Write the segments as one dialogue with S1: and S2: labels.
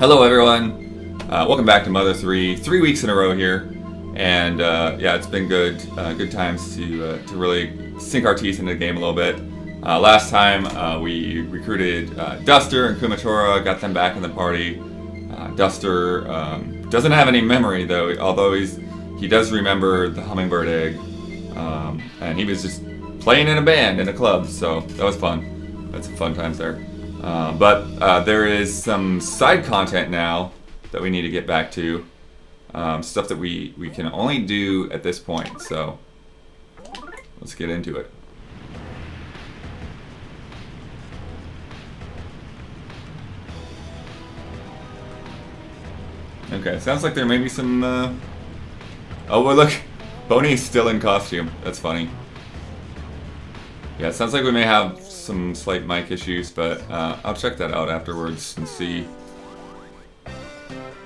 S1: Hello, everyone. Uh, welcome back to Mother 3. Three weeks in a row here. And uh, yeah, it's been good uh, good times to, uh, to really sink our teeth into the game a little bit. Uh, last time uh, we recruited Duster and Kumatora, got them back in the party. Duster um, doesn't have any memory though, although he's he does remember the hummingbird egg. Um, and he was just playing in a band in a club, so that was fun. That's some fun times there. Uh, but uh, there is some side content now that we need to get back to. Um, stuff that we, we can only do at this point, so let's get into it. Okay, sounds like there may be some... Uh... Oh, well, look! Boney's still in costume. That's funny. Yeah, sounds like we may have some slight mic issues, but uh, I'll check that out afterwards and see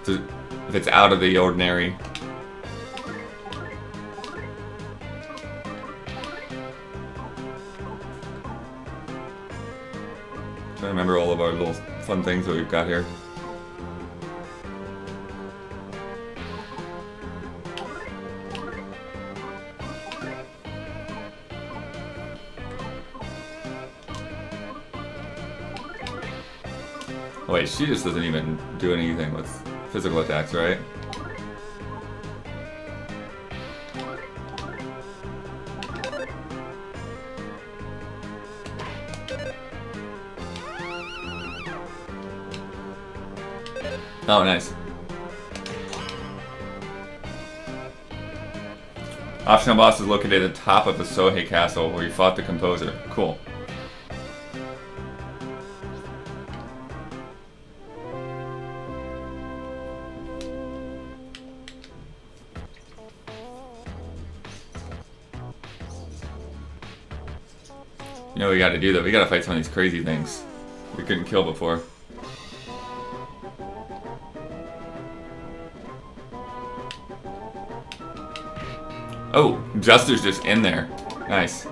S1: if it's out of the ordinary. To remember all of our little fun things that we've got here. Wait, she just doesn't even do anything with physical attacks, right? Oh, nice. Optional boss is located at the top of the Osohe Castle where you fought the composer. Cool. You know we gotta do that. We gotta fight some of these crazy things we couldn't kill before. Oh, Duster's just in there. Nice.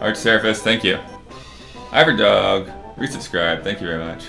S1: Arch Seraphis, thank you. Ivor Dog, resubscribe, thank you very much.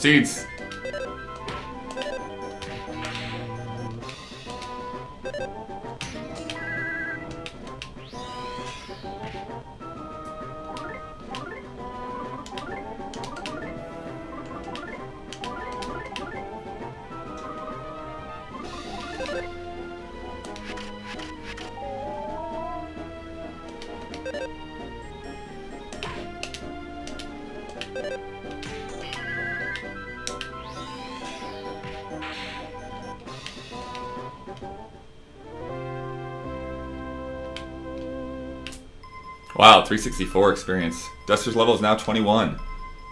S1: Seeds. 364 experience. Duster's level is now 21.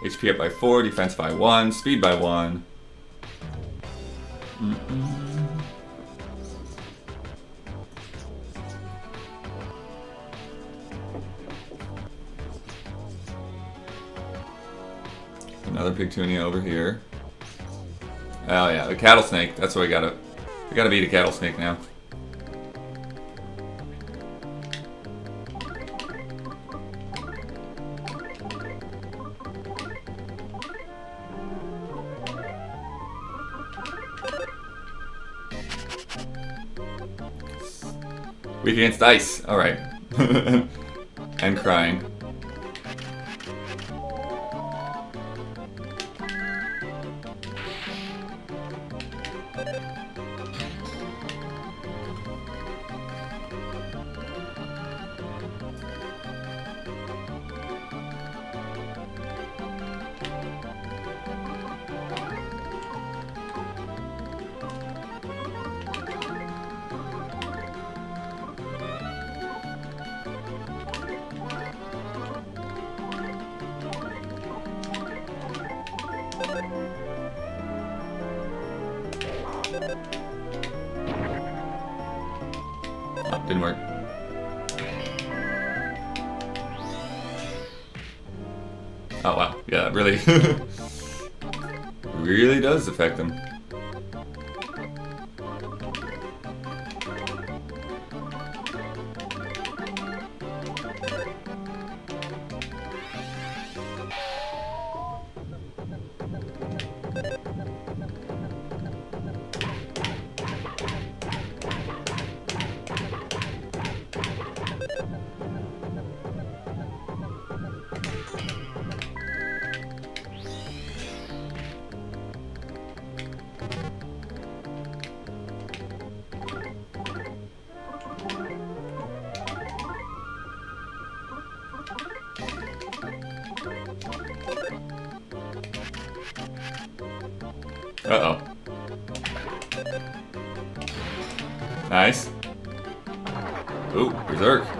S1: HP up by 4, defense by 1, speed by 1. Mm -mm. Another Pigtoonia over here. Oh yeah, the cattle snake. That's what we gotta. We gotta beat a cattle snake now. Against ice. Alright. and crying. Uh-oh. Nice. Ooh, Berserk.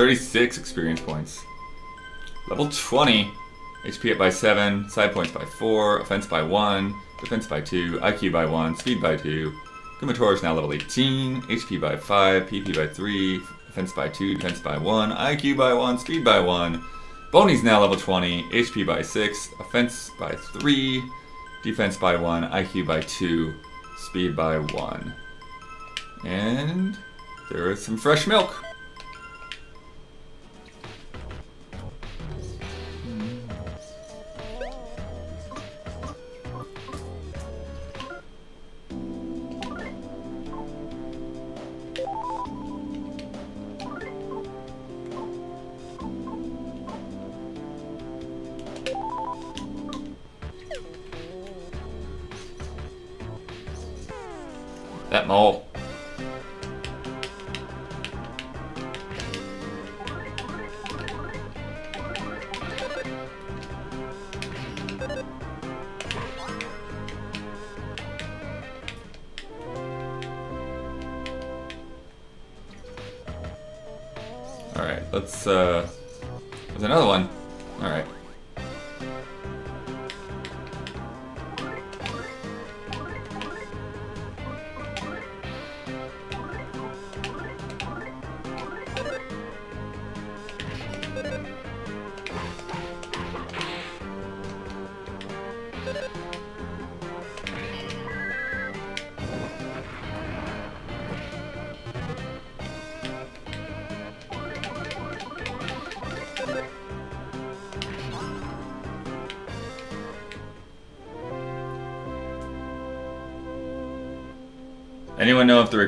S1: 536 experience points. Level 20. HP up by 7, side points by 4, offense by 1, defense by 2, IQ by 1, speed by 2. Kumatora is now level 18, HP by 5, PP by 3, offense by 2, defense by 1, IQ by 1, speed by 1. Boney's now level 20, HP by 6, offense by 3, defense by 1, IQ by 2, speed by 1. And there is some fresh milk.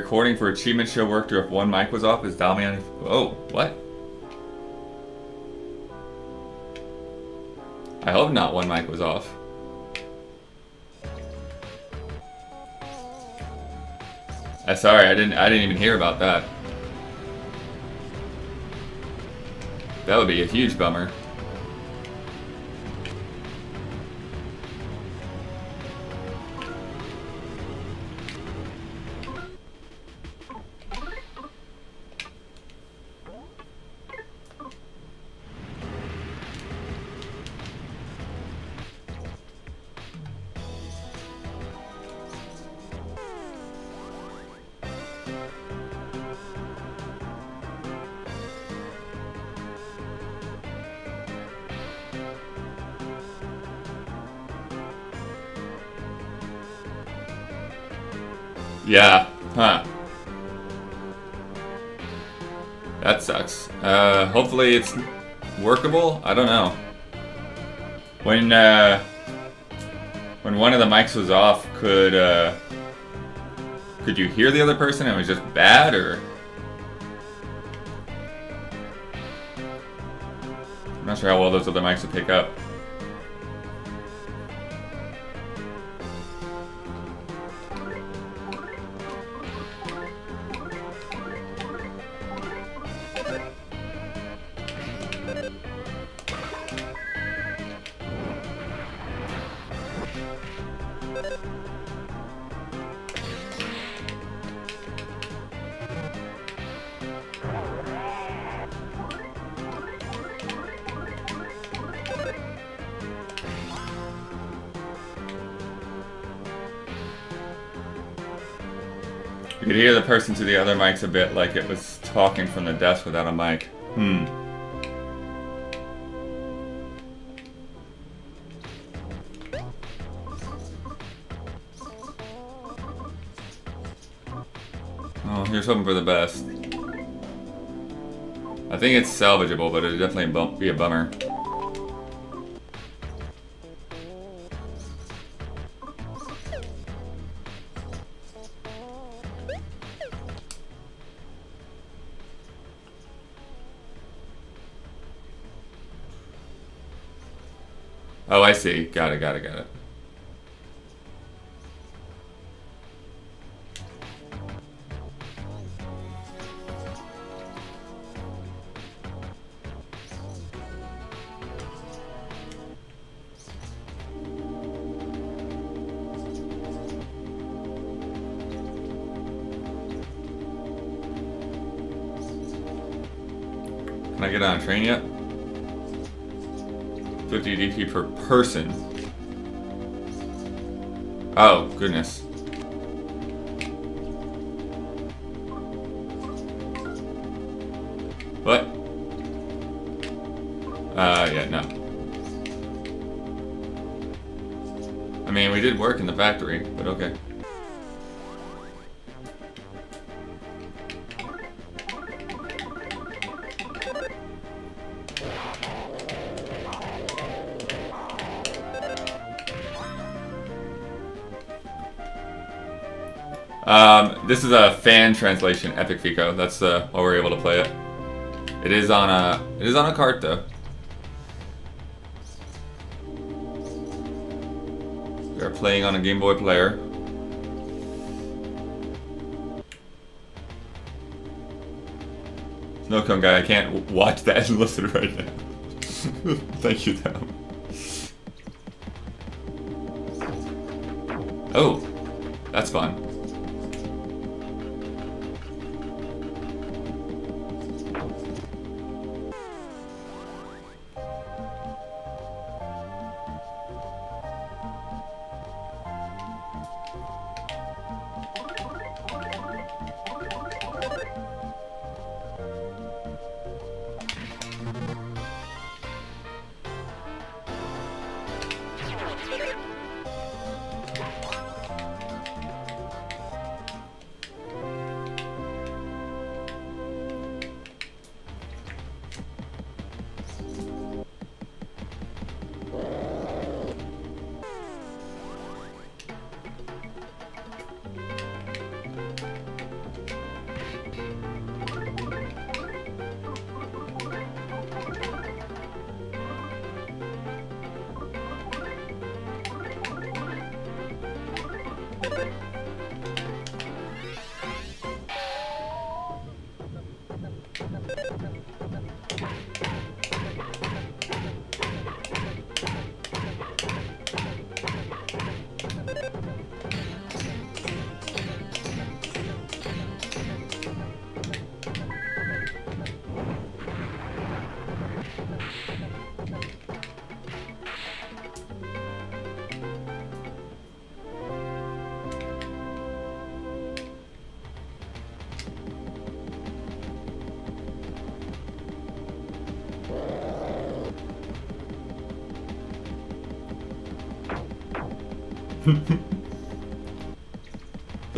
S1: Recording for Achievement Show worked or if one mic was off? Is Damian... Oh, what? I hope not one mic was off. Uh, sorry, I didn't I didn't even hear about that. That would be a huge bummer. Hopefully it's workable? I don't know. When, uh, when one of the mics was off, could, uh, could you hear the other person it was just bad, or? I'm not sure how well those other mics would pick up. To the other mics a bit like it was talking from the desk without a mic. Hmm. Oh, here's hoping for the best. I think it's salvageable, but it'd definitely be a bummer. See. Got it, got it, got it. Can I get on a train yet? 50 DP per person. Oh, goodness. What? Uh, yeah, no. I mean, we did work in the factory, but okay. Um, this is a fan translation, Epic Fico. That's uh, why we're able to play it. It is on a it is on a cart though. We are playing on a Game Boy player. No, come guy, I can't watch that and listen right now. Thank you, though. Oh, that's fun.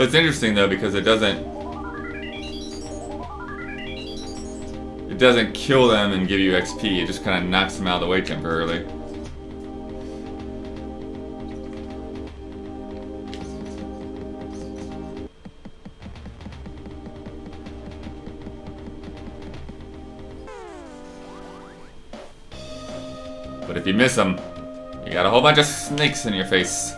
S1: That's interesting though because it doesn't it doesn't kill them and give you XP. It just kind of knocks them out of the way temporarily. But if you miss them, you got a whole bunch of snakes in your face.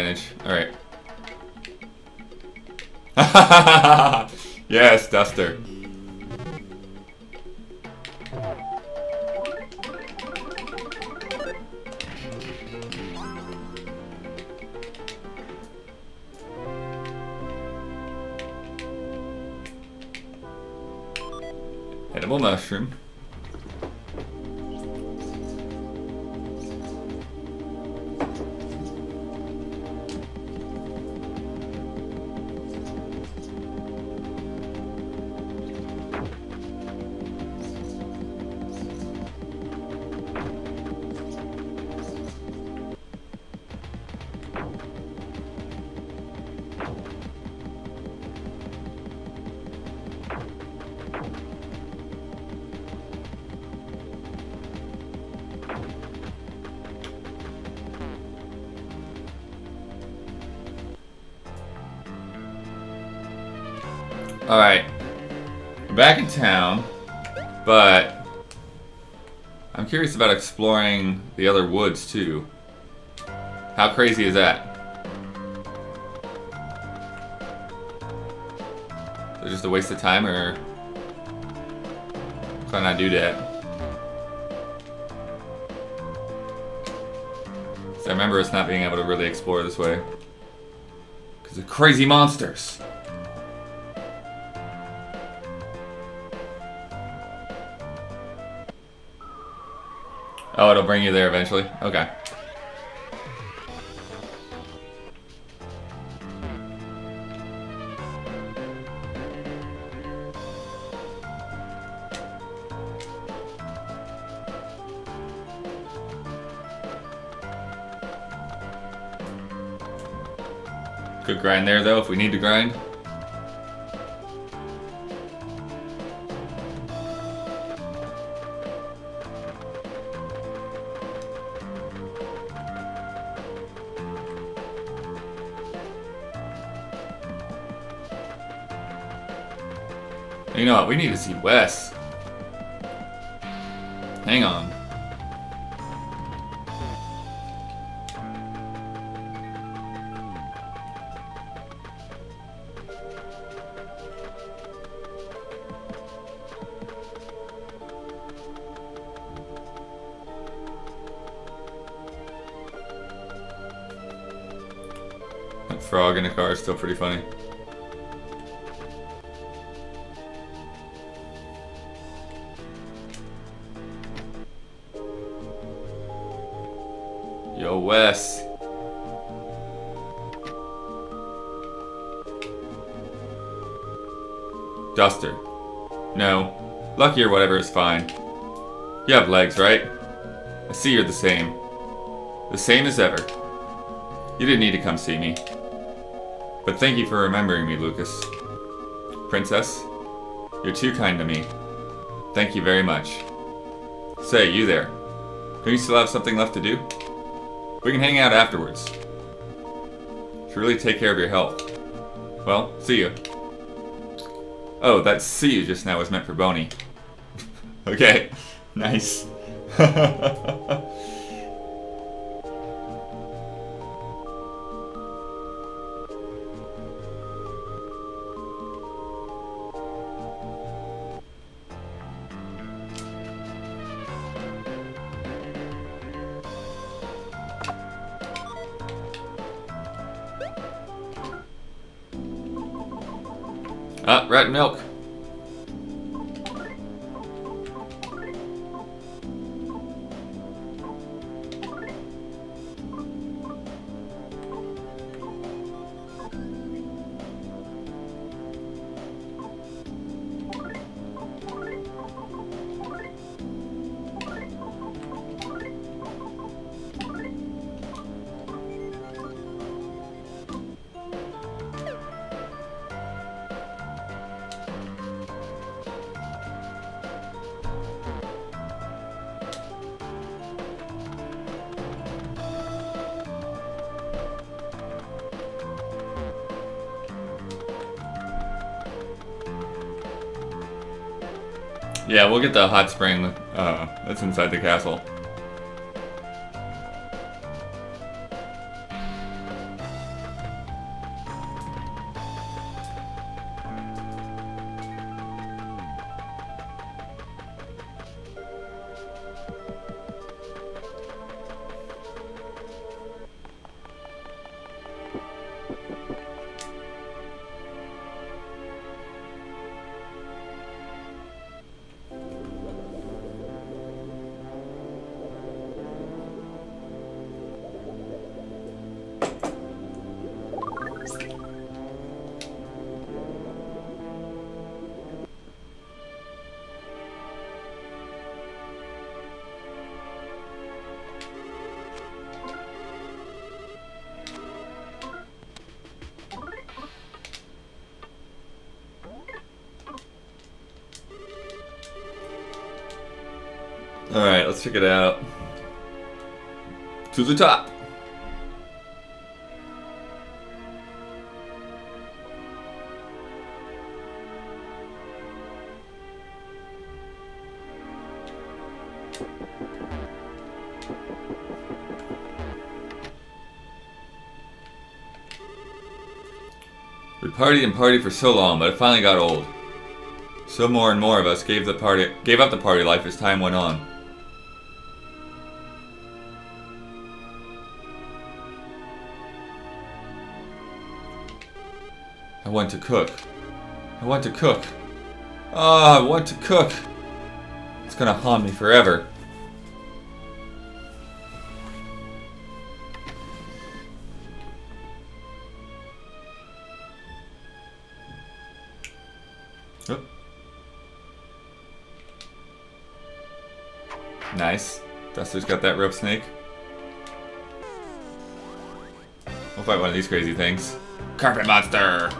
S1: Advantage. Alright. yes, Duster. Exploring the other woods too. How crazy is that? Is it just a waste of time or can I do that? I remember us not being able to really explore this way. Because of crazy monsters. Oh, it'll bring you there eventually? Okay. Good grind there though, if we need to grind. We need to see Wess. Hang on. That frog in a car is still pretty funny. Wess. Duster. No. Lucky or whatever is fine. You have legs, right? I see you're the same. The same as ever. You didn't need to come see me. But thank you for remembering me, Lucas. Princess, you're too kind to me. Thank you very much. Say, you there. Don't you still have something left to do? We can hang out afterwards. Truly take care of your health. Well, see you. Oh, that see you just now was meant for Boney. okay, nice. Ah, milk. We'll get the hot spring uh, that's inside the castle. The top! We partied and partied for so long, but it finally got old. So more and more of us gave the party gave up the party life as time went on. To cook. I want to cook. Ah, oh, I want to cook. It's gonna haunt me forever. Nice. Duster's got that rope snake. We'll fight one of these crazy things. Carpet monster!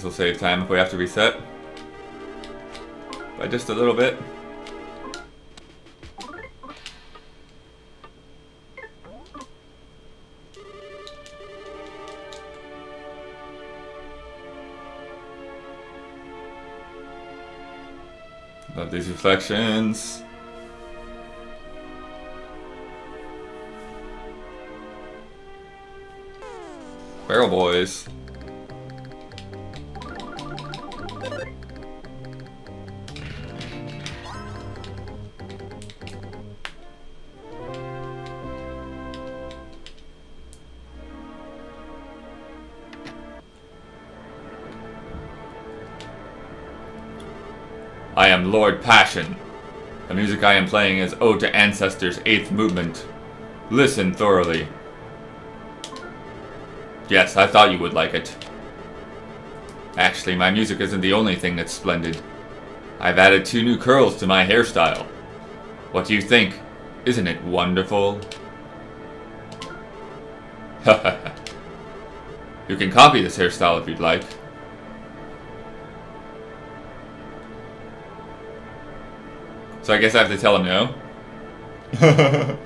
S1: This will save time if we have to reset. By just a little bit. Love these reflections. Barrel Boys. Lord Passion. The music I am playing is Ode to Ancestors' 8th movement. Listen thoroughly. Yes, I thought you would like it. Actually, my music isn't the only thing that's splendid. I've added two new curls to my hairstyle. What do you think? Isn't it wonderful? you can copy this hairstyle if you'd like. So I guess I have to tell him no?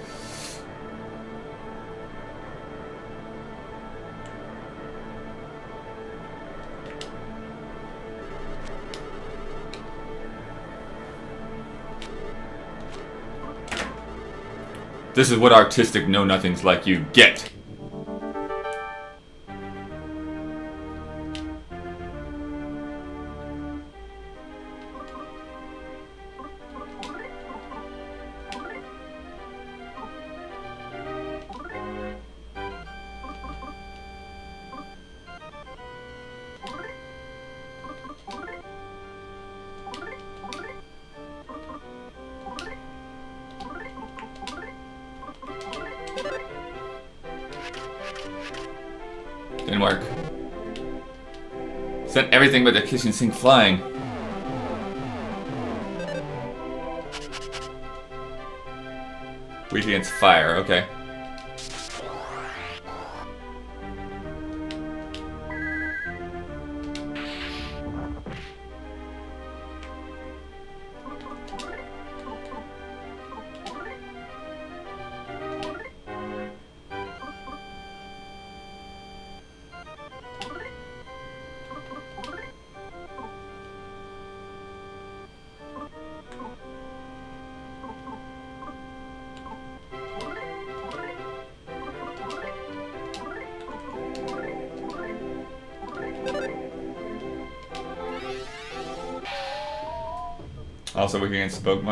S1: This is what artistic know-nothings like you get. Sent everything but the kitchen sink flying. Weak against fire, okay. Also weak against smoke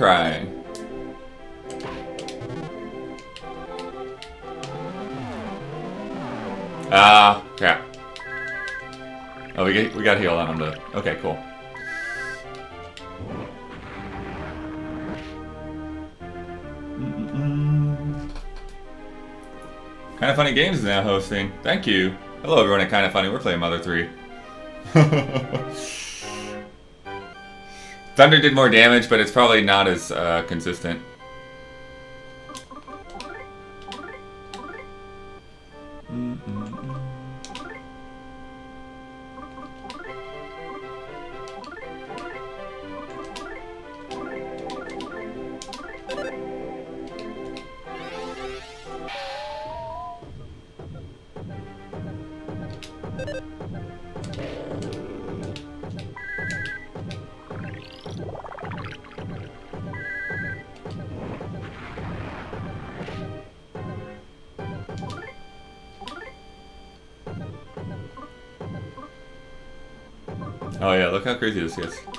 S1: crying. Ah, crap. Oh, we get we got heal on him though. Okay, cool. Kind of Funny Games is now hosting. Thank you. Hello, everyone at Kind of Funny. We're playing Mother 3. Thunder did more damage, but it's probably not as uh, consistent. Crazy this gets.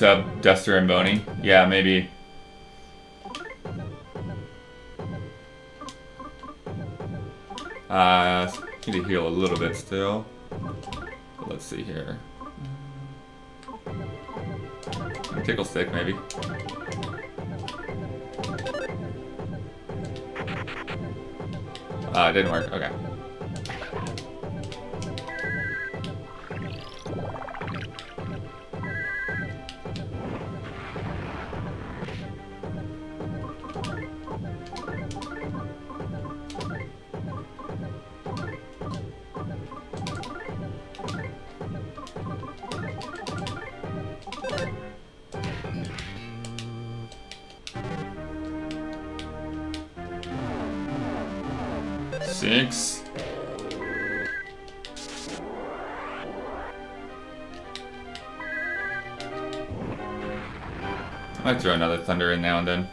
S1: Up, Duster and Boney. Yeah, maybe. Uh, need to heal a little bit still. But let's see here. Tickle stick, maybe. Uh, didn't work. Okay. Six. I throw another thunder in now and then.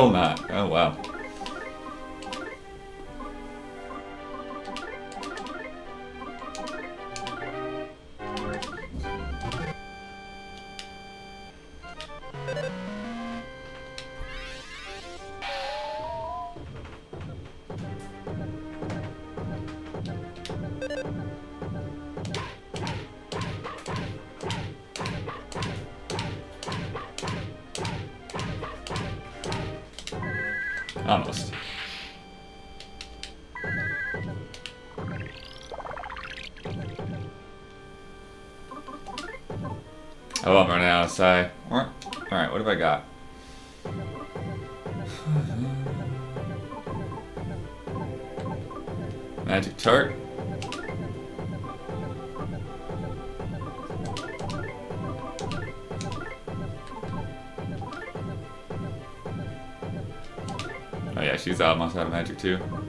S1: Still too.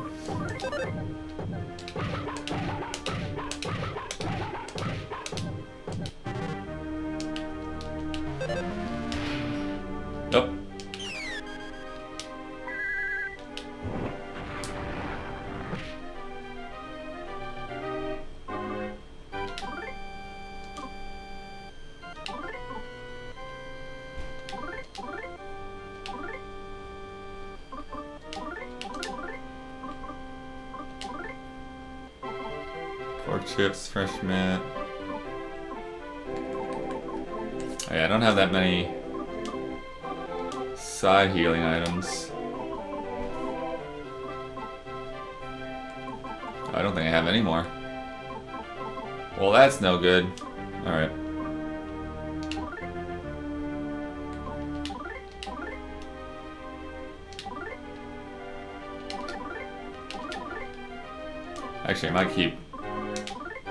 S1: Actually, I might keep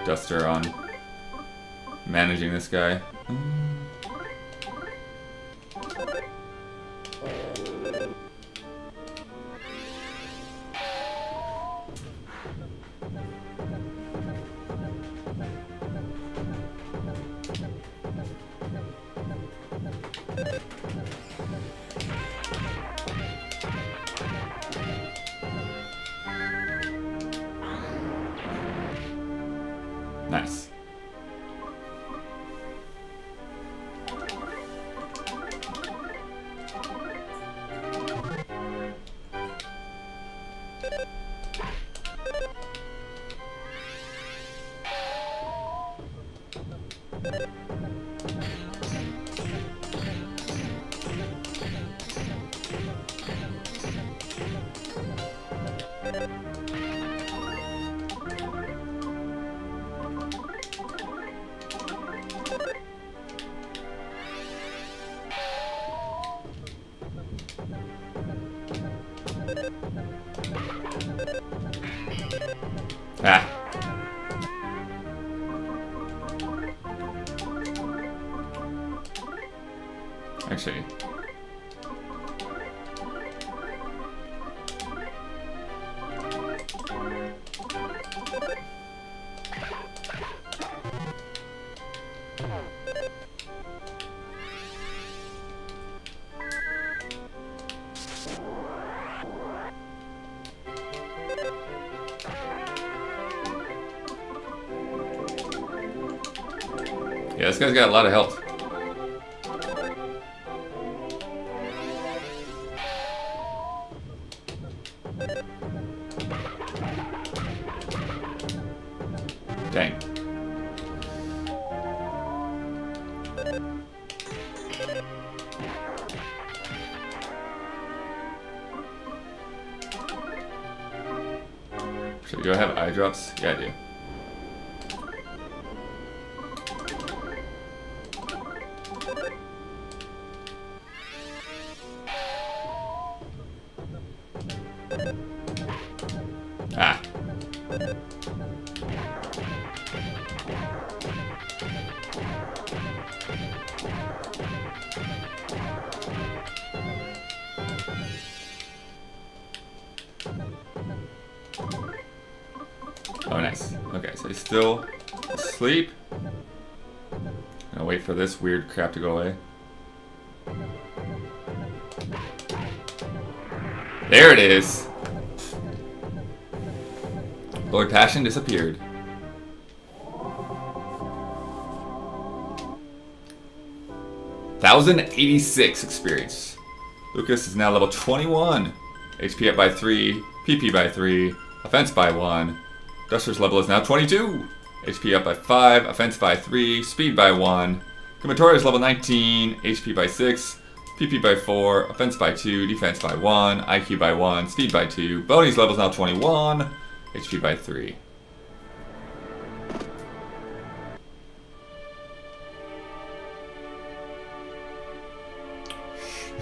S1: Duster on. managing this guy. Guy's got a lot of health. this weird crap to go away. There it is! Lord Passion disappeared. Thousand eighty-six experience. Lucas is now level twenty-one. HP up by three, PP by three, offense by one. Duster's level is now twenty-two. HP up by 5, offense by 3, speed by 1, Kumatora is level 19, HP by 6, PP by 4, Offense by 2, Defense by 1, IQ by 1, Speed by 2. Boney's level is now 21, HP by 3.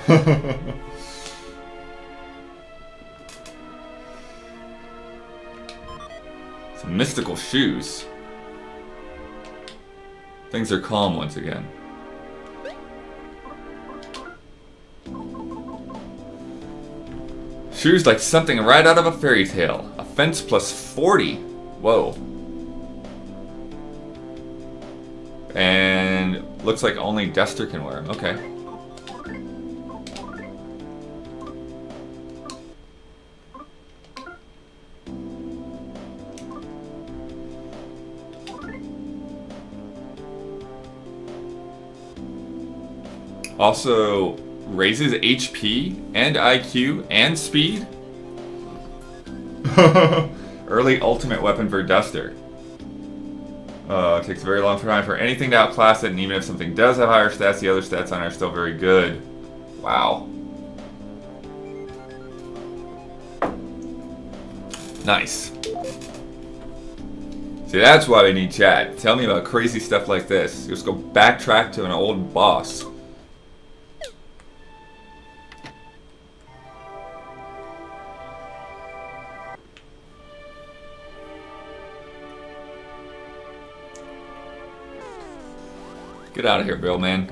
S1: Some mystical shoes. Things are calm once again. Shoes like something right out of a fairy tale. Offense plus 40. Whoa. And looks like only Duster can wear them. Okay. Also raises HP and IQ and speed. Early ultimate weapon for Duster. Uh, takes a very long time for anything to outclass it, and even if something does have higher stats, the other stats on it are still very good. Wow. Nice. See, that's why we need chat. Tell me about crazy stuff like this. Just go backtrack to an old boss. Get out of here, Bill, man.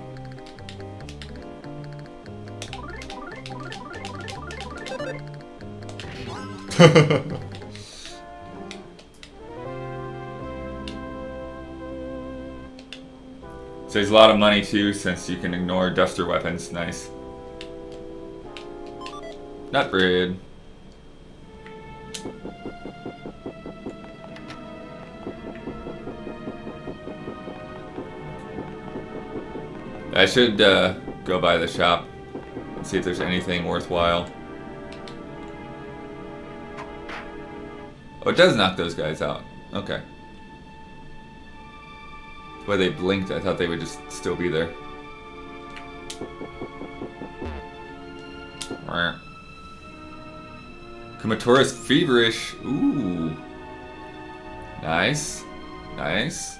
S1: Saves a lot of money too, since you can ignore duster weapons. Nice. Not bread. I should uh, go by the shop and see if there's anything worthwhile. Oh, it does knock those guys out. Okay. The way they blinked, I thought they would just still be there. Kumatora's feverish. Ooh. Nice. Nice.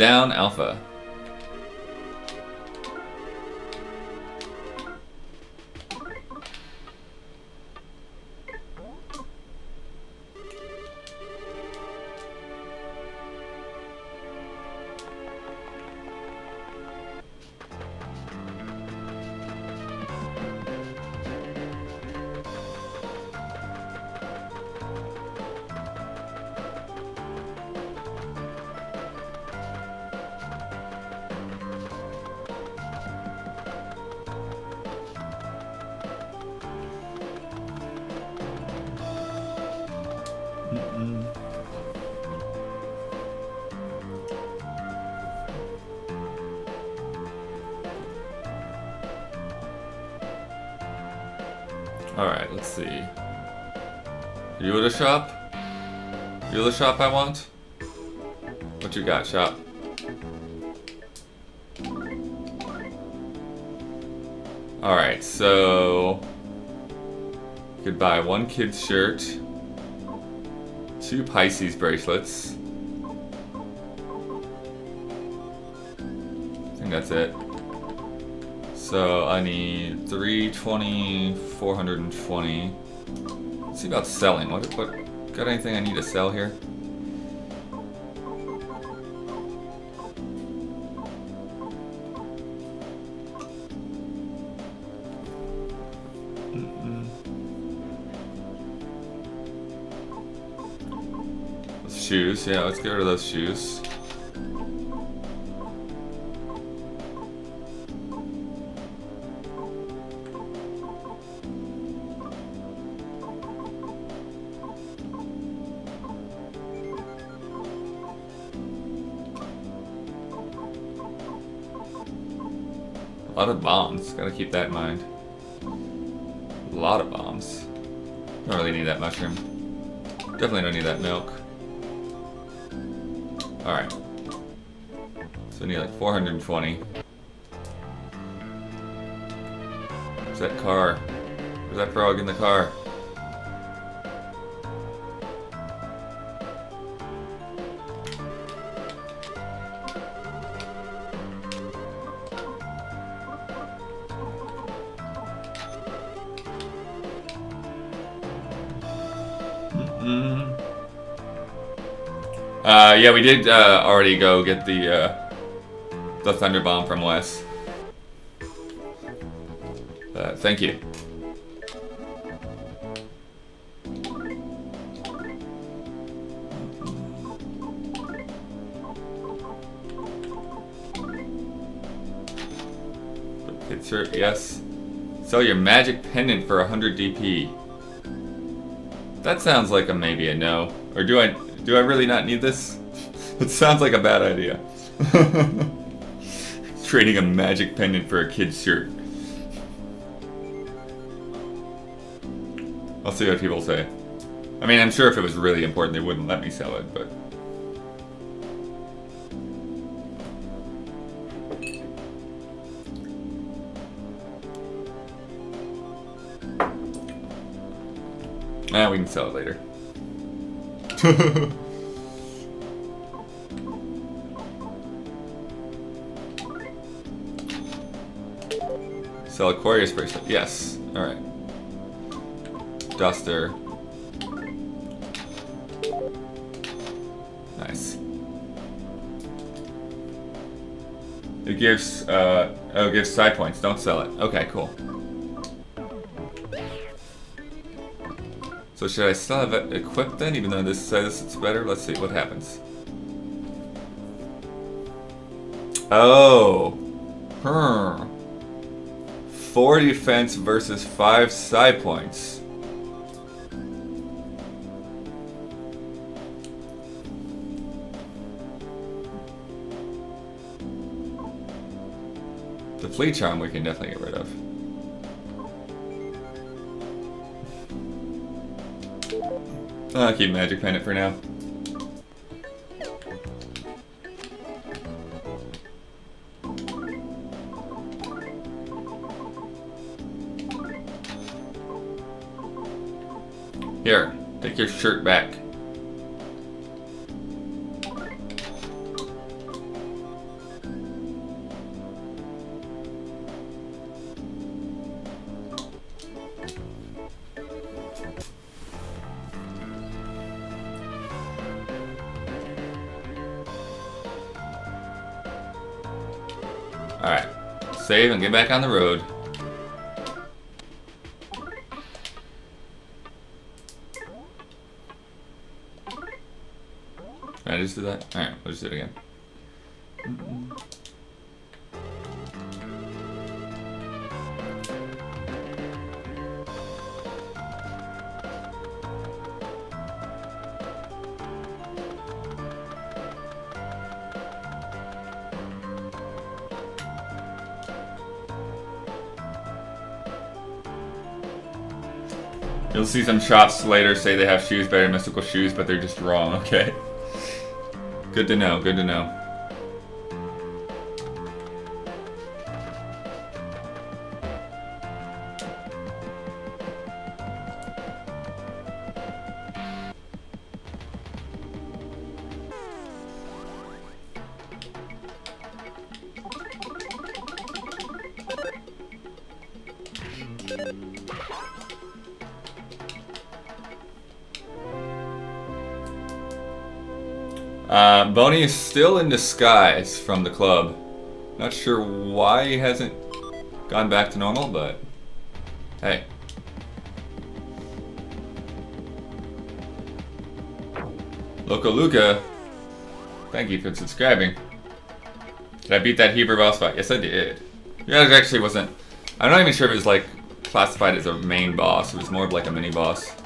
S1: Down, Alpha. Shop I want? What you got, shop? Alright, so... You could buy one kid's shirt, two Pisces bracelets. I think that's it. So I need 320, 420. Let's see about selling. What, what, got anything I need to sell here? Shoes, yeah, let's get rid of those shoes. A lot of bombs, gotta keep that in mind. A lot of bombs. Don't really need that mushroom. Definitely don't need that milk. Alright. So we need like 420. Where's that car? Where's that frog in the car? Yeah, we did uh, already go get the uh, the thunder bomb from Wess. Uh, thank you. Yes. Sell your magic pendant for 100 DP. That sounds like a maybe a no. Or do I Do I really not need this? It sounds like a bad idea. Trading a magic pendant for a kid's shirt. I'll see what people say. I mean, I'm sure if it was really important, they wouldn't let me sell it, but... Ah, we can sell it later. Sell Aquarius bracelet. Yes. Alright. Duster. Nice. It gives, uh, oh, it gives side points. Don't sell it. Okay, cool. So should I still have it equipped then, even though this says it's better? Let's see what happens. Oh. Hmm. 4 defense versus 5 side points. The Fleet Charm we can definitely get rid of. I'll keep Magic Pendant for now. Shirt back. Alright. Save and get back on the road. Just do that? Alright, we'll just do it again. You'll see some shops later say they have shoes better than mystical shoes, but they're just wrong, okay? Good to know, good to know. Still in disguise from the club. Not sure why he hasn't gone back to normal, but hey. Loco Luca, thank you for subscribing. Did I beat that Hebrew boss fight? Yes, I did. Yeah, it actually wasn't. I'm not even sure if it was like classified as a main boss. It was more of like a mini boss.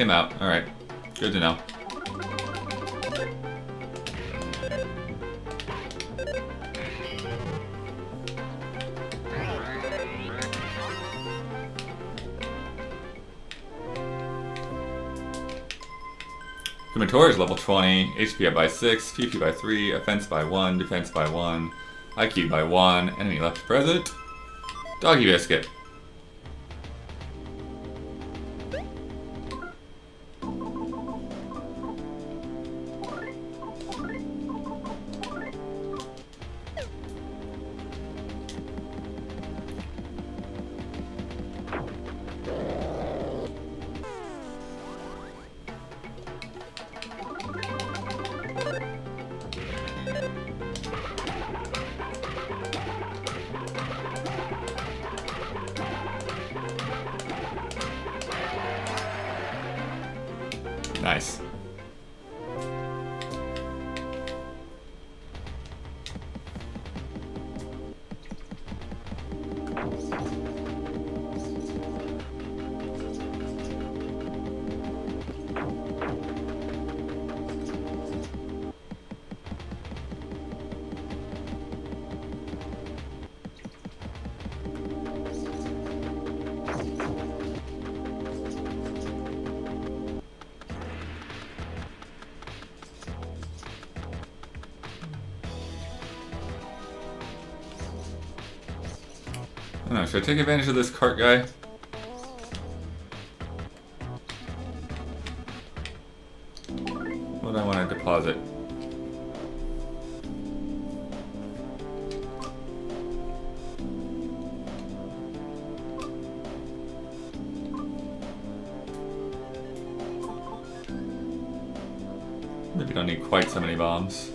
S1: Him out. Alright. Good to know. Kumatora is level 20, HP up by 6, PP by 3, offense by 1, defense by 1, IQ by 1, enemy left present. Doggy Biscuit. Know, should I take advantage of this cart guy? What do I want to deposit? Maybe don't need quite so many bombs.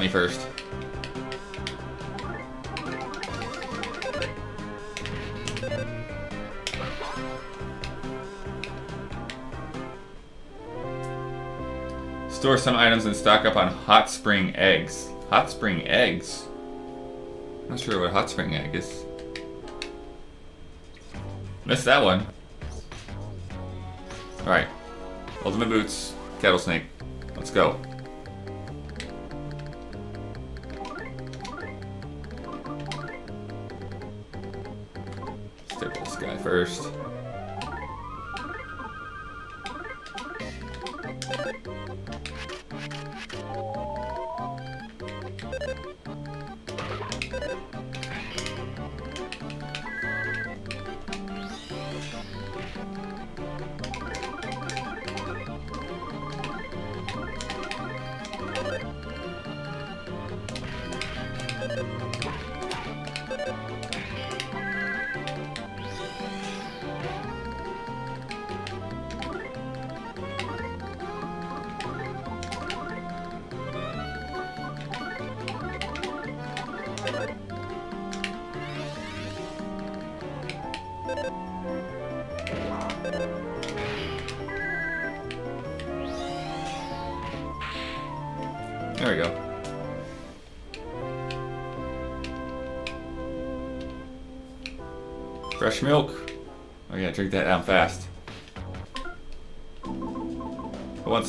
S1: Me first. Store some items and stock up on hot spring eggs. Hot spring eggs? Not sure what hot spring egg is. Missed that one. Alright. Ultimate boots, cattle snake.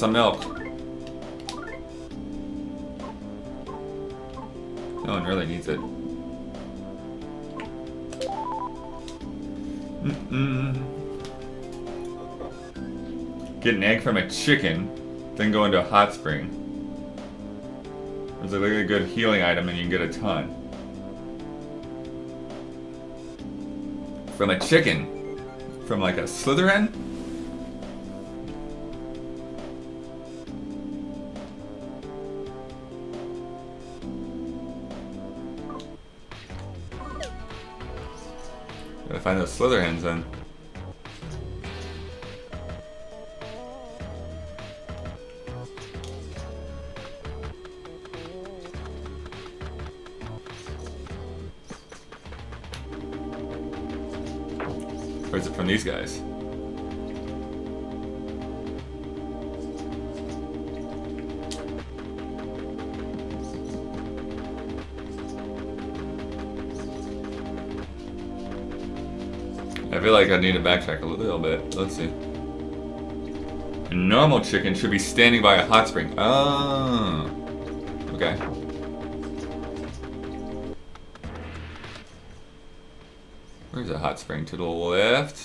S1: Some milk. No one really needs it. Mm-mm. Get an egg from a chicken, then go into a hot spring. It's a really good healing item and you can get a ton. From a chicken. From like a Slitherhen? Slitherhens then. Or is it from these guys? Feel like I need to backtrack a little bit. Let's see. A normal chicken should be standing by a hot spring. Oh. Okay. Where's a hot spring? To the left.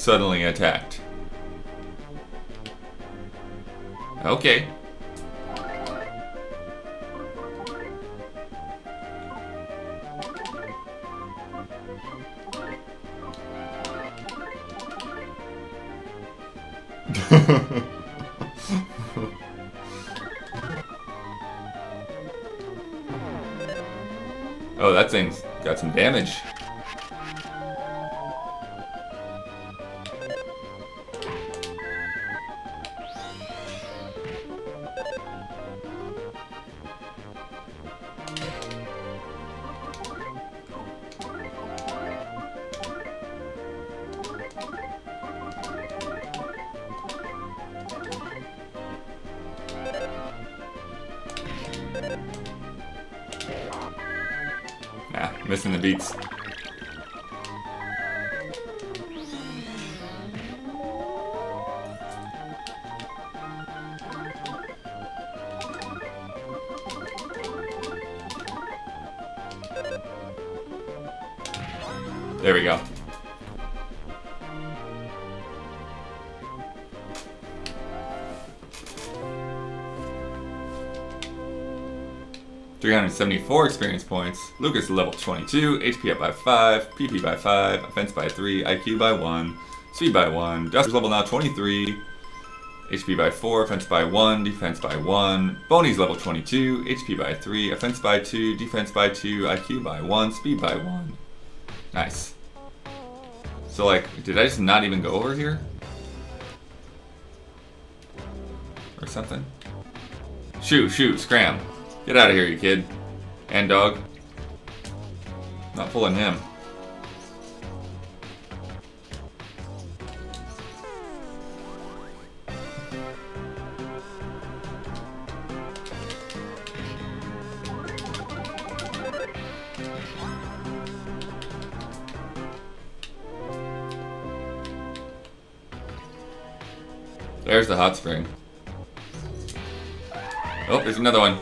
S1: Suddenly attacked. There we go. Three hundred seventy-four experience points. Lucas level twenty-two, HP up by five, PP by five, offense by three, IQ by one, speed by one. Duster's level now twenty-three, HP by four, offense by one, defense by one. Boney's level twenty-two, HP by three, offense by two, defense by two, IQ by one, speed by one. Nice. So like, did I just not even go over here? Or something? Shoo, shoo, scram. Get out of here, you kid. And dog. Not pulling him. Hot spring. Oh, there's another one.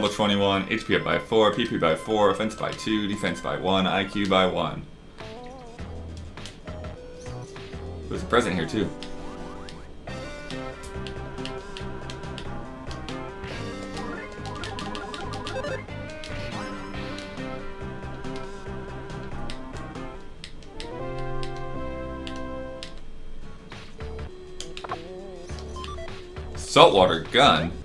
S1: Level 21, HP by 4, PP by 4, offense by 2, defense by 1, IQ by 1. There's a present here too. Saltwater gun?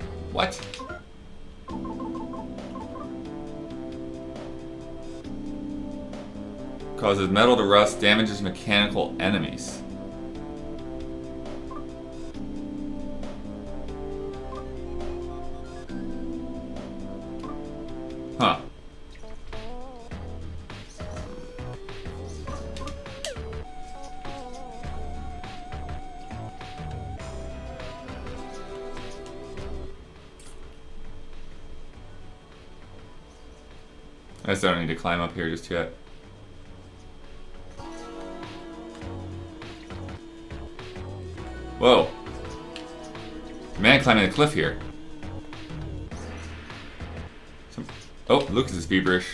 S1: Causes metal to rust, damages mechanical enemies. Huh. I still don't need to climb up here just yet. Climbing the cliff here. Some... Oh, Lucas is feverish.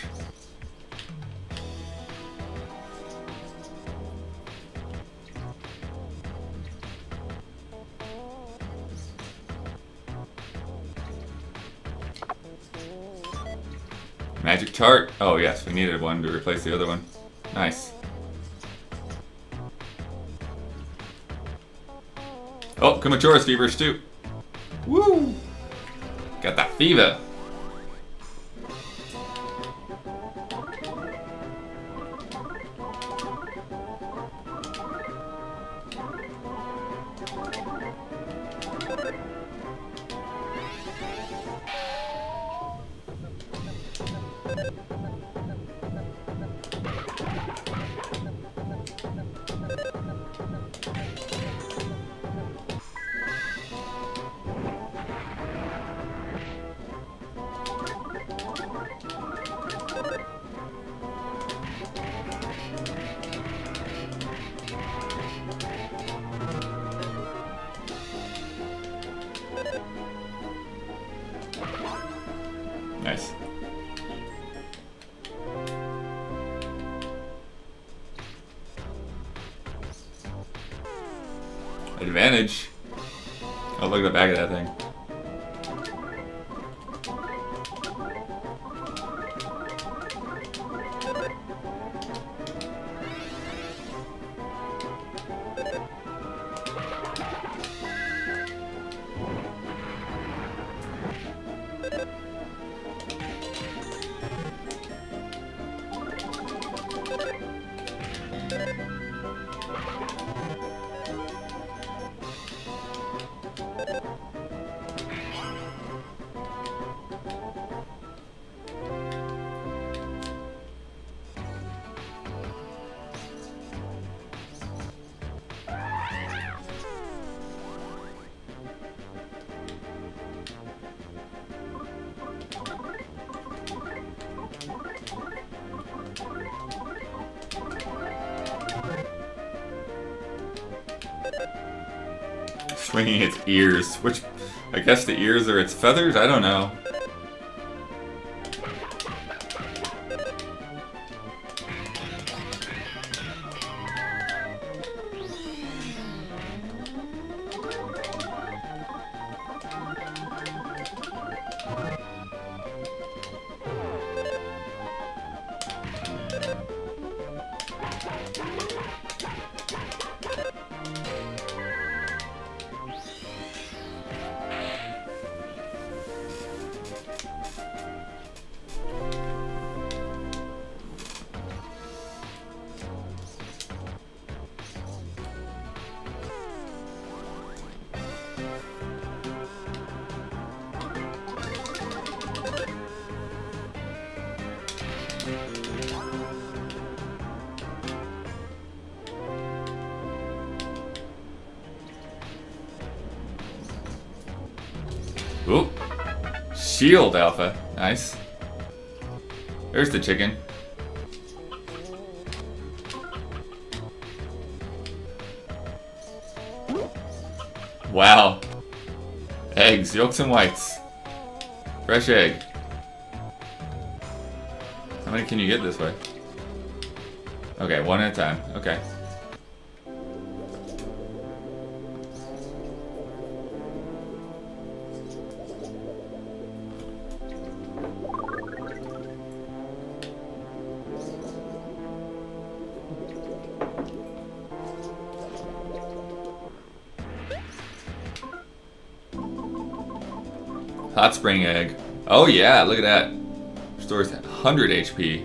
S1: Magic chart. Oh yes, we needed one to replace the other one. Nice. Oh, Kumatora's feverish too. Fever. Ears, which I guess the ears are its feathers? I don't know. Shield Alpha. Nice. There's the chicken. Wow. Eggs, yolks and whites. Fresh egg. How many can you get this way? Okay, one at a time. Okay. Spring egg. Oh yeah, look at that. Restores 100 HP.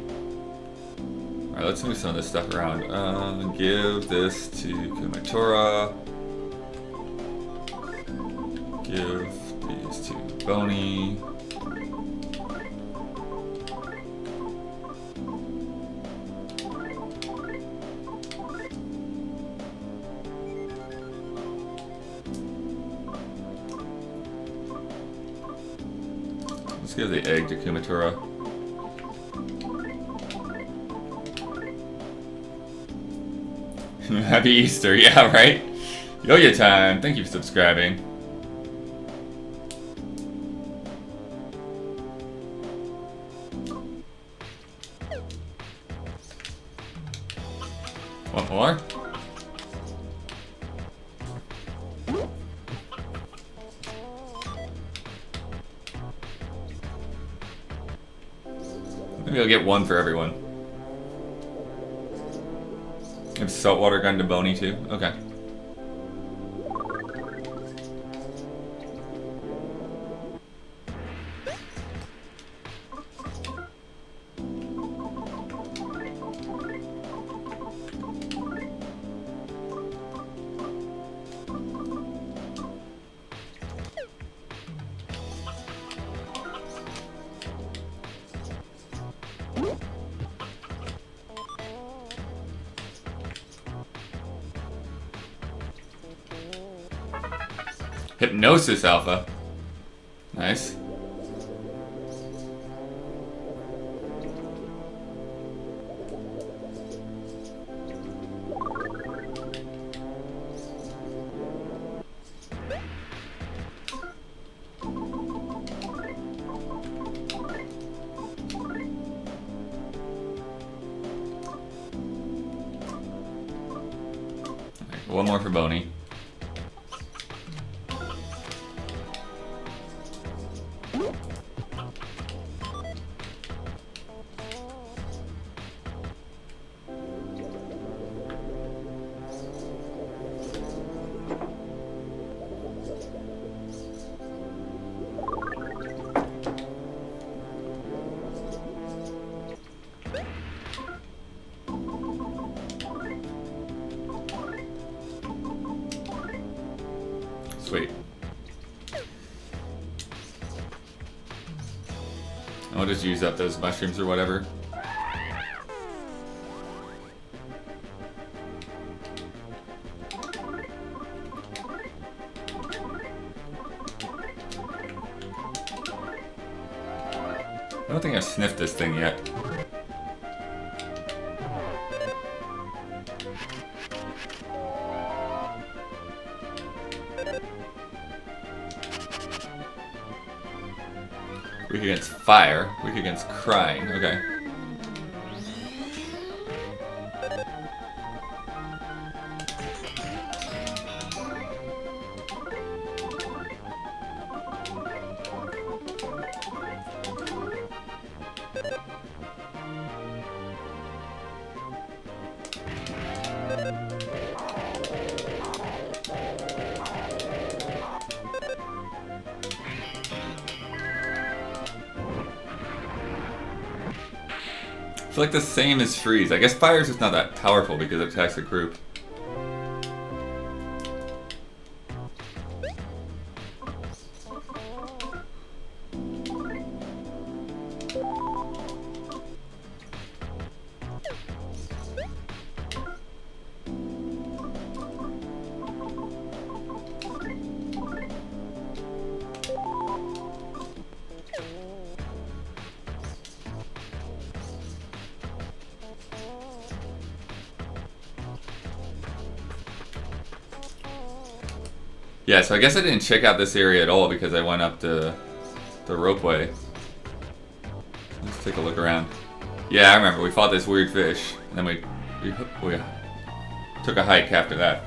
S1: Alright, let's move some of this stuff around. Uh, give this to Kumatora. Give these to Boney. egg to Kumatora. Happy Easter, yeah, right? Yo-yo time, thank you for subscribing. One for everyone. Have saltwater gun to Boney too? Okay. Hypnosis Alpha. Use up those mushrooms or whatever. I don't think I've sniffed this thing yet. Against fire. Against crying. Okay. It's like the same as freeze. I guess Fires is just not that powerful because it attacks a group. Yeah, so I guess I didn't check out this area at all because I went up the the ropeway. Let's take a look around. Yeah, I remember we fought this weird fish, and then we we, we took a hike after that.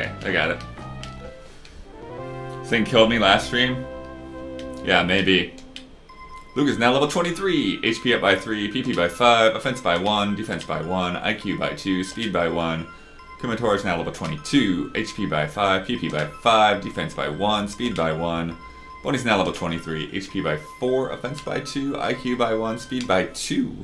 S1: Okay, I got it. Thing killed me last stream? Yeah, maybe. Luke is now level 23, HP up by 3, PP by 5, offense by 1, defense by 1, IQ by 2, speed by 1. Kumatora is now level 22, HP by 5, PP by 5, defense by 1, speed by 1. Boney's now level 23, HP by 4, offense by 2, IQ by 1, speed by 2.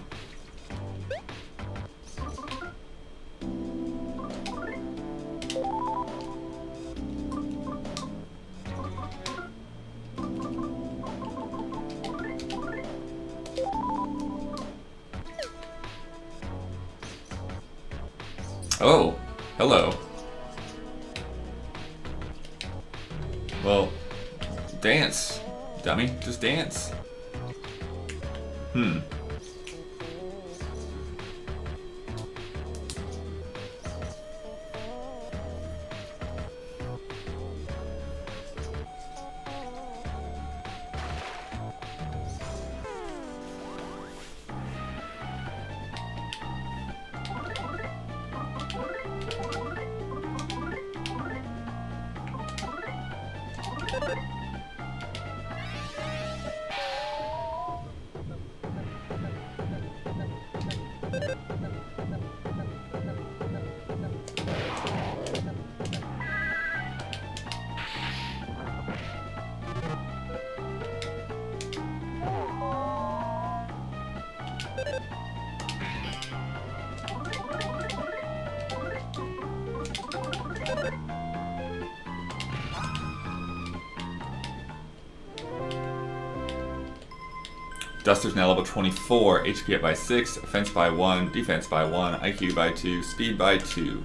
S1: Duster's now level 24, HP up by 6, offense by 1, defense by 1, IQ by 2, speed by 2.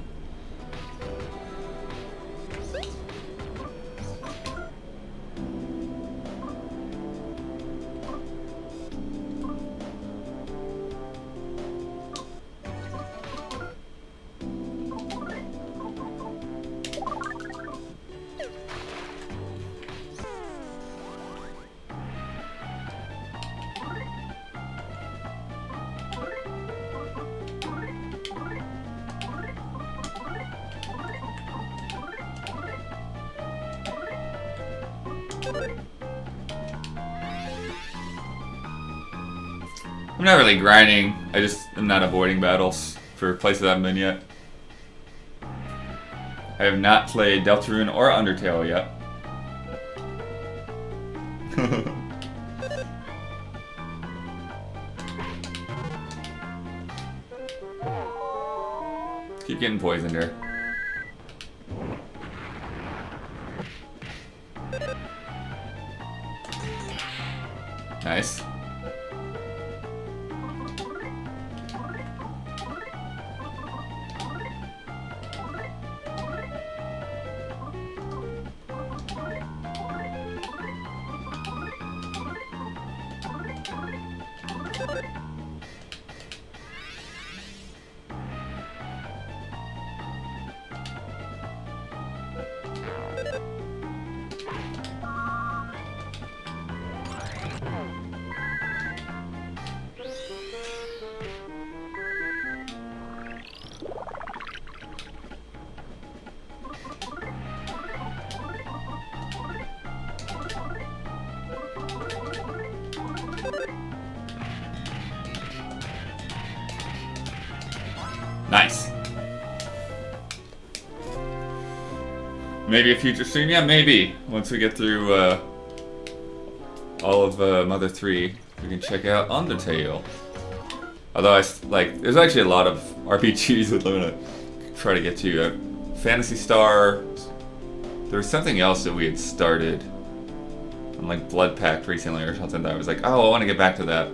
S1: Not really grinding. I just am not avoiding battles for places I haven't been yet. I have not played Deltarune or Undertale yet. Keep getting poisoned here. Maybe a future stream? Yeah, maybe. Once we get through uh, all of uh, Mother 3, we can check out Undertale. Although, I, like, there's actually a lot of RPGs with Luna try to get to. Uh, Phantasy Star. There was something else that we had started on, like, Blood Pact recently or something that I was like, oh, I want to get back to that.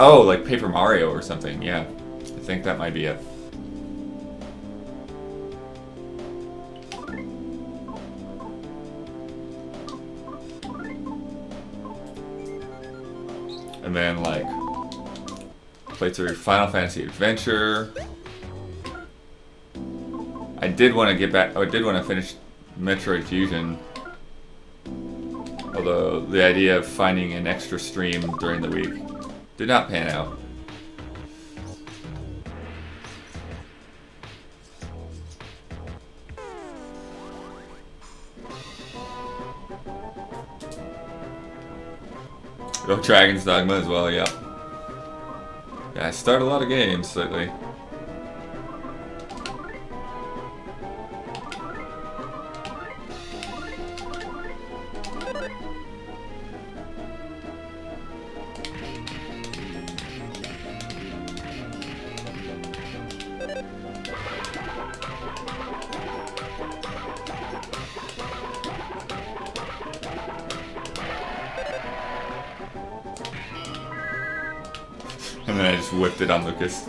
S1: Oh, like Paper Mario or something, yeah I think that might be it. play through Final Fantasy Adventure. I did want to get back, oh, I did want to finish Metroid Fusion. Although the idea of finding an extra stream during the week did not pan out. Oh, Dragon's Dogma as well, yeah. Yeah, I start a lot of games lately. It.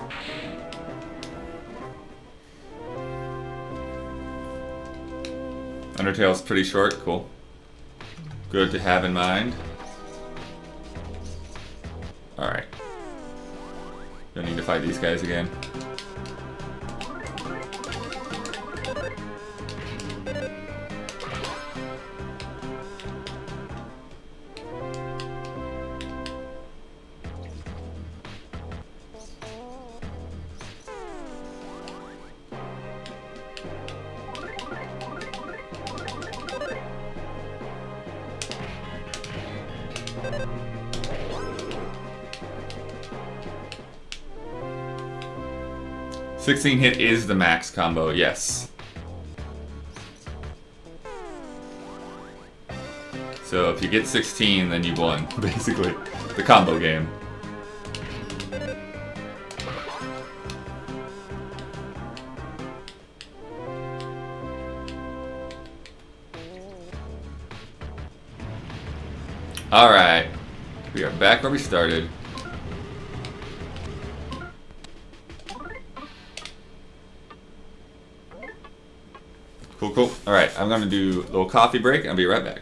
S1: Undertale's pretty short, cool. Good to have in mind. Alright. Don't need to fight these guys again. Sixteen hit is the max combo, yes. So if you get 16, then you won, basically. The combo game. Alright. We are back where we started. Cool, cool. Alright, I'm gonna do a little coffee break and I'll be right back.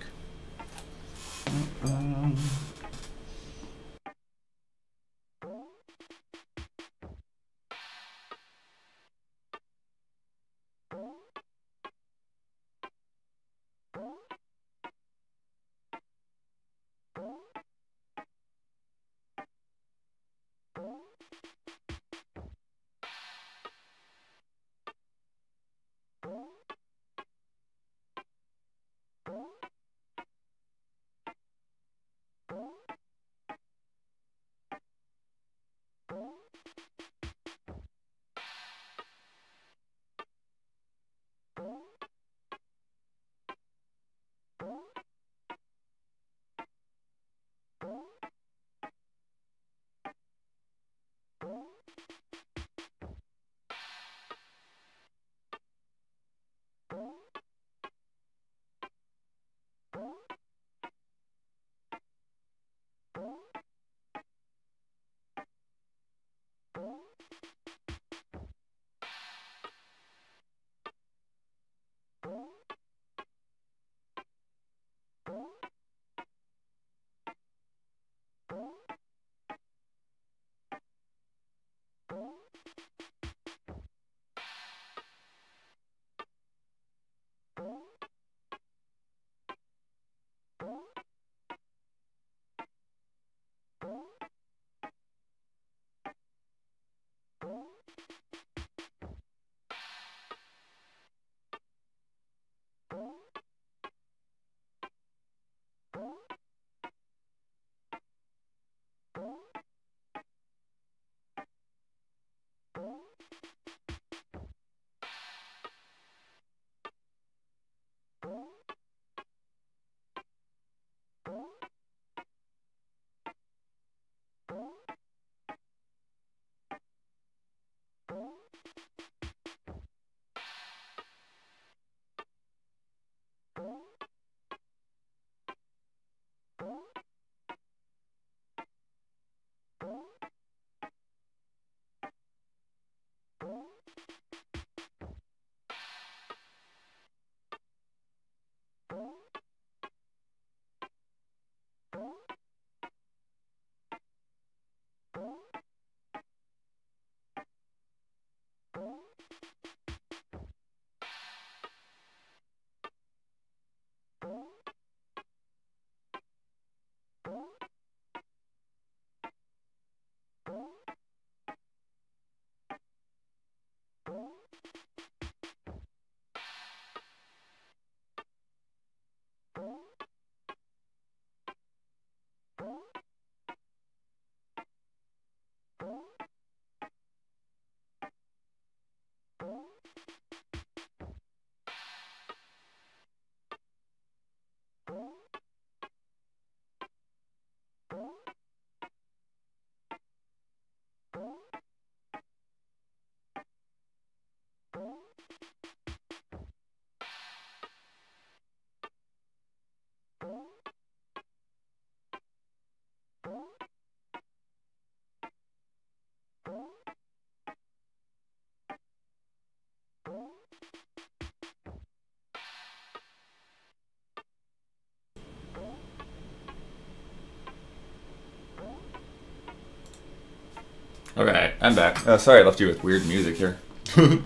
S1: Okay, I'm back. Uh, sorry I left you with weird music here. it's kind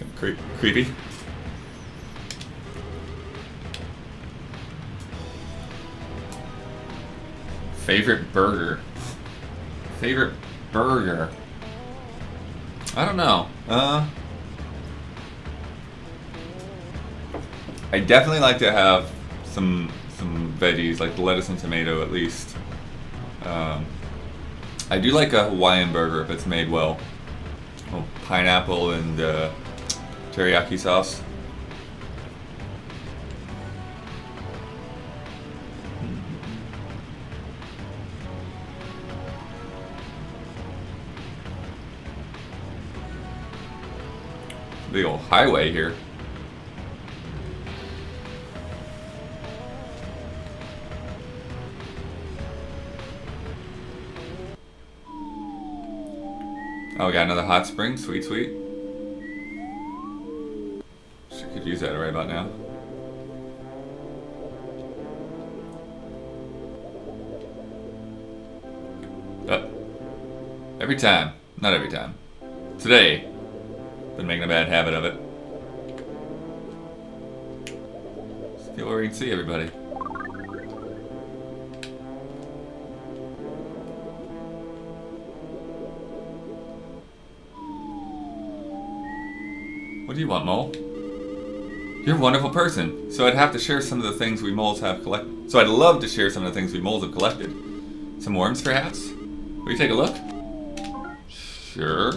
S1: of cre creepy. Favorite burger. Favorite burger. I don't know. Uh, I definitely like to have some some veggies, like lettuce and tomato at least. Um, I do like a Hawaiian burger if it's made well. Oh, pineapple and uh, teriyaki sauce. Big old highway here. Oh, we got another hot spring. Sweet, sweet. She could use that right about now. Oh. Every time. Not every time. Today. Been making a bad habit of it. Get where we can see everybody. What do you want, Mole? You're a wonderful person, so I'd have to share some of the things we moles have collected. So I'd love to share some of the things we moles have collected. Some worms, perhaps? Will you take a look? Sure.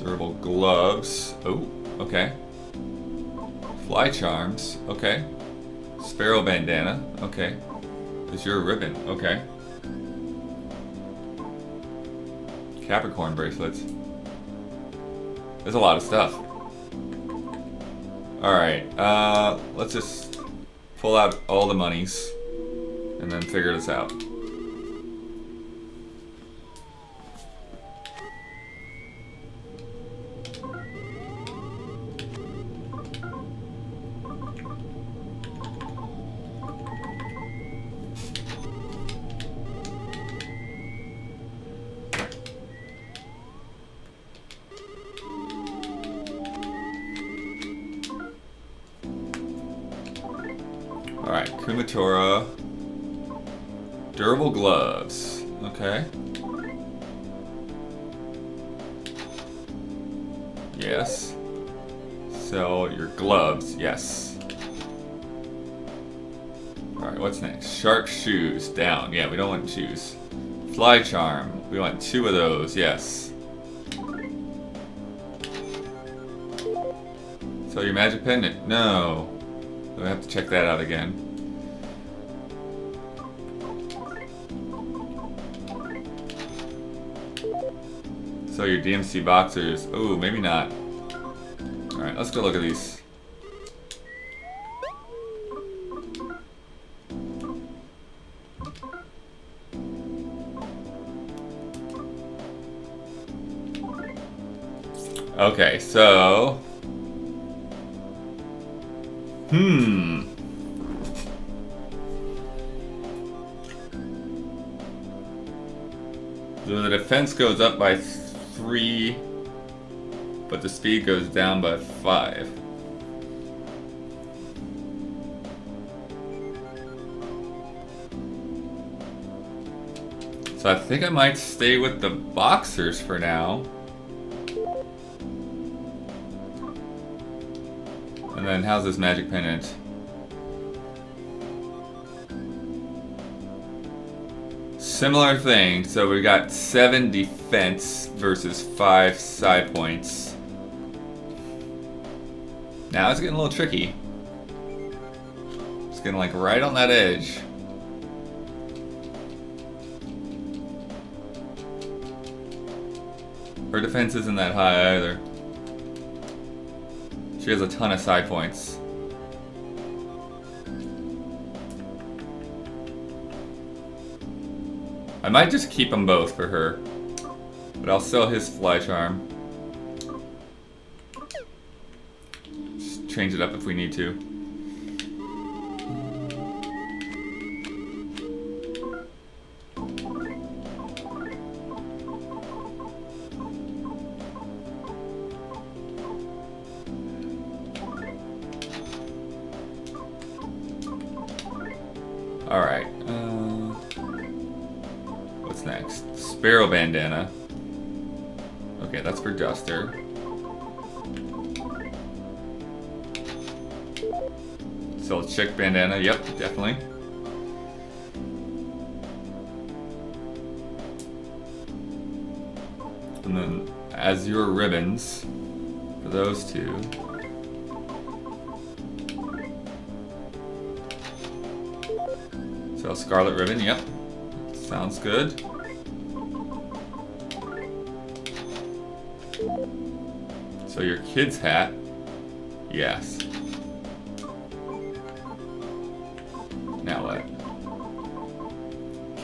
S1: Durable gloves. Oh, okay. Fly charms. Okay. Sparrow bandana. Okay. Azure ribbon. Okay. Capricorn bracelets. There's a lot of stuff. Alright, uh, let's just pull out all the monies and then figure this out. Fly charm. We want two of those. Yes. So your magic pendant. No. We have to check that out again. So your DMC boxers. Oh, maybe not. Alright, let's go look at these. Okay, so... Hmm. So the defense goes up by three, but the speed goes down by five. So I think I might stay with the boxers for now. Then how's this magic pendant? Similar thing, so we got 7 defense versus 5 PSI points. Now it's getting a little tricky. It's getting like right on that edge. Her defense isn't that high either. She has a ton of PSI points. I might just keep them both for her. But I'll sell his fly charm. Just change it up if we need to. Bandana, yep, definitely. And then Azure ribbons for those two. So Scarlet ribbon, yep. Sounds good. So your kid's hat, yes.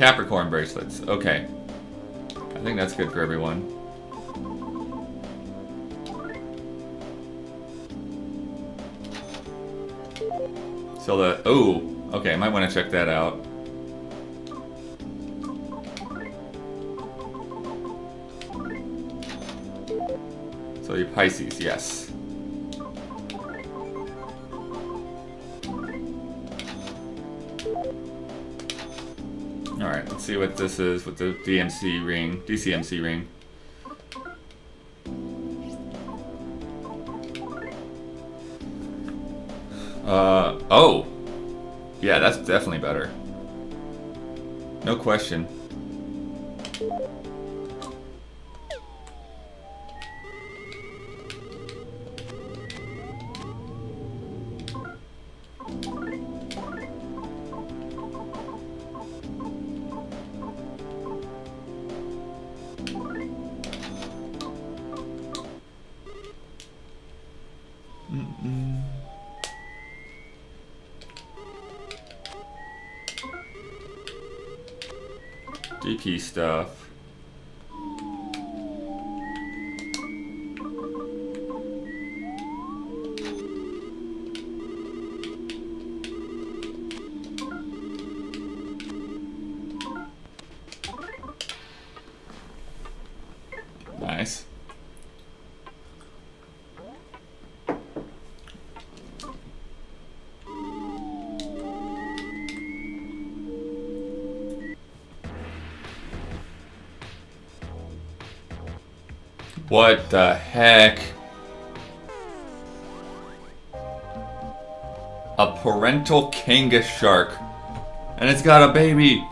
S1: Capricorn bracelets. Okay. I think that's good for everyone. So the... Oh! Okay, I might want to check that out. So you Pisces, yes. Let's see what this is with the DMC ring, DCMC ring. Uh, oh. Yeah, that's definitely better. No question. What the heck? A parental Kangashark. And it's got a baby.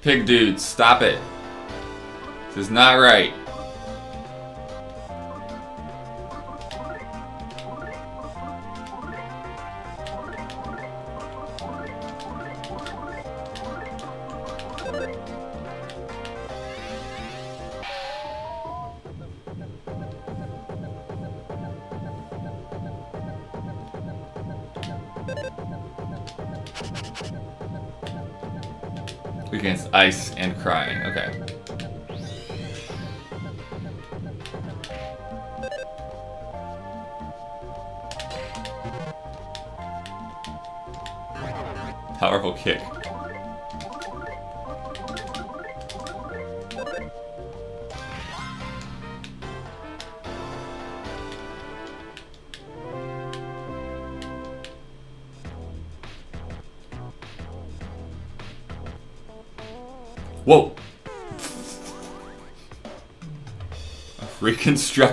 S1: Pig dude, stop it. This is not right.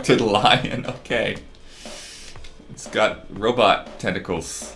S1: Reconstructed lion, okay. It's got robot tentacles.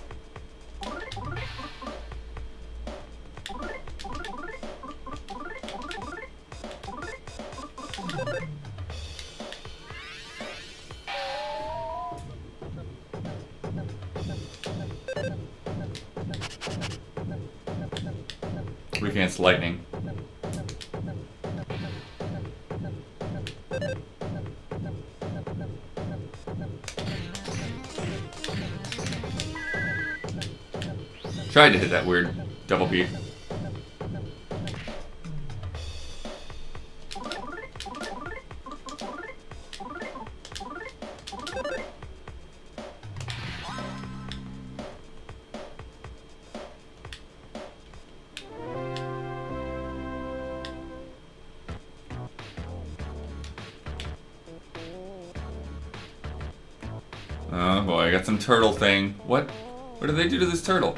S1: What? What did they do to this turtle?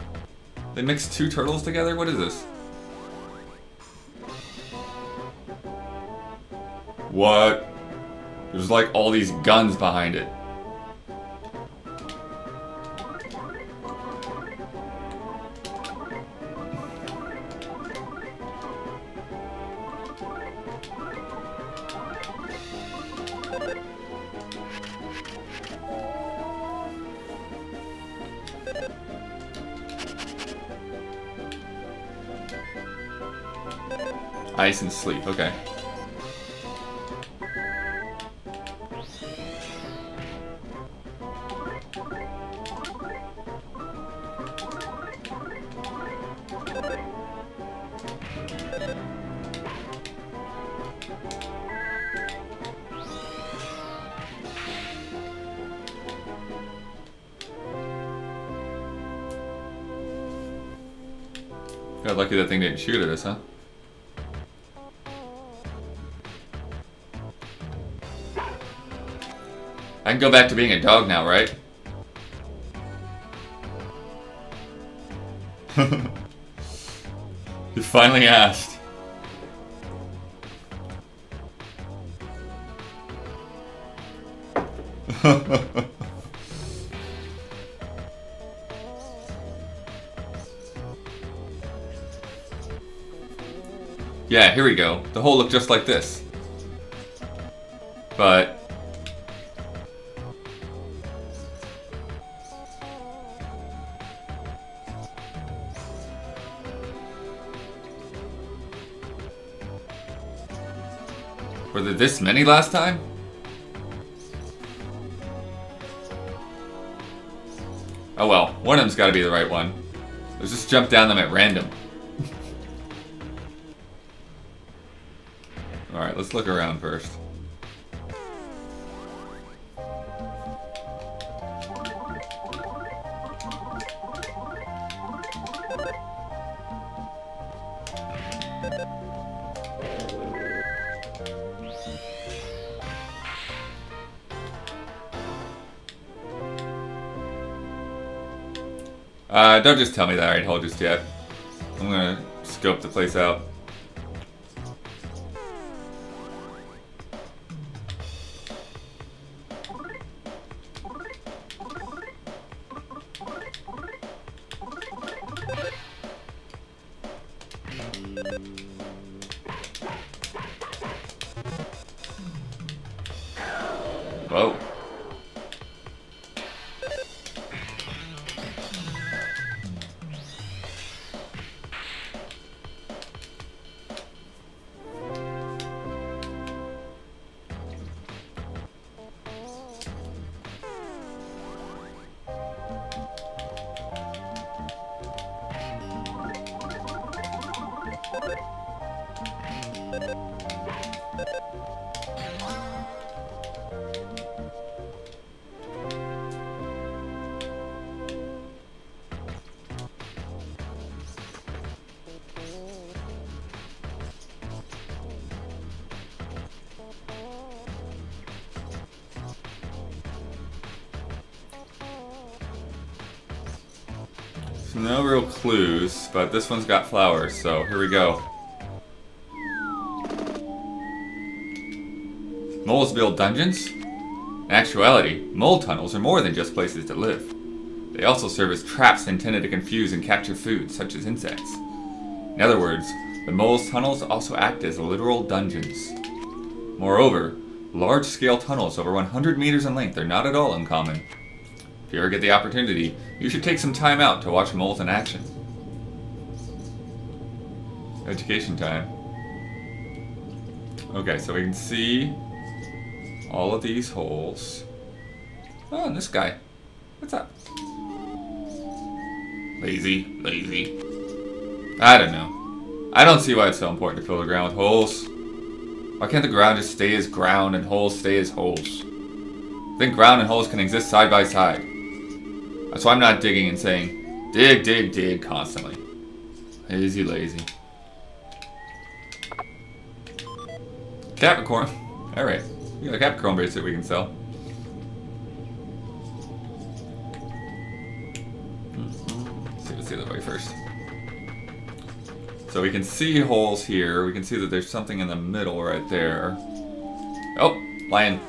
S1: They mixed two turtles together? What is this? What? There's like all these guns behind it. And sleep, okay. Lucky that thing didn't shoot at us, huh? Can go back to being a dog now, right? you finally asked. yeah, here we go. The hole looked just like this. This many last time? Oh well, one of them's gotta be the right one. Let's just jump down them at random. Alright, let's look around first. Don't just tell me that I ain't hold just yet. I'm gonna scope the place out. This one's got flowers, so here we go. Moles build dungeons? In actuality, mole tunnels are more than just places to live. They also serve as traps intended to confuse and capture food, such as insects. In other words, the mole's tunnels also act as literal dungeons. Moreover, large-scale tunnels over 100 meters in length are not at all uncommon. If you ever get the opportunity, you should take some time out to watch moles in action. Education time. Okay, so we can see all of these holes. Oh, and this guy. What's up? Lazy, lazy. I don't know. I don't see why it's so important to fill the ground with holes. Why can't the ground just stay as ground and holes stay as holes? I think ground and holes can exist side by side. That's why I'm not digging and saying, dig, dig, dig constantly. Lazy, lazy. Capricorn. Alright. We got a Capricorn bracelet we can sell. Hmm. Let's see the other way first. So we can see holes here. We can see that there's something in the middle right there. Oh, lion.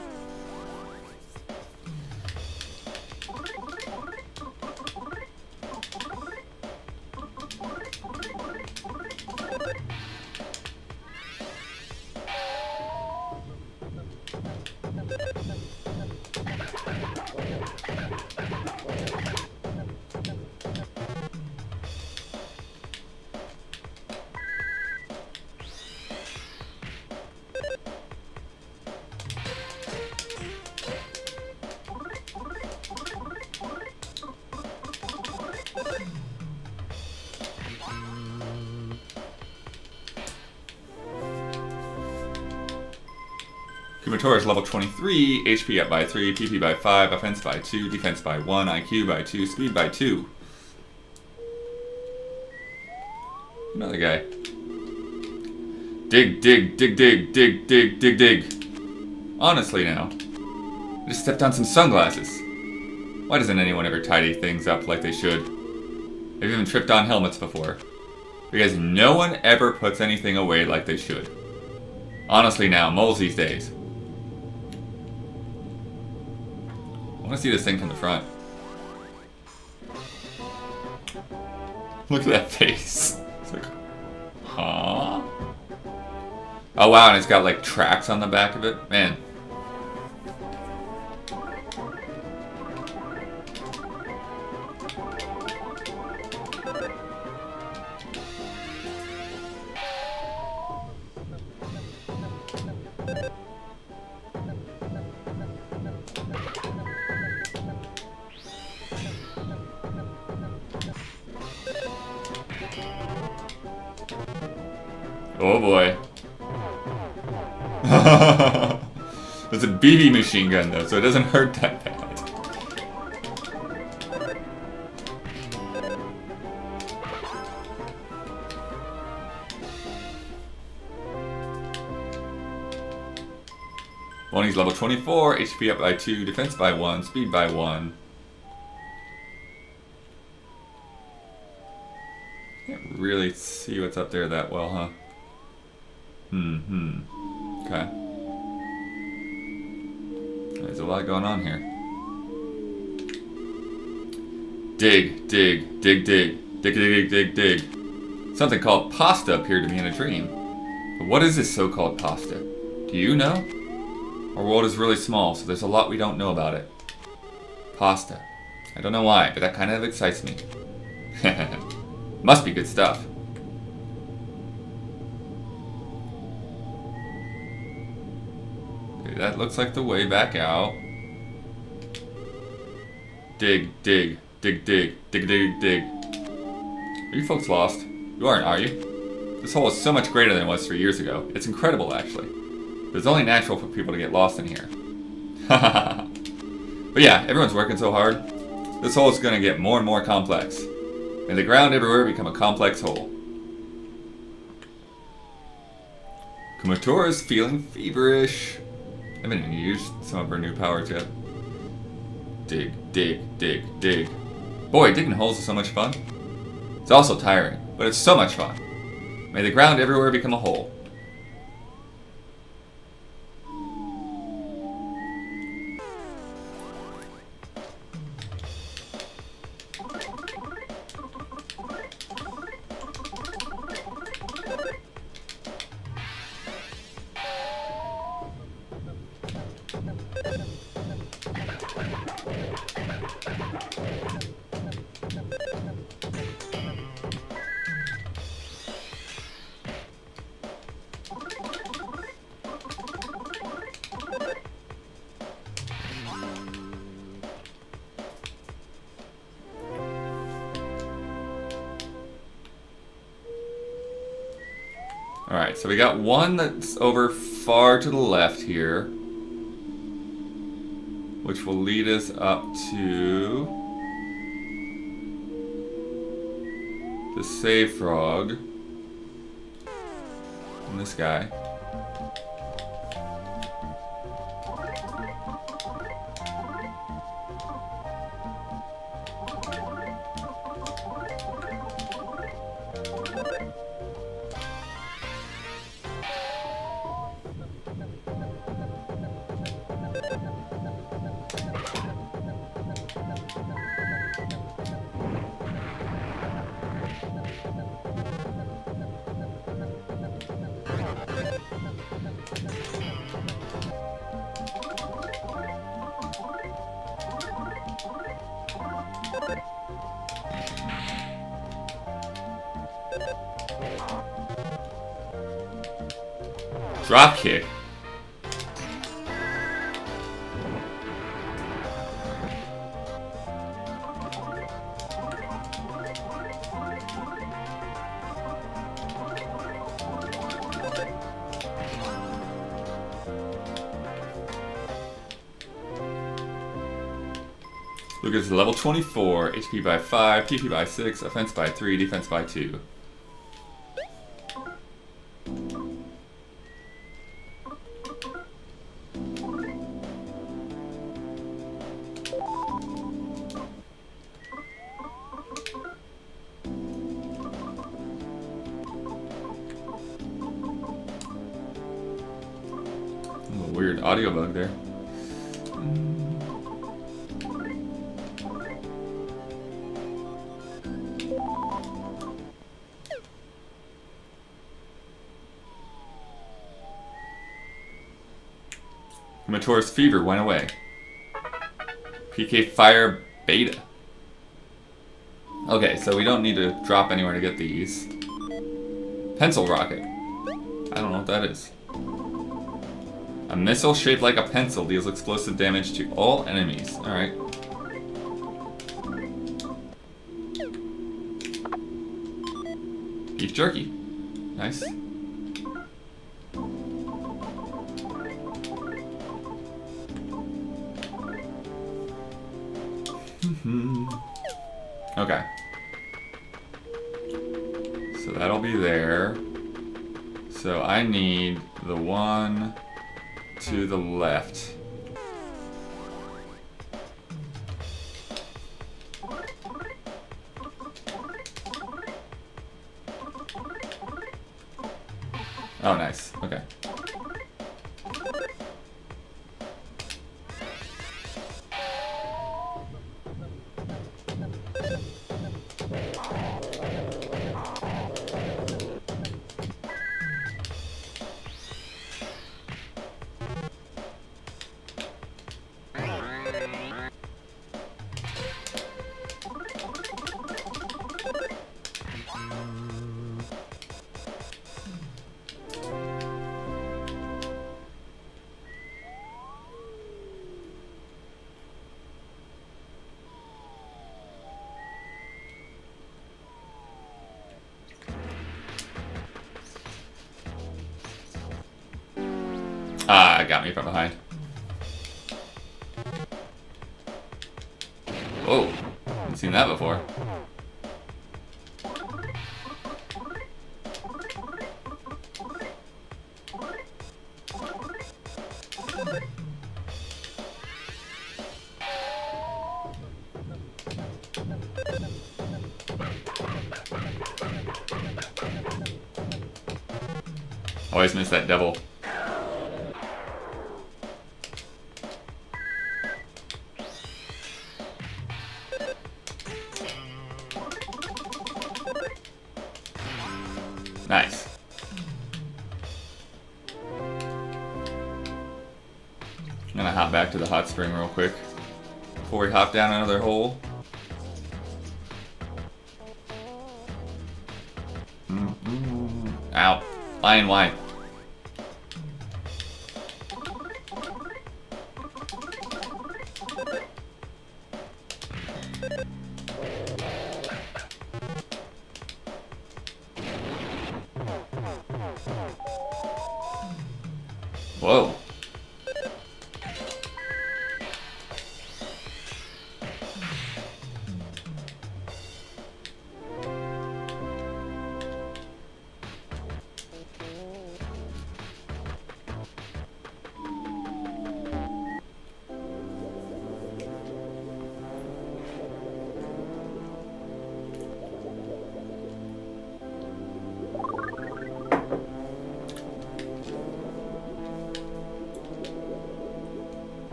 S1: 23, HP up by 3, PP by 5, offense by 2, defense by 1, IQ by 2, speed by 2. Another guy. Dig, dig, dig, dig, dig, dig, dig, dig. Honestly now, I just stepped on some sunglasses. Why doesn't anyone ever tidy things up like they should? I've even tripped on helmets before. Because no one ever puts anything away like they should. Honestly now, moles these days. Want to see this thing from the front. Look at that face. It's like, huh? Oh wow, and it's got like tracks on the back of it. Man. BB machine gun though, so it doesn't hurt that bad. Boney's level 24, HP up by 2, defense by 1, speed by 1. Can't really see what's up there that well, huh? Hmm, hmm. Okay. There's a lot going on here. Dig, dig, dig, dig, dig, dig, dig, dig, dig. Something called pasta appeared to me in a dream. But what is this so-called pasta? Do you know? Our world is really small, so there's a lot we don't know about it. Pasta. I don't know why, but that kind of excites me. Must be good stuff. That looks like the way back out. Dig, dig, dig, dig, dig, dig, dig. Are you folks lost? You aren't, are you? This hole is so much greater than it was three years ago. It's incredible, actually. But It's only natural for people to get lost in here. but yeah, everyone's working so hard. This hole is going to get more and more complex. And the ground everywhere become a complex hole. Kumatora is feeling feverish. Haven't used some of her new powers yet. Dig, dig, dig, dig. Boy, digging holes is so much fun. It's also tiring, but it's so much fun. May the ground everywhere become a hole. One that's over far to the left here. Which will lead us up to... The Save Frog. And this guy. Lucas is level 24, HP by 5, PP by 6, offense by 3, defense by 2. Fever went away. PK Fire Beta. Okay, so we don't need to drop anywhere to get these. Pencil Rocket. I don't know what that is. A missile shaped like a pencil deals explosive damage to all enemies. Alright. Beef jerky. Nice.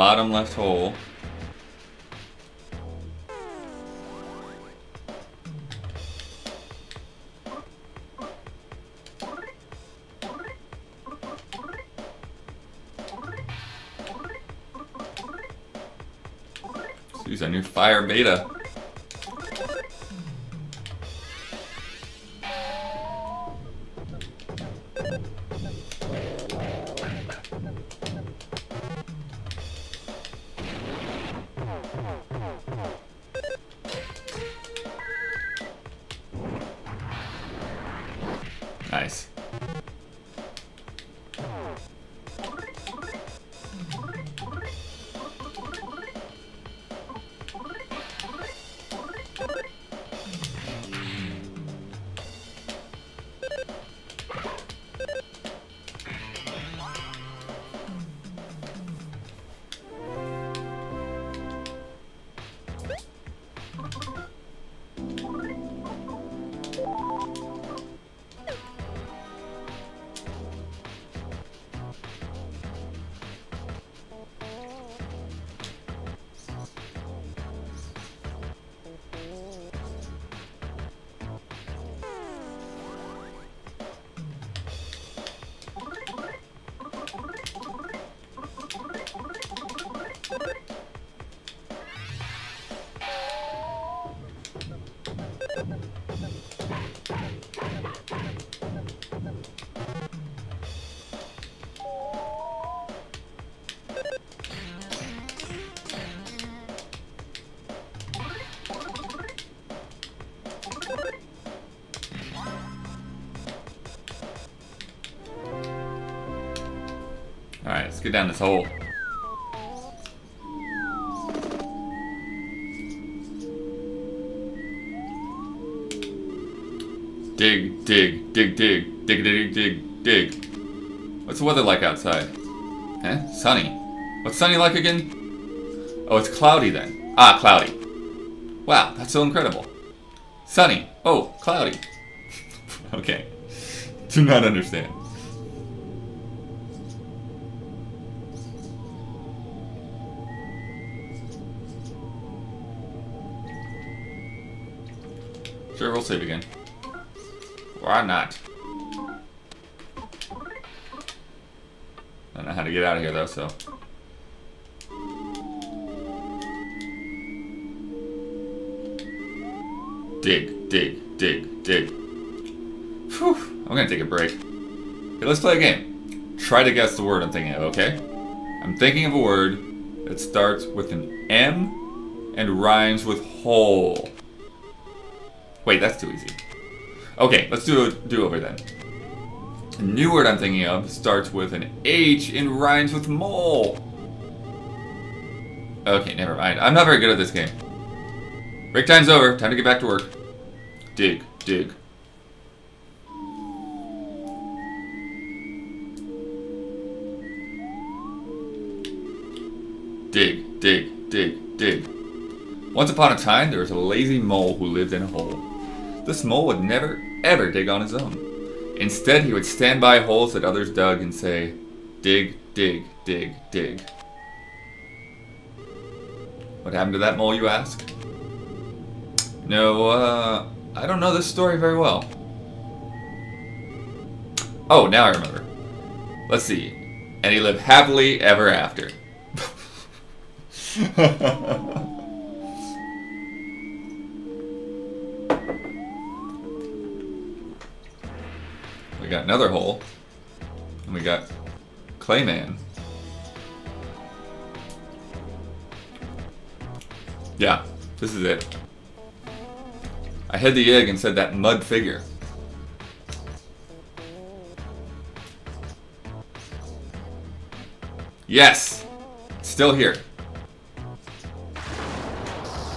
S1: Bottom left hole. Use our new fire beta. Let's get down this hole. Dig, dig, dig, dig, dig, dig, dig, dig. What's the weather like outside? Eh? Sunny. What's sunny like again? Oh, it's cloudy then. Ah, cloudy. Wow, that's so incredible. Sunny. Oh, cloudy. okay. Do not understand. Save again. Why not? I don't know how to get out of here though, so. Dig, dig, dig, dig. Whew, I'm gonna take a break. Okay, let's play a game. Try to guess the word I'm thinking of, okay? I'm thinking of a word that starts with an M and rhymes with hole. Wait, that's too easy. Okay, let's do a do over then. The new word I'm thinking of starts with an H and rhymes with mole. Okay, never mind. I'm not very good at this game. Break time's over. Time to get back to work. Dig, dig. Dig, dig, dig, dig. Once upon a time, there was a lazy mole who lived in a hole. This mole would never, ever dig on his own. Instead, he would stand by holes that others dug and say, Dig, dig, dig, dig. What happened to that mole, you ask? No, uh, I don't know this story very well. Oh, now I remember. Let's see. And he lived happily ever after. we got another hole. And we got Clayman. Yeah, this is it. I hid the egg and said that mud figure. Yes! Still here.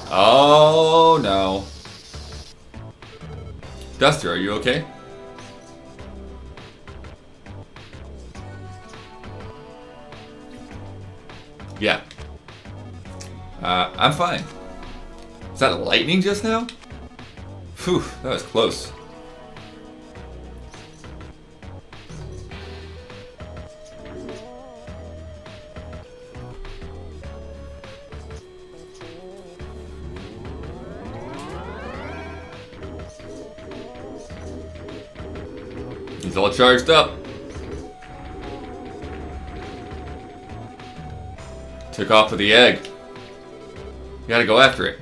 S1: Oh no. Duster, are you okay? Uh, I'm fine. Is that lightning just now? Phew, that was close. He's all charged up. Took off with the egg. You gotta go after it.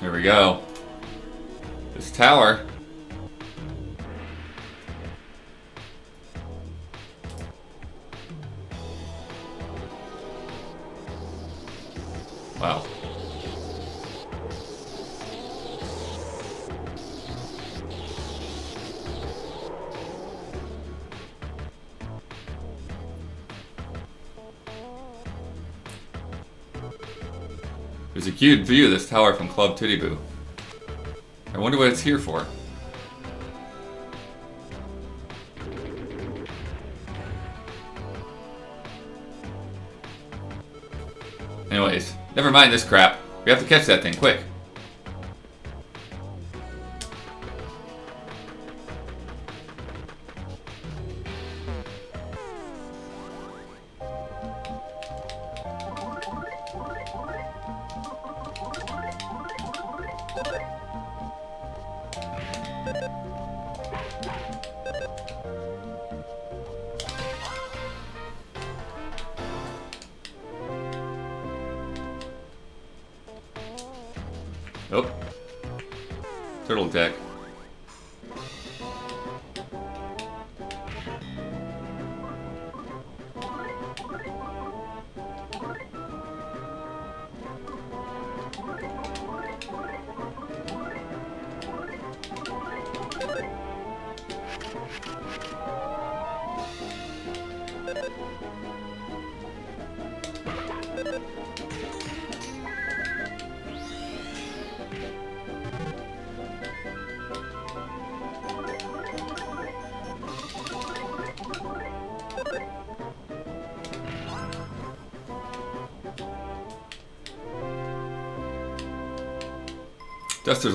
S1: Here we go. This tower. Cute view this tower from Club Titiboo. I wonder what it's here for. Anyways, never mind this crap. We have to catch that thing, quick.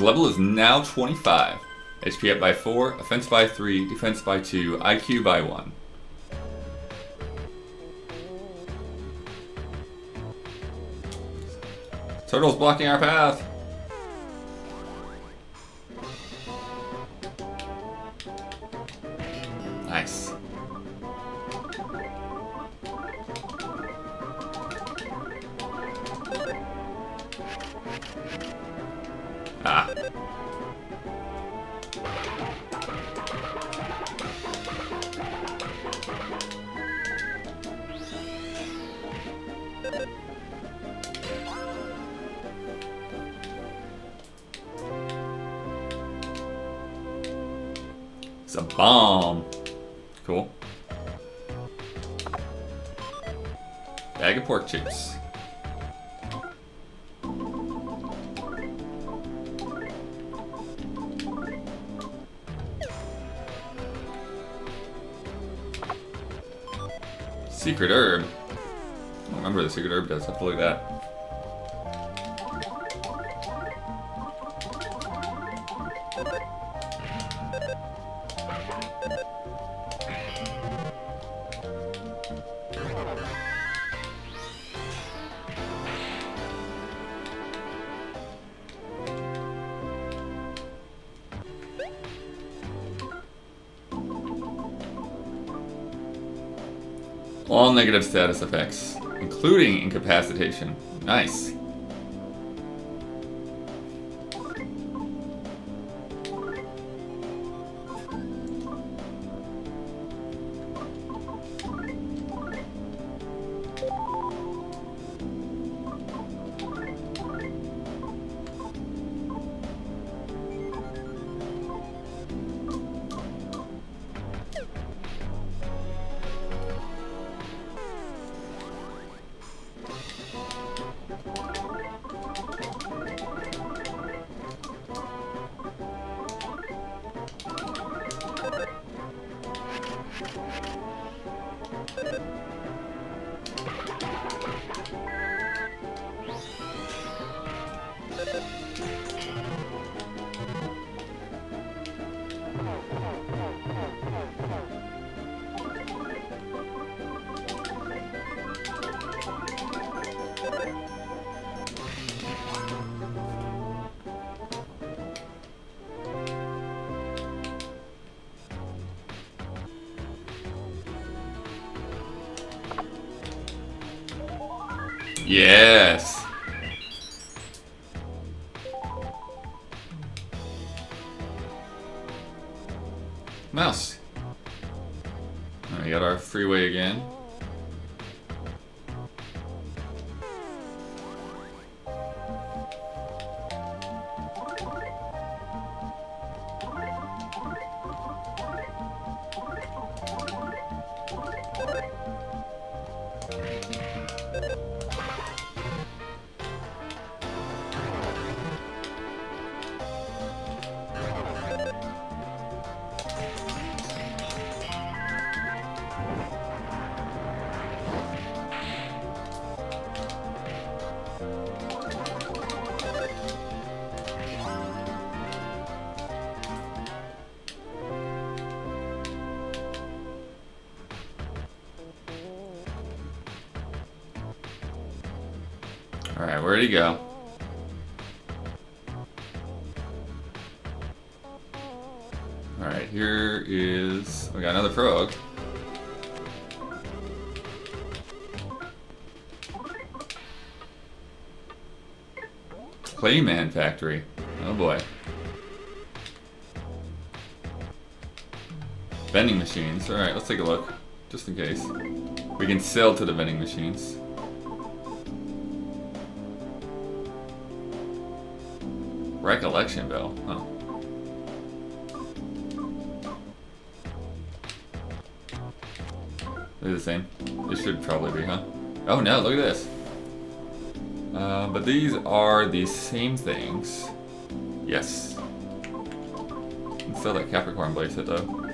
S1: Level is now 25. HP up by 4, offense by 3, defense by 2, IQ by 1. Turtle's blocking our path. Bomb. Cool. Bag of pork chips. Secret herb. I don't remember the secret herb does. I have to look at that. Negative status effects, including incapacitation. Nice. Where'd go? Alright, here is... We got another frog. Clayman Factory. Oh boy. Vending machines. Alright, let's take a look. Just in case. We can sell to the vending machines. Recollection bell. Oh. They're the same. They should probably be, huh? Oh no, look at this. Uh, but these are the same things. Yes. Can sell that Capricorn bracelet though.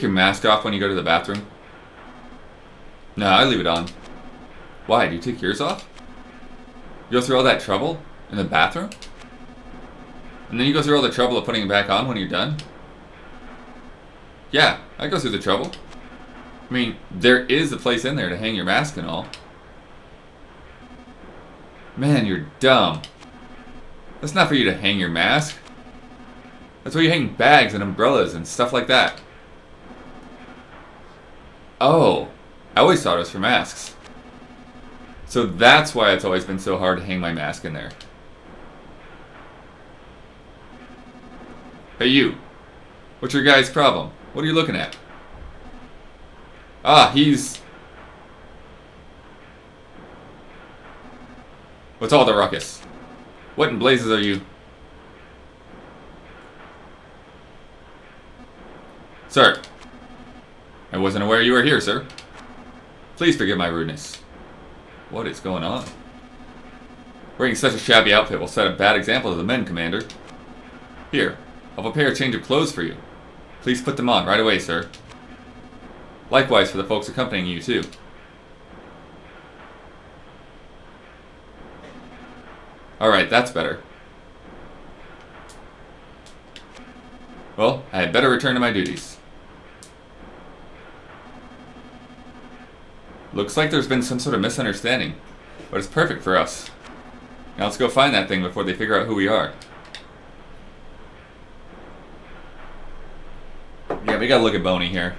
S1: Take your mask off when you go to the bathroom? No, I leave it on. Why? Do you take yours off? You go through all that trouble in the bathroom? And then you go through all the trouble of putting it back on when you're done? Yeah, I go through the trouble. I mean, there is a place in there to hang your mask and all. Man, you're dumb. That's not for you to hang your mask. That's where you hang bags and umbrellas and stuff like that. Oh, I always thought it was for masks. So that's why it's always been so hard to hang my mask in there. Hey you, what's your guy's problem? What are you looking at? Ah, he's... What's all the ruckus? What in blazes are you? Sir. I wasn't aware you were here, sir. Please forgive my rudeness. What is going on? Wearing such a shabby outfit will set a bad example to the men, Commander. Here, I'll prepare a change of clothes for you. Please put them on right away, sir. Likewise for the folks accompanying you, too. Alright, that's better. Well, I had better return to my duties. Looks like there's been some sort of misunderstanding, but it's perfect for us. Now let's go find that thing before they figure out who we are. Yeah, we gotta look at Boney here.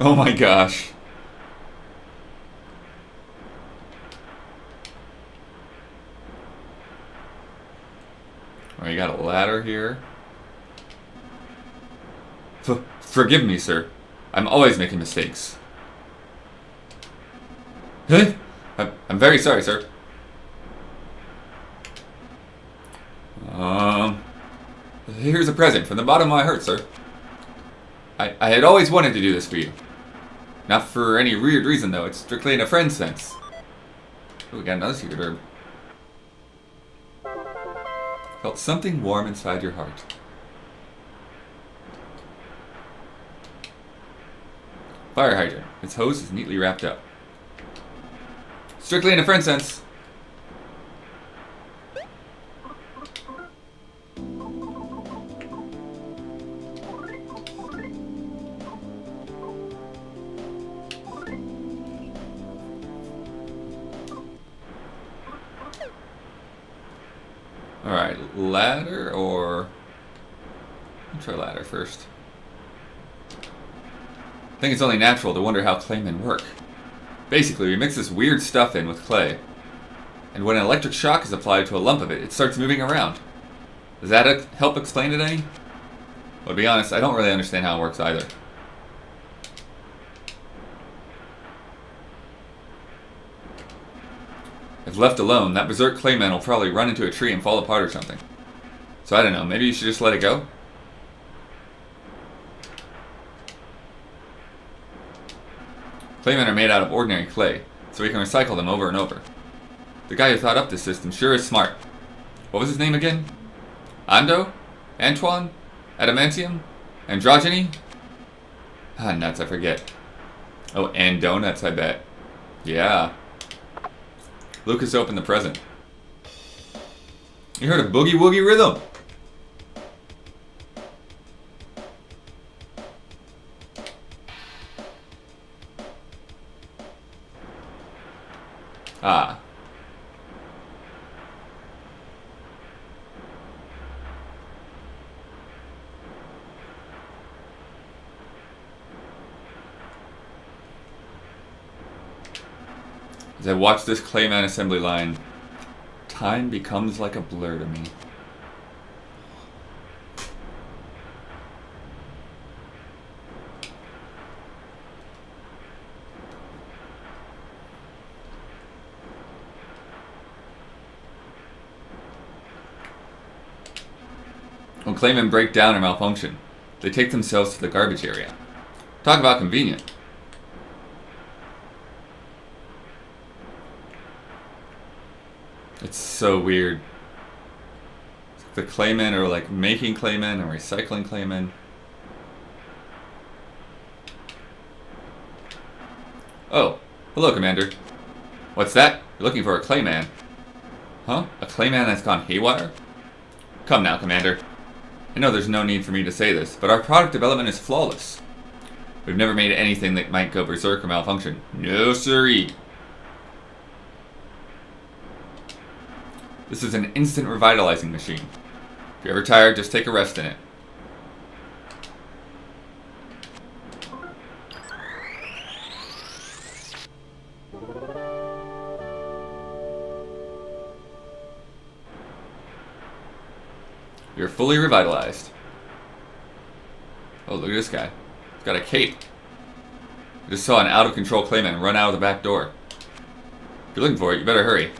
S1: Oh my gosh. Oh, you got a ladder here. F forgive me, sir. I'm always making mistakes. I'm, I'm very sorry, sir. Um, here's a present from the bottom of my heart, sir. I, I had always wanted to do this for you. Not for any weird reason, though. It's strictly in a friend sense. Oh, we got another secret herb. Felt something warm inside your heart. Fire hydrant. Its hose is neatly wrapped up. Strictly in a friend sense. Alright, ladder or... Let's try ladder first. I think it's only natural to wonder how Claymen work. Basically, we mix this weird stuff in with clay, and when an electric shock is applied to a lump of it, it starts moving around. Does that help explain it any? Well, to be honest, I don't really understand how it works either. If left alone, that berserk clayman will probably run into a tree and fall apart or something. So I don't know, maybe you should just let it go? Claymen are made out of ordinary clay, so we can recycle them over and over. The guy who thought up this system sure is smart. What was his name again? Ando? Antoine? Adamantium? Androgyny? Ah, nuts, I forget. Oh, and donuts, I bet. Yeah. Lucas opened the present. You heard a boogie woogie rhythm. Ah. As I watch this Clayman assembly line, time becomes like a blur to me. When Claymen break down or malfunction, they take themselves to the garbage area. Talk about convenient. It's so weird. The claymen are like making claymen and recycling claymen. Oh, hello, Commander. What's that? You're looking for a clayman. Huh? A clayman that's gone haywire? Come now, Commander. I know there's no need for me to say this, but our product development is flawless. We've never made anything that might go berserk or malfunction. No siree. This is an instant revitalizing machine. If you're ever tired, just take a rest in it. You're fully revitalized. Oh, look at this guy. He's got a cape. Just saw an out-of-control clayman run out of the back door. If you're looking for it, you better hurry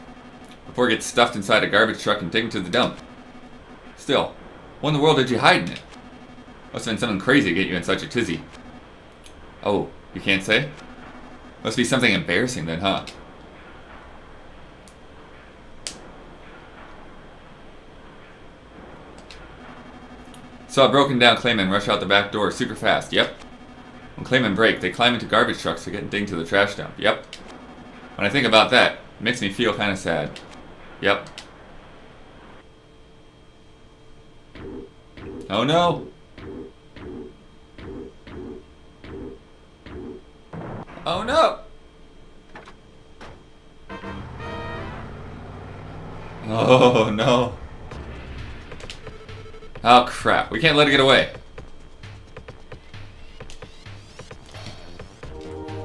S1: before it gets stuffed inside a garbage truck and taken to the dump. Still, what in the world did you hide in it? Must have been something crazy to get you in such a tizzy. Oh, you can't say? Must be something embarrassing then, huh? Saw a broken down Clayman rush out the back door super fast, yep. When Claymen break, they climb into garbage trucks to get dinged to the trash dump, yep. When I think about that, it makes me feel kinda sad. Yep. Oh no! Oh no! Oh no. Oh crap, we can't let it get away.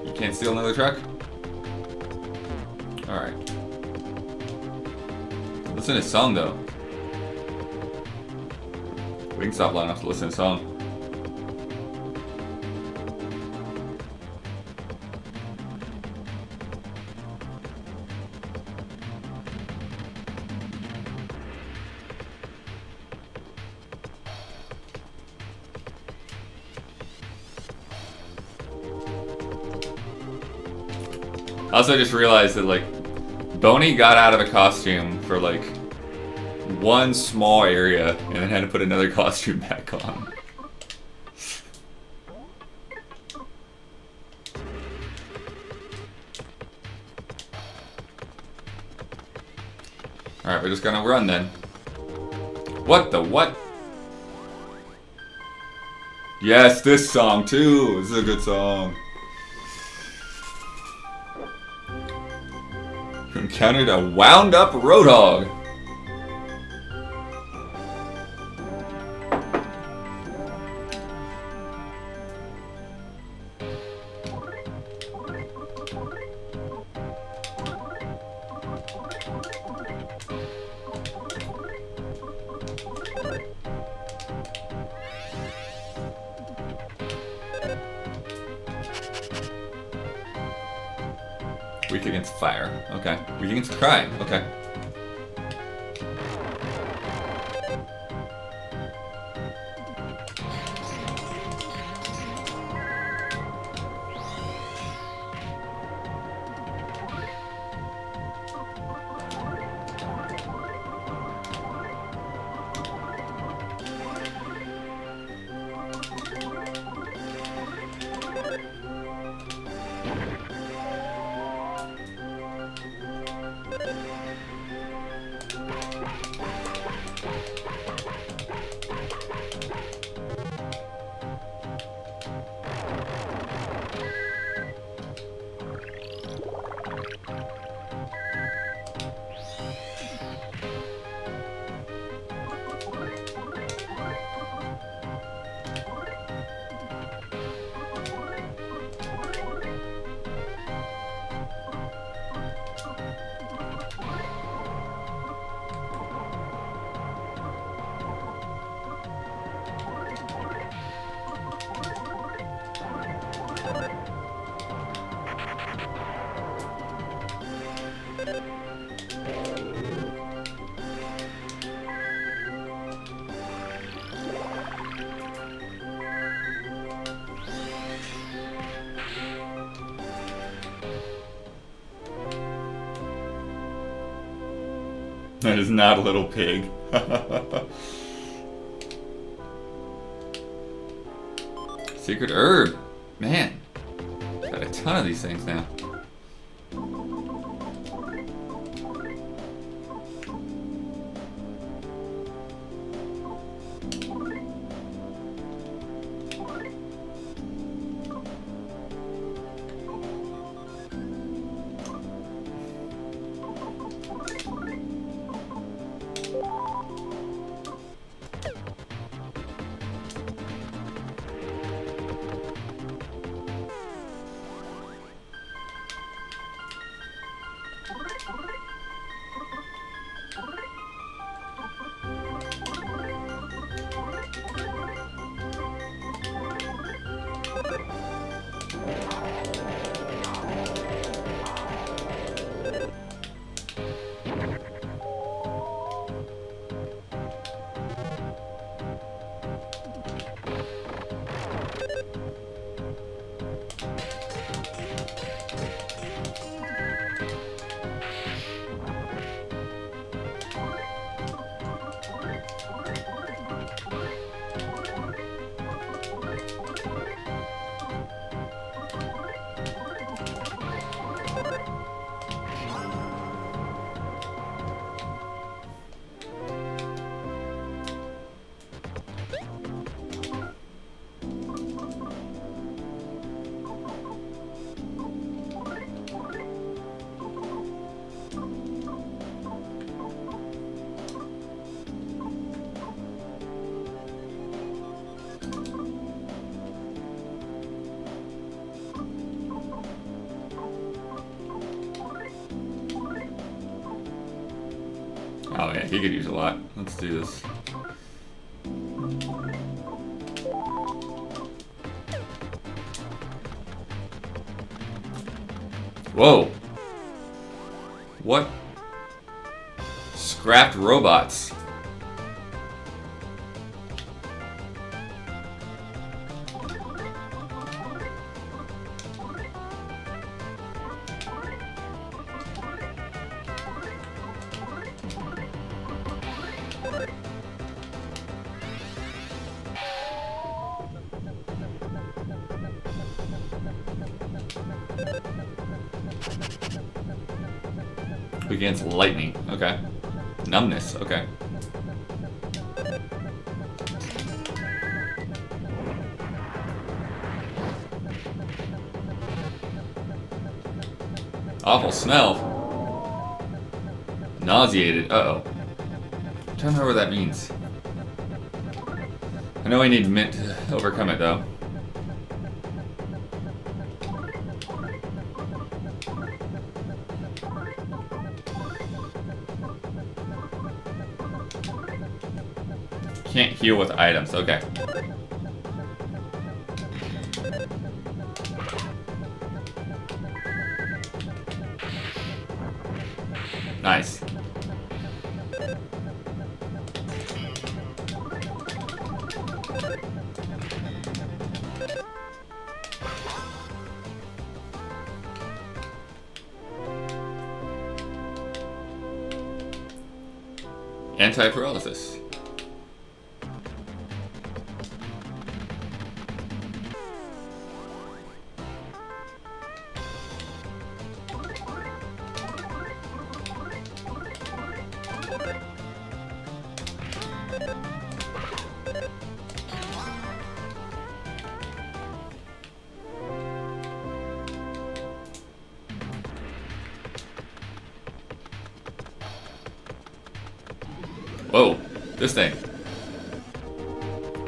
S1: You can't steal another truck? Alright. Listen to his song, though. We can stop long enough to listen to a song. I also just realized that, like, Boney got out of the costume for like one small area and then had to put another costume back on. Alright, we're just gonna run then. What the what? Yes, this song too! This is a good song. Encountered a wound up roadhog. That is not a little pig. Secret herb. Man. Got a ton of these things now. Smell. Nauseated. Uh-oh. Trying to remember what that means. I know I need mint to overcome it, though. Can't heal with items. Okay.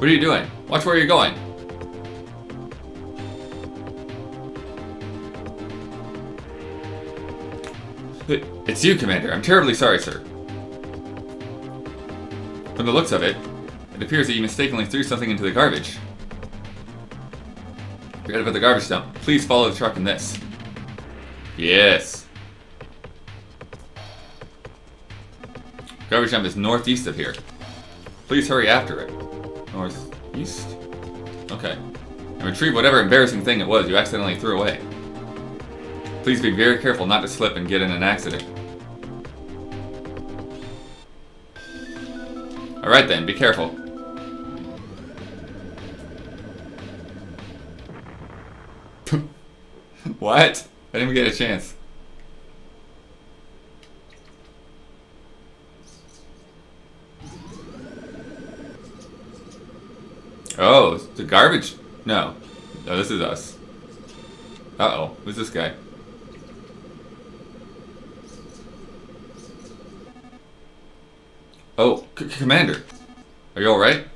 S1: What are you doing? Watch where you're going. It's you, Commander. I'm terribly sorry, sir. From the looks of it, it appears that you mistakenly threw something into the garbage. Forget about the garbage dump. Please follow the truck in this. Yes. Garbage dump is northeast of here. Please hurry after it. Retrieve whatever embarrassing thing it was you accidentally threw away. Please be very careful not to slip and get in an accident. Alright then, be careful. what? I didn't even get a chance. Oh, the garbage. No. No, this is us. Uh-oh. Who's this guy? Oh, C Commander. Are you alright?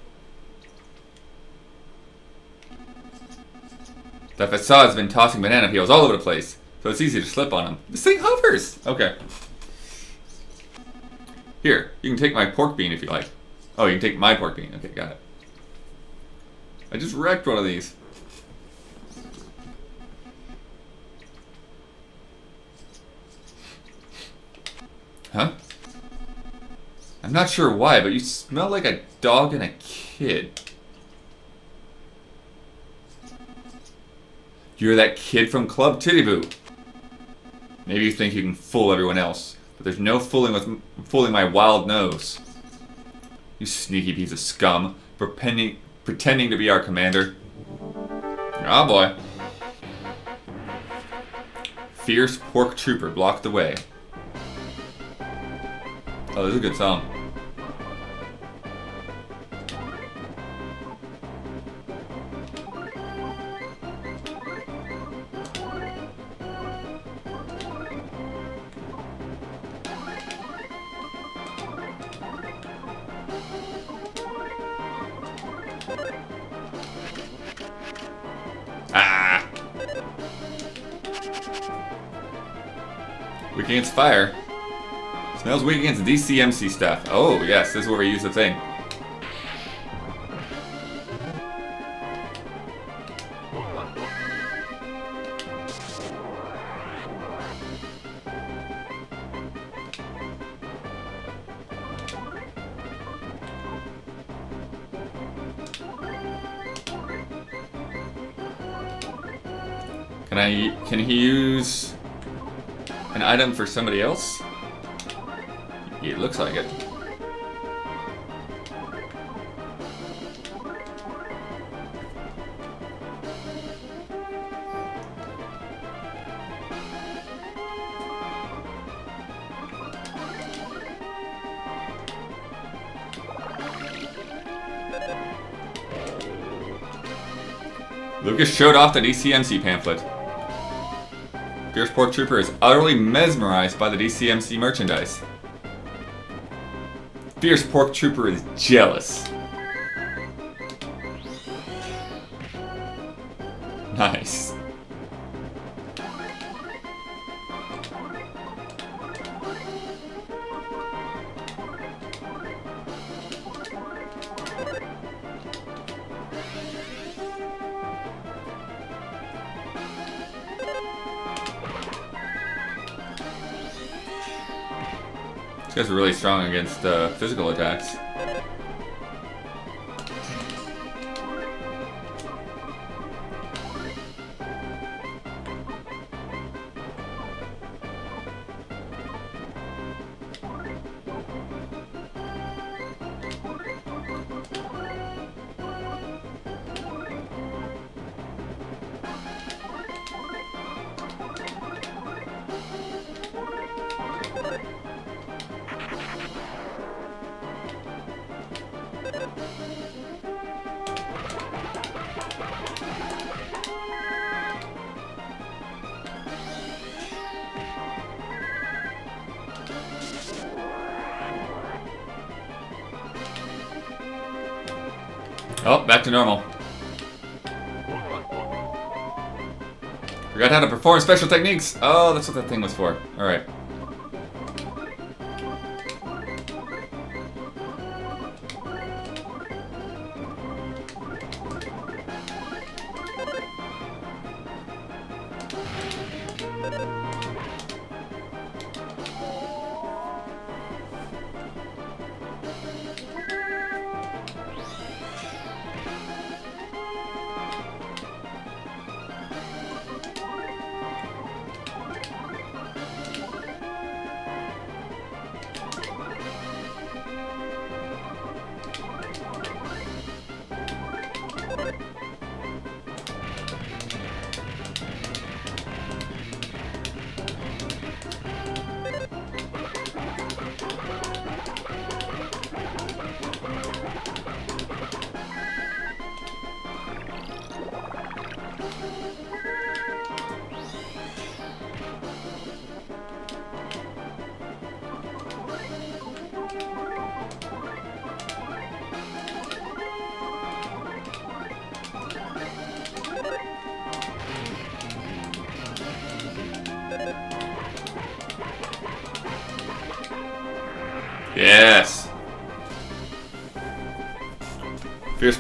S1: That Fassad's been tossing banana peels all over the place, so it's easy to slip on them. This thing hovers! Okay. Here, you can take my pork bean if you like. Oh, you can take my pork bean. Okay, got it. I just wrecked one of these. Huh? I'm not sure why, but you smell like a dog and a kid. You're that kid from Club Titiboo. Maybe you think you can fool everyone else, but there's no fooling with fooling my wild nose. You sneaky piece of scum, pretending pretending to be our commander. Oh boy. Fierce pork trooper blocked the way. Oh, this is a good song. Fire. Smells weak against DCMC stuff. Oh, yes, this is where we use the thing. For somebody else? It looks like it. Lucas showed off the DCMC pamphlet. Fierce Pork Trooper is utterly mesmerized by the DCMC merchandise. Fierce Pork Trooper is jealous. Against uh, physical attacks. To normal. Forgot how to perform special techniques. Oh, that's what that thing was for. Alright. Yes.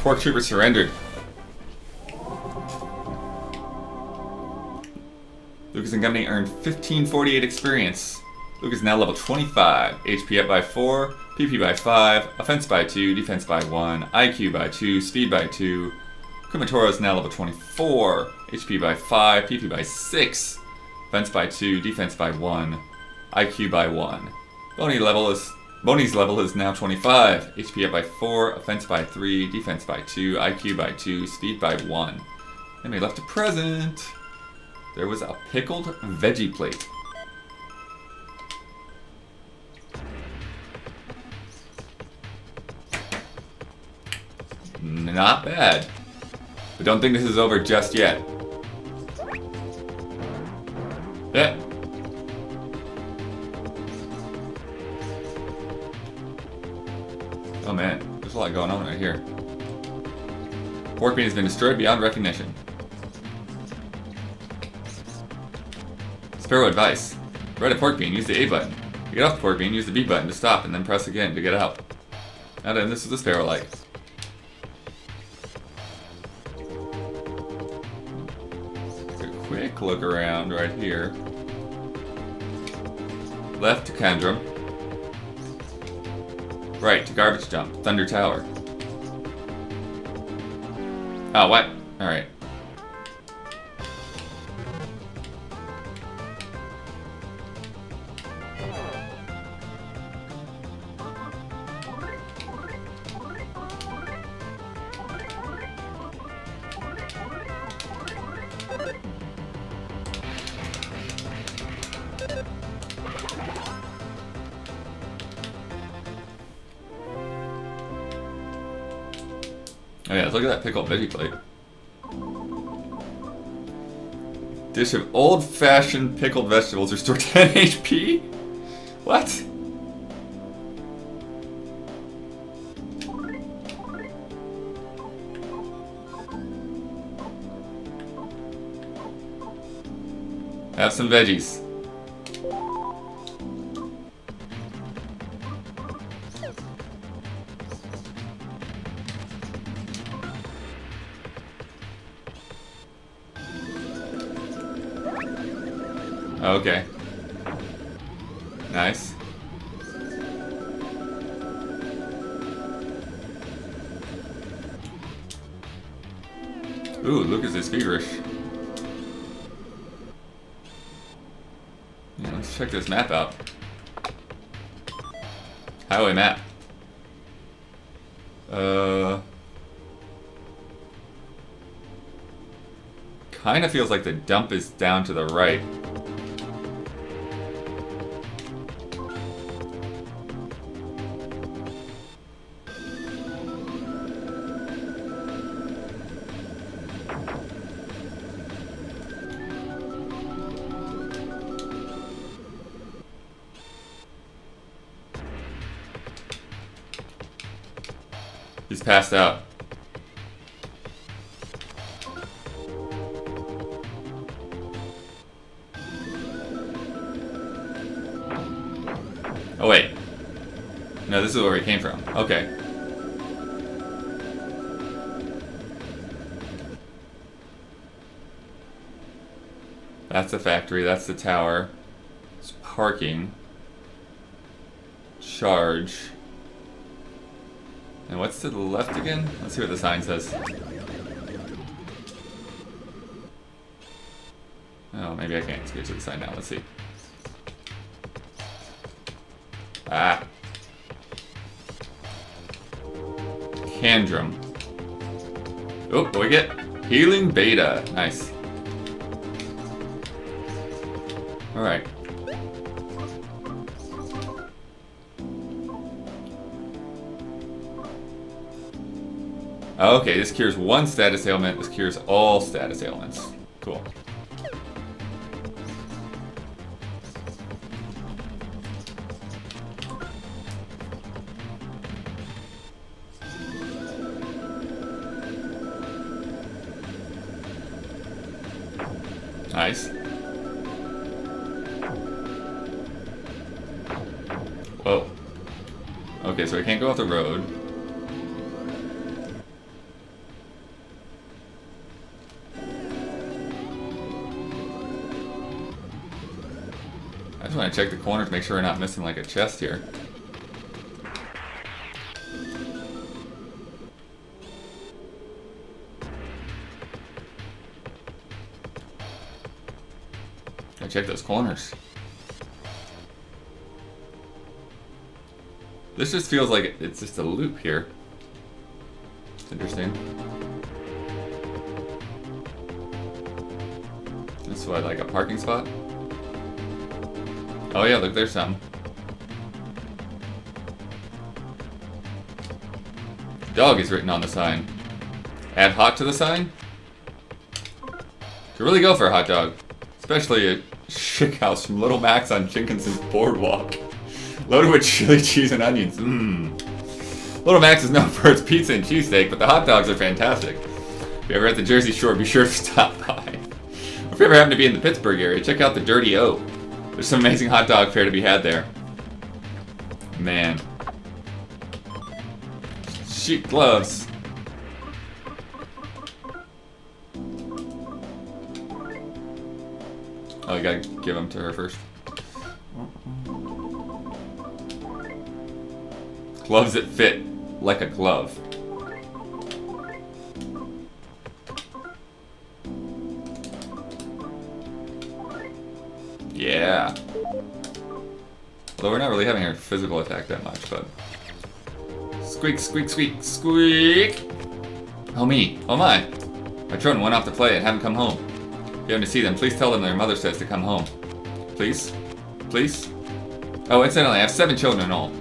S1: Pork Trooper surrendered. Lucas and Company earned 1548 experience. Lucas now level 25. HP up by 4, PP by 5, offense by 2, defense by 1, IQ by 2, speed by 2. Kumatora is now level 24. HP by 5, PP by 6, offense by 2, defense by 1, IQ by 1. Boney level is Boney's level is now 25. HP up by 4, offense by 3, defense by 2, IQ by 2, speed by 1. And we left a present. There was a pickled veggie plate. Not bad. But don't think this is over just yet. Has been destroyed beyond recognition. Sparrow advice. Ride a pork bean, use the A button. To get off the pork bean, use the B button to stop and then press again to get out. And then this is the sparrow like. a quick look around right here. Left to Kendrum. Right, to garbage dump. Thunder Tower. Oh, what? Alright. Pickled veggie plate. Dish of old-fashioned pickled vegetables restore 10 HP? What? Have some veggies. Okay. Nice. Ooh, Lucas is feverish. Yeah, let's check this map out. Highway map. Uh... Kinda feels like the dump is down to the right. Passed out. Oh wait. No, this is where we came from. Okay. That's the factory, that's the tower. It's parking. Charge. And what's to the left again? Let's see what the sign says. Oh, maybe I can't get to the sign now. Let's see. Ah. Candrum. Oh, we get Healing Beta. Nice. Okay, this cures one status ailment. This cures all status ailments. Cool. Corners, make sure we're not missing like a chest here. I check those corners. This just feels like it's just a loop here. It's interesting. This is what, like a parking spot? Oh yeah, look, there's some. Dog is written on the sign. Add hot to the sign? Could really go for a hot dog. Especially a chick house from Little Max on Jenkinson's Boardwalk. Loaded with chili cheese and onions. Mmm. Little Max is known for its pizza and cheesesteak, but the hot dogs are fantastic. If you're ever at the Jersey Shore, be sure to stop by. If you ever happen to be in the Pittsburgh area, check out the Dirty O. There's some amazing hot dog fare to be had there. Man. Sheep gloves. Oh, you gotta give them to her first. Gloves that fit like a glove. Physical attack that much, but... Squeak, squeak, squeak, squeak! Oh me, oh my! My children went off to play and haven't come home. If you happen to see them, please tell them their mother says to come home. Please? Please? Oh, incidentally, I have seven children in all.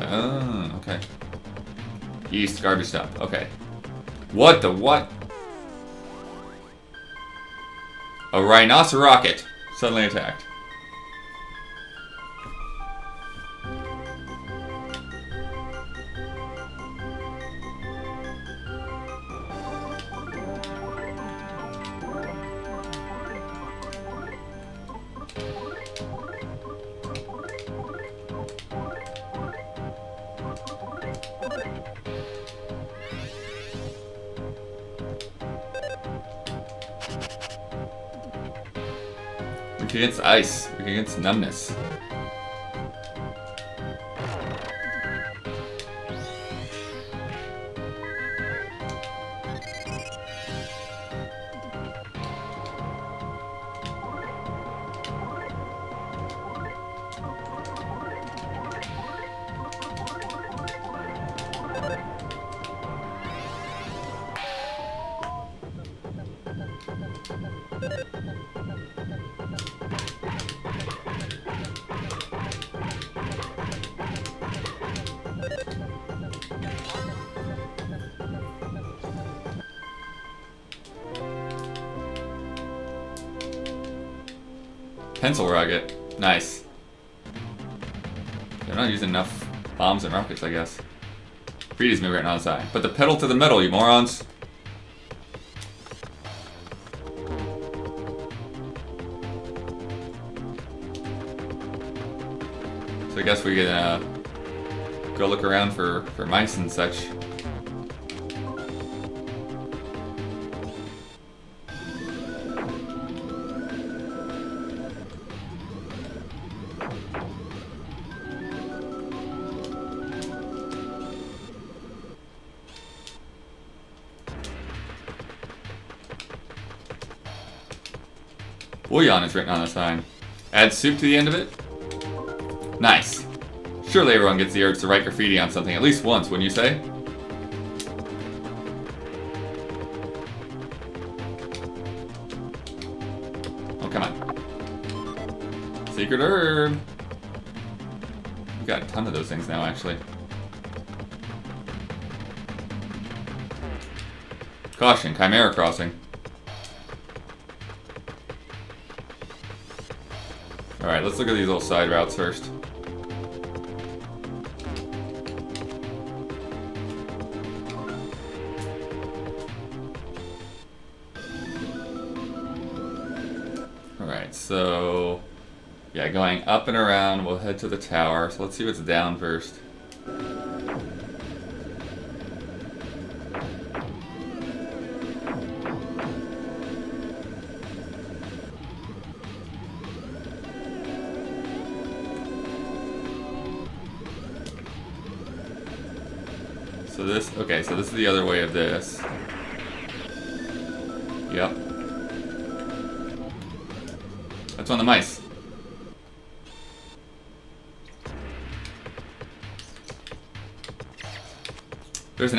S1: Oh, okay. East, garbage dump. Okay. What the what? A rhinocerocket suddenly attacked. Weak against ice. Weak against numbness. I guess. Greedy's moving right on the side. Put the pedal to the metal, you morons! So I guess we can uh, go look around for, for mice and such. Bouillon is written on the sign. Add soup to the end of it? Nice. Surely everyone gets the urge to write graffiti on something at least once, wouldn't you say? Oh, come on. Secret herb. We've got a ton of those things now, actually. Caution, Chimera Crossing. Alright, let's look at these little side routes first. Alright, so... Yeah, going up and around, we'll head to the tower. So let's see what's down first.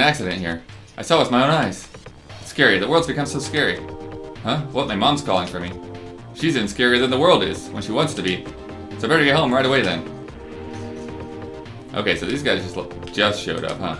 S1: Accident here. I saw it with my own eyes. It's scary. The world's become so scary. Huh? What? My mom's calling for me. She's even scarier than the world is, when she wants to be. So I better get home right away then. Okay, so these guys just just showed up, huh?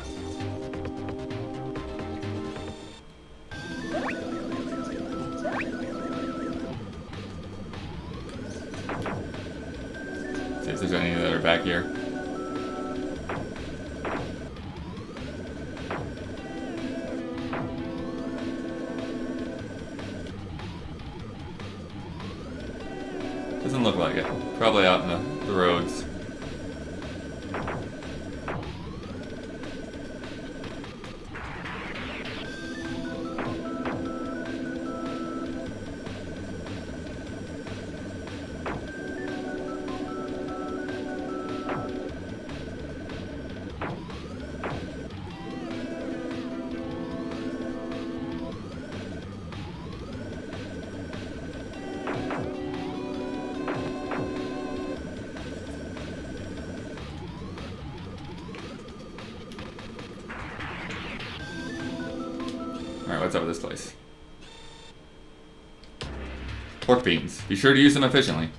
S1: Sure to use them efficiently.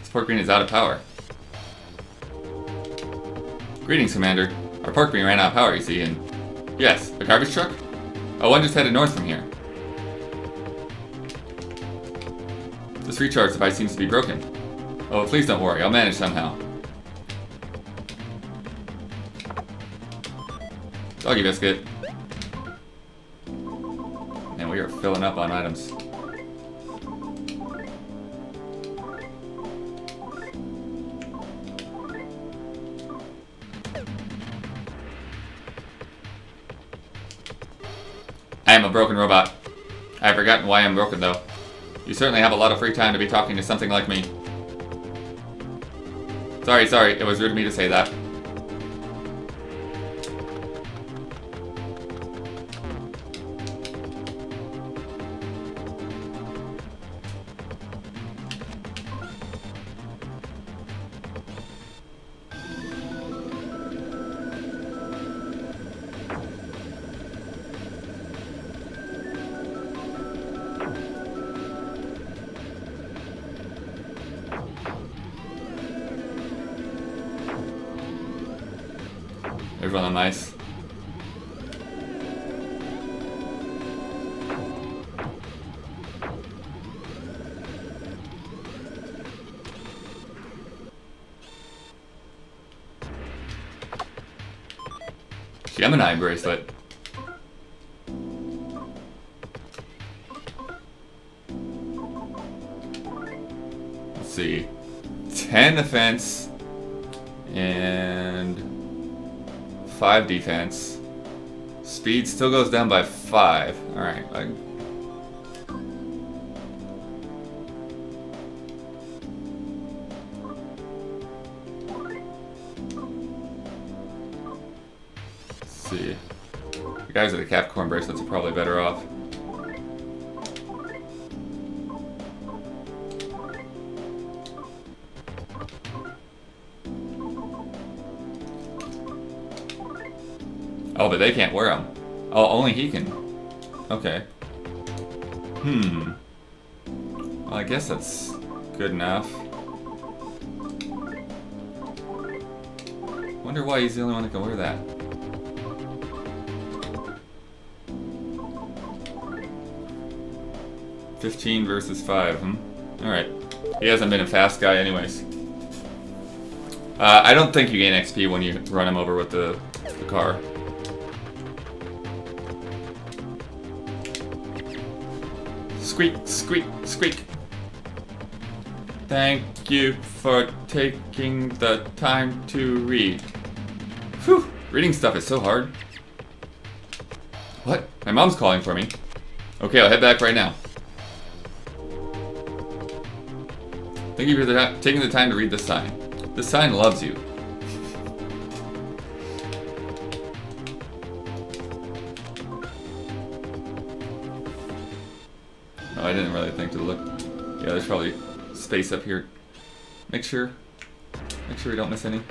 S1: This pork bean is out of power. Greetings, Commander. Our pork bean ran out of power, you see, and... Yes, a garbage truck? Oh, one just headed north from here. This recharge device seems to be broken. Oh, please don't worry, I'll manage somehow. Doggy biscuit. And we are filling up on items. Broken robot. I have forgotten why I'm broken, though. You certainly have a lot of free time to be talking to something like me. Sorry, sorry, it was rude of me to say that. Bracelet. Let's see. 10 offense and 5 defense. Speed still goes down by 5. Probably better off. Oh, but they can't wear them. Oh, only he can. Okay. Hmm. Well, I guess that's good enough. Wonder why he's the only one that can wear that. 15 versus 5, hmm? Alright. He hasn't been a fast guy anyways. Uh, I don't think you gain XP when you run him over with the, the car. Squeak, squeak, squeak. Thank you for taking the time to read. Whew, reading stuff is so hard. What? My mom's calling for me. Okay, I'll head back right now. Thank you for the, taking the time to read this sign. This sign loves you. Oh, I didn't really think to look. Yeah, there's probably space up here. Make sure. Make sure we don't miss any.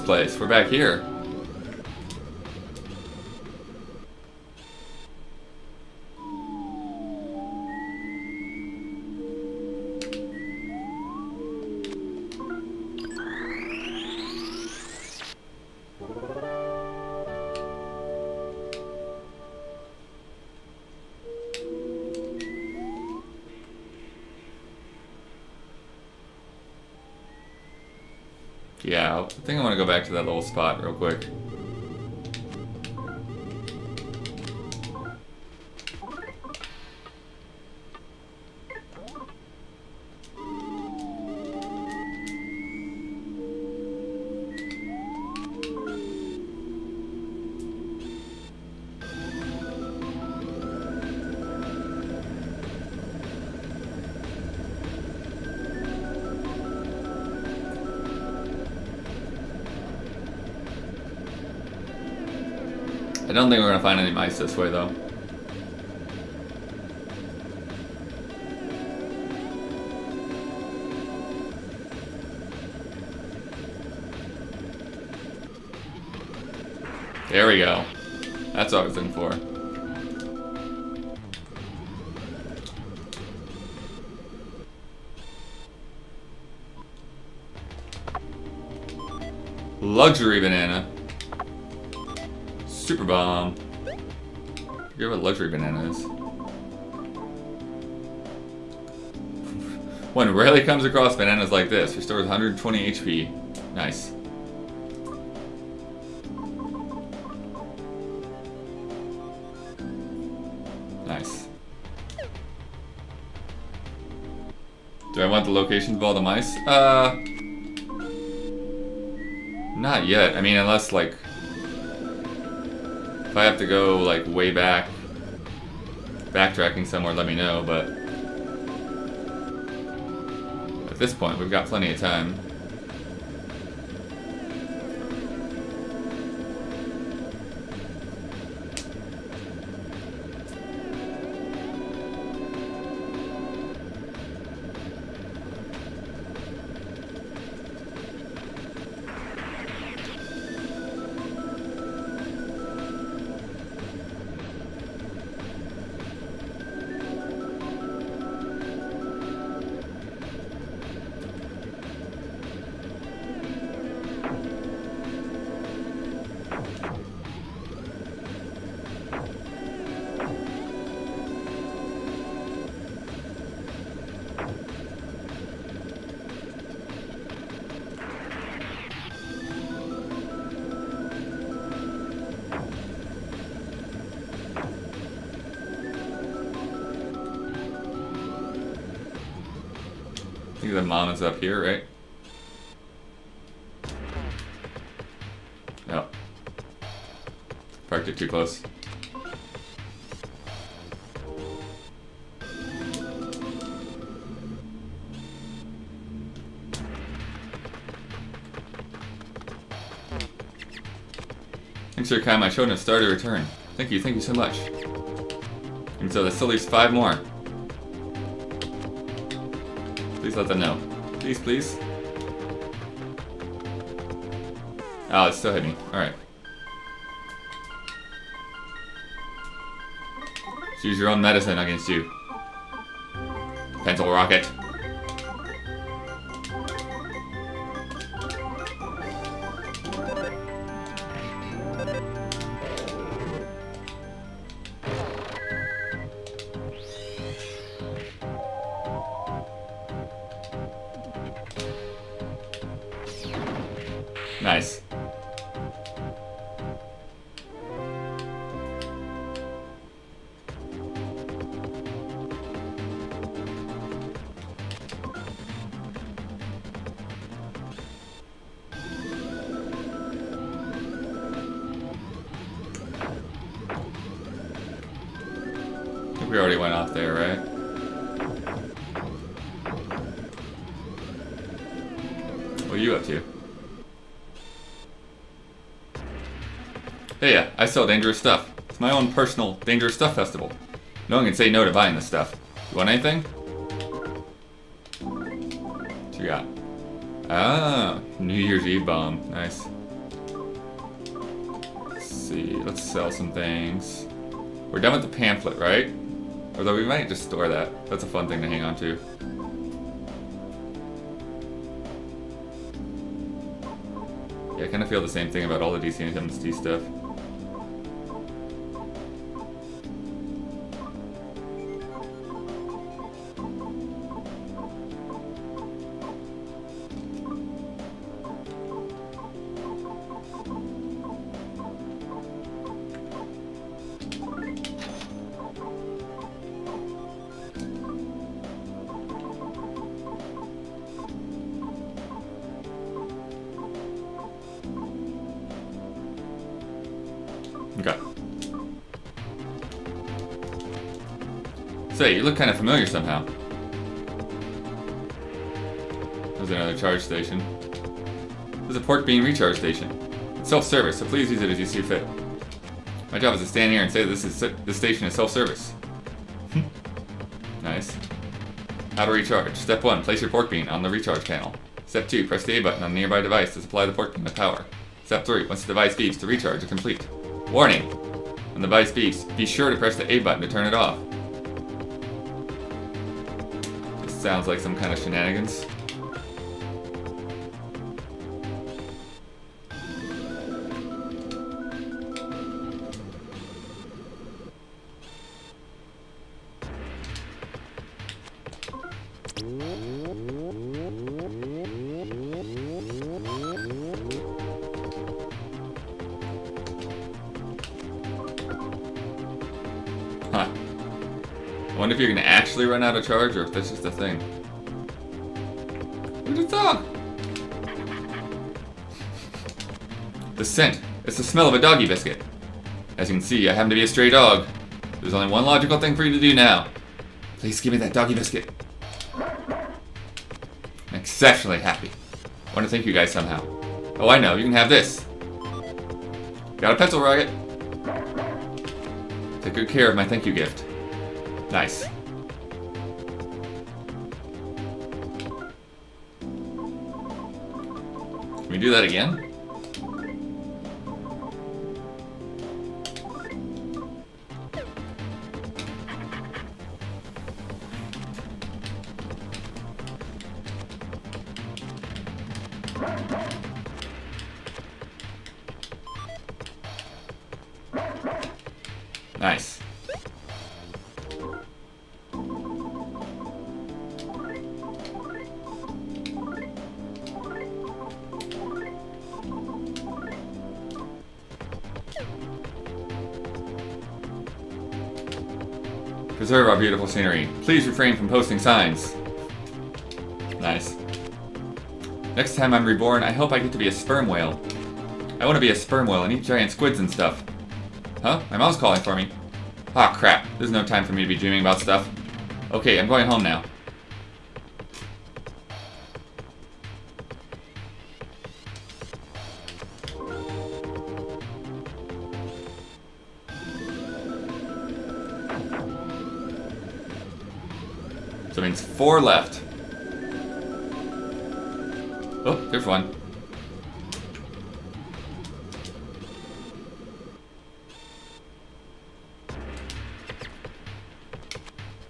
S1: Place. We're back here. To that little spot real quick. Don't think we're gonna find any mice this way though. There we go. That's what I was in for. Luxury banana. Super bomb. Forget what luxury banana is. One rarely comes across bananas like this. Restores 120 HP. Nice. Nice. Do I want the locations of all the mice? Uh... Not yet. I mean, unless, like, if I have to go, like, way back, backtracking somewhere, let me know, but... At this point, we've got plenty of time. Here, right? Yep. Parked it too close. Thanks for your time. I showed him star to return. Thank you, thank you so much. And so that still leaves five more. Please let them know. Please, please. Oh, it's still hit me. Alright. Choose your own medicine against you. Pencil rocket. Dangerous stuff. It's my own personal dangerous stuff festival. No one can say no to buying this stuff. You want anything? What you got? Ah, New Year's Eve bomb. Nice. Let's see, let's sell some things. We're done with the pamphlet, right? Although we might just store that. That's a fun thing to hang on to. Yeah, I kind of feel the same thing about all the DC and MST stuff. You look kind of familiar somehow. There's another charge station. There's a pork bean recharge station. It's self-service, so please use it as you see fit. My job is to stand here and say this is this station is self-service. nice. How to recharge. Step 1. Place your pork bean on the recharge panel. Step 2. Press the A button on the nearby device to supply the pork bean with power. Step 3. Once the device beeps, the recharge is complete. Warning! When the device beeps, be sure to press the A button to turn it off. Sounds like some kind of shenanigans. Run out of charge or if that's just a thing. At the dog! The scent. It's the smell of a doggy biscuit. As you can see, I happen to be a stray dog. There's only one logical thing for you to do now. Please give me that doggy biscuit. I'm exceptionally happy. I want to thank you guys somehow. Oh, I know. You can have this. Got a pencil rocket. Take good care of my thank you gift. Nice. Do that again? Scenery. Please refrain from posting signs. Nice. Next time I'm reborn, I hope I get to be a sperm whale. I want to be a sperm whale and eat giant squids and stuff. Huh? My mom's calling for me. Ah, crap. There's no time for me to be dreaming about stuff. Okay, I'm going home now. Four left. Oh, there's one.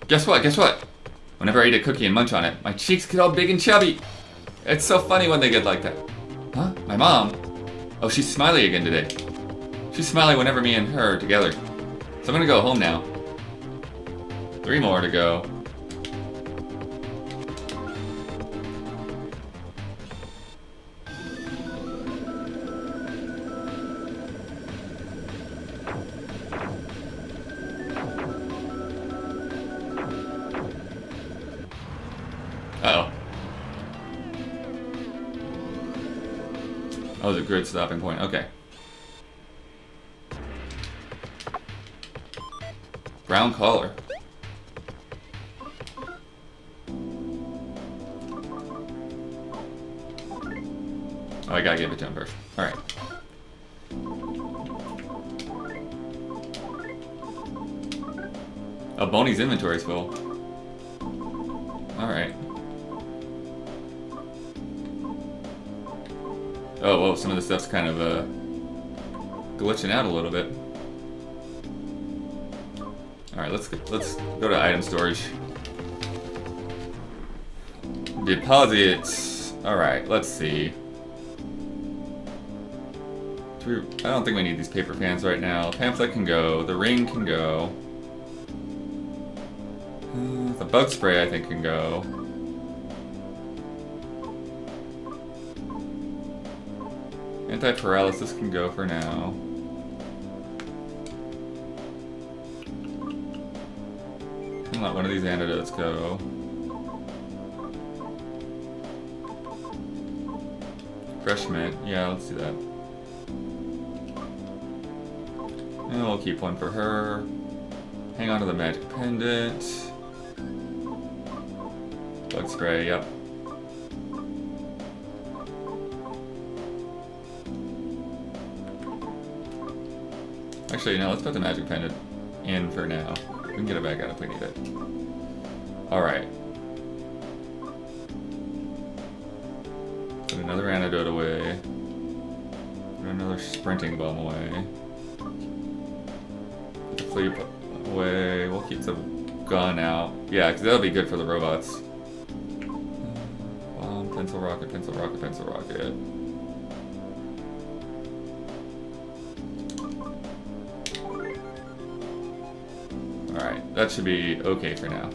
S1: Guess what? Guess what? Whenever I eat a cookie and munch on it, my cheeks get all big and chubby. It's so funny when they get like that. Huh? My mom? Oh, she's smiley again today. She's smiley whenever me and her are together. So I'm gonna go home now. Three more to go. Oh, stopping point. Okay. Brown collar. Oh, I gotta give it to him first. Alright. Oh, Boney's inventory is full. Some of the stuff's kind of, uh, glitching out a little bit. Alright, let's, go, let's go to item storage. Deposits. Alright, let's see. I don't think we need these paper fans right now. Pamphlet can go. The ring can go. Uh, the bug spray, I think, can go. Anti-paralysis can go for now. Let one of these antidotes go. Fresh mint. Yeah, let's do that. And we'll keep one for her. Hang on to the magic pendant. Bug spray, yep. Actually, no, let's put the magic pendant in for now. We can get it back out if we need it. Alright. Put another antidote away. Put another sprinting bomb away. Put the away. We'll keep the gun out. Yeah, because that'll be good for the robots. Bomb, pencil rocket, pencil rocket, pencil rocket. That should be okay for now.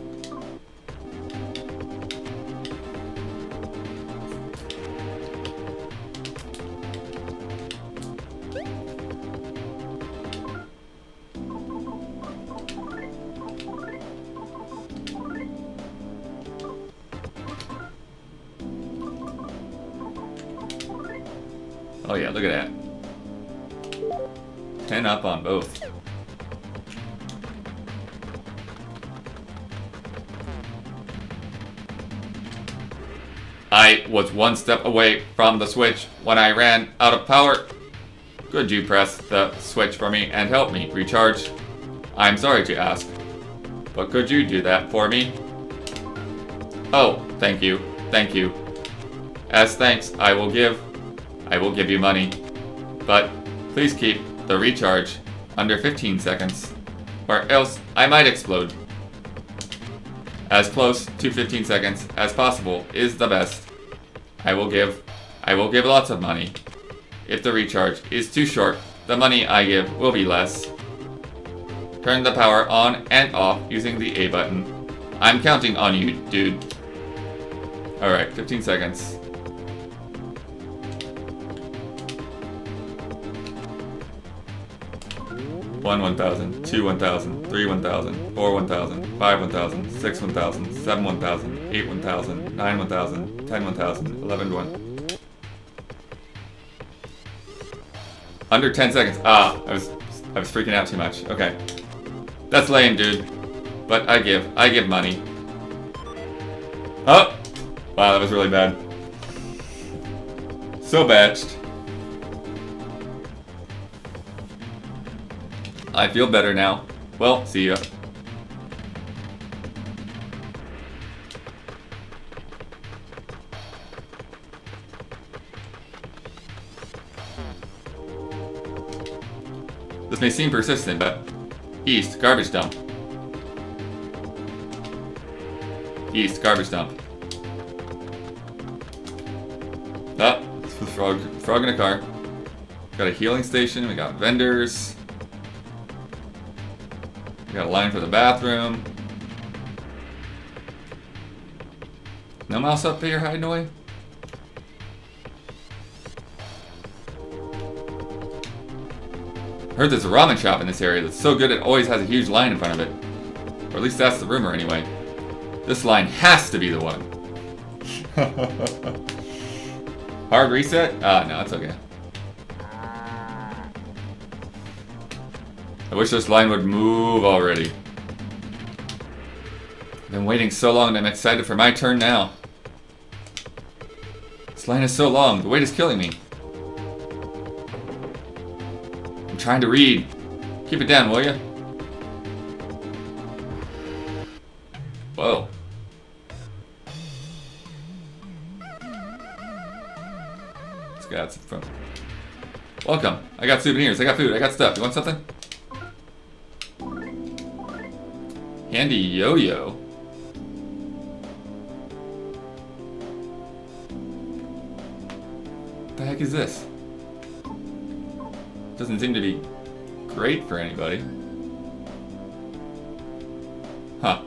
S1: Step away from the switch when I ran out of power. Could you press the switch for me and help me recharge? I'm sorry to ask, but could you do that for me? Oh, thank you, thank you. As thanks, I will give, I will give you money. But please keep the recharge under 15 seconds, or else I might explode. As close to 15 seconds as possible is the best. I will give, I will give lots of money. If the recharge is too short, the money I give will be less. Turn the power on and off using the A button. I'm counting on you, dude. Alright, 15 seconds. One 1,000, two 1,000, three 1,000, four 1,000, five 1,000, six 1,000, seven 1,000, 8 1000, 9 1000, 10 1000, 11 1. Under 10 seconds. Ah, I was I was freaking out too much. Okay. That's lame, dude. But I give. I give money. Oh! Wow, that was really bad. So batched. I feel better now. Well, see ya. This may seem persistent, but... East, garbage dump. East, garbage dump. Ah, frog, frog in a car. Got a healing station, we got vendors. We got a line for the bathroom. No mouse up here hiding away? Heard there's a ramen shop in this area that's so good it always has a huge line in front of it. Or at least that's the rumor anyway. This line has to be the one. Hard reset? Ah, no, it's okay. I wish this line would move already. I've been waiting so long and I'm excited for my turn now. This line is so long, the wait is killing me. Trying to read. Keep it down, will you? Whoa. This guy's from. Welcome. I got souvenirs. I got food. I got stuff. You want something? Handy yo-yo. What the heck is this? Doesn't seem to be great for anybody. Huh.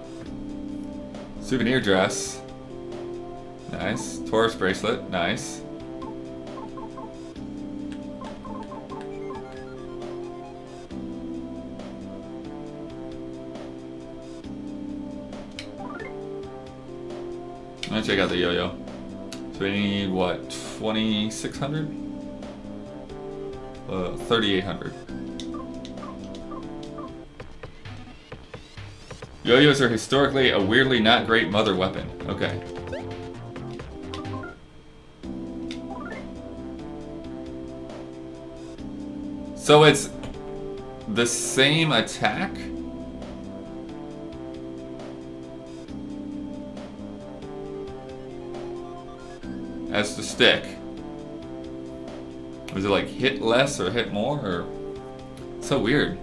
S1: Souvenir dress. Nice. Taurus bracelet. Nice. Check out the yo-yo. So we need, what, 2,600? Uh, 3,800. Yo-yos are historically a weirdly not great mother weapon. Okay. So it's the same attack? As the stick. Was it like hit less or hit more or so weird?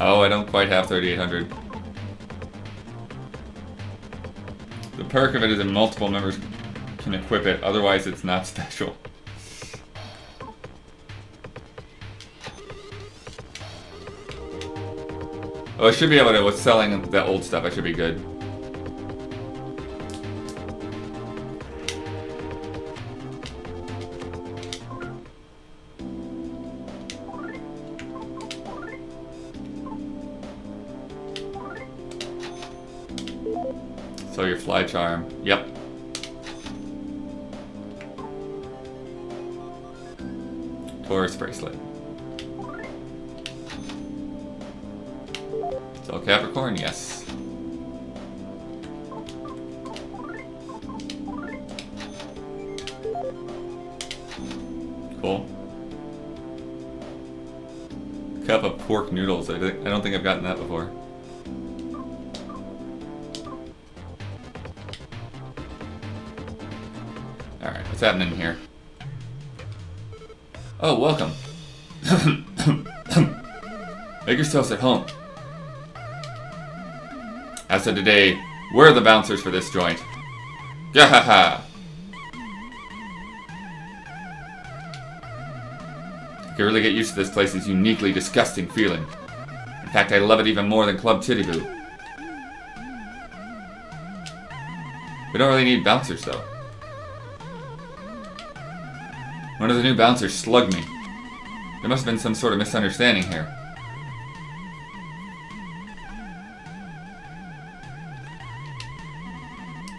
S1: Oh, I don't quite have 3800. The perk of it is that multiple members can equip it, otherwise it's not special. Oh, I should be able to, with selling the old stuff, I should be good. So your fly charm. Yep. Taurus bracelet. Capricorn, yes. Cool. Cup of pork noodles. I, I don't think I've gotten that before. Alright, what's happening here? Oh, welcome. Make yourselves at home. As of today, we're the bouncers for this joint. Gahaha! I can really get used to this place's uniquely disgusting feeling. In fact, I love it even more than Club Titiboo. We don't really need bouncers, though. One of the new bouncers slugged me. There must have been some sort of misunderstanding here.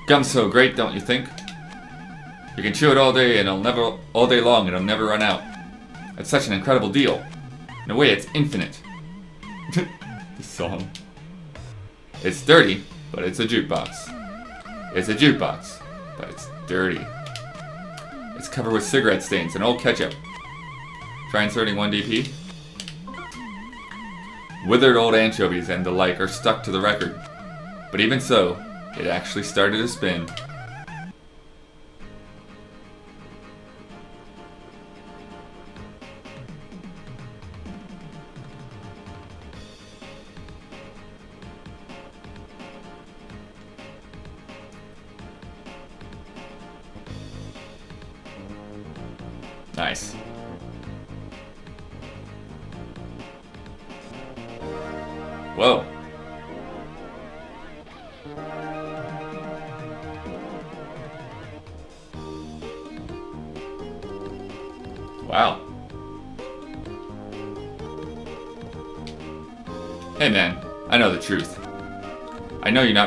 S1: Gum's so great, don't you think? You can chew it all day and it'll never all day long and it'll never run out. It's such an incredible deal. In a way, it's infinite. this song. It's dirty, but it's a jukebox. It's a jukebox, but it's dirty. It's covered with cigarette stains and old ketchup. Try inserting 1DP. Withered old anchovies and the like are stuck to the record. But even so, it actually started to spin.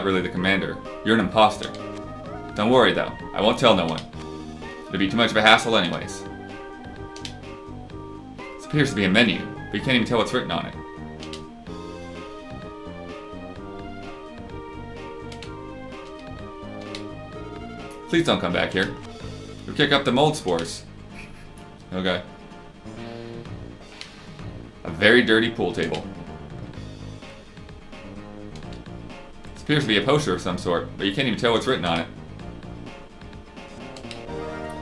S1: Really the commander. You're an imposter. Don't worry though, I won't tell no one. It'd be too much of a hassle anyways. This appears to be a menu, but you can't even tell what's written on it. Please don't come back here. You'll kick up the mold spores. Okay. A very dirty pool table. Appears to be a poster of some sort, but you can't even tell what's written on it.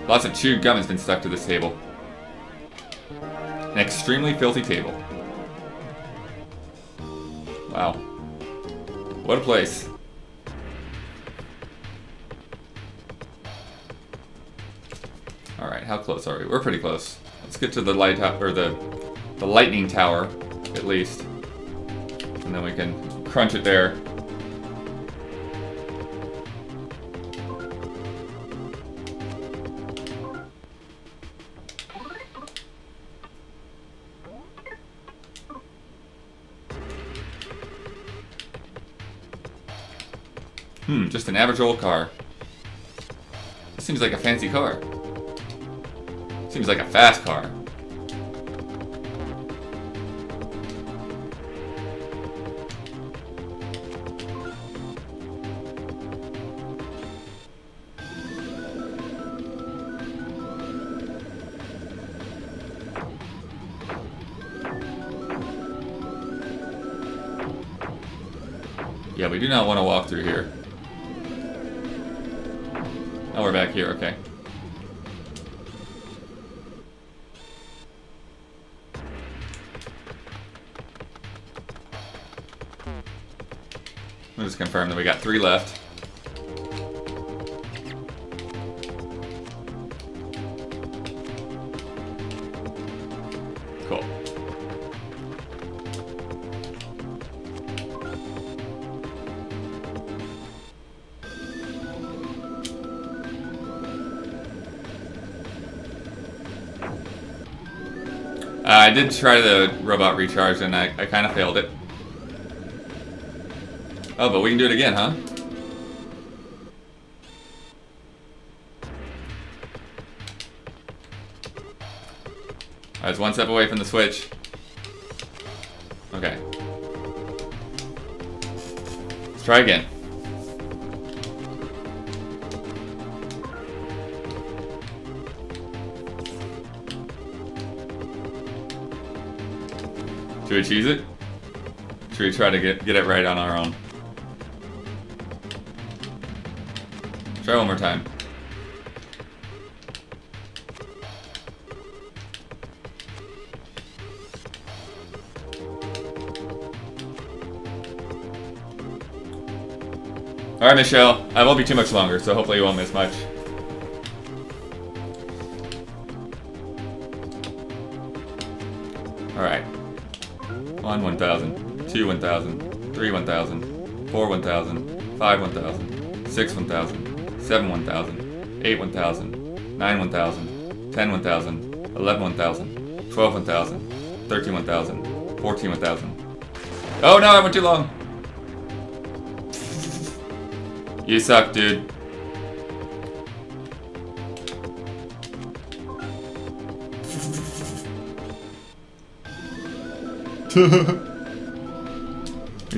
S1: Lots of chewed gum has been stuck to this table. An extremely filthy table. Wow. What a place. Alright, how close are we? We're pretty close. Let's get to the light or the the lightning tower, at least. And then we can crunch it there. An average old car. This seems like a fancy car. Seems like a fast car. Yeah, we do not want to walk through here. Here, okay. Just confirm that we got three left. Did try the robot recharge and I, I kind of failed it. Oh, but we can do it again, huh? I was one step away from the switch. Okay. Let's try again. Should we choose it? Should we try to get, get it right on our own? Try one more time. Alright, Michelle. I won't be too much longer, so hopefully you won't miss much. 2 1000, 3 1000, 4 1000, 5 1000, 6 1000, 7 1000, 8 1000, 9 1000, 10 1000, 11 1000, 12 1000, 13 1000, 14 1000. Oh no, I went too long! You suck, dude.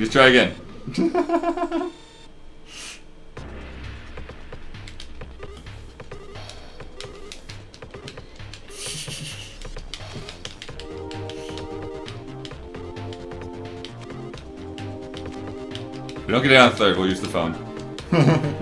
S1: Just try again. we don't get it on third, we'll use the phone.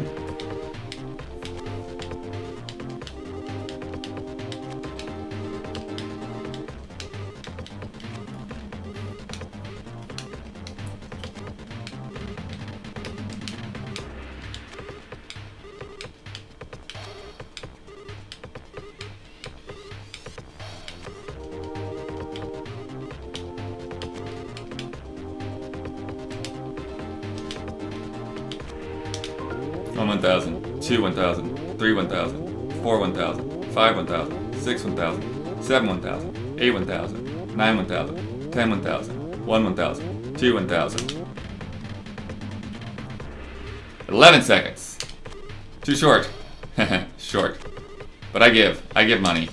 S1: 1000, six 1000, seven 1000, eight 1000, nine 1000, ten 1000, one 1000, two 1000. 11 seconds. Too short. short. But I give. I give money.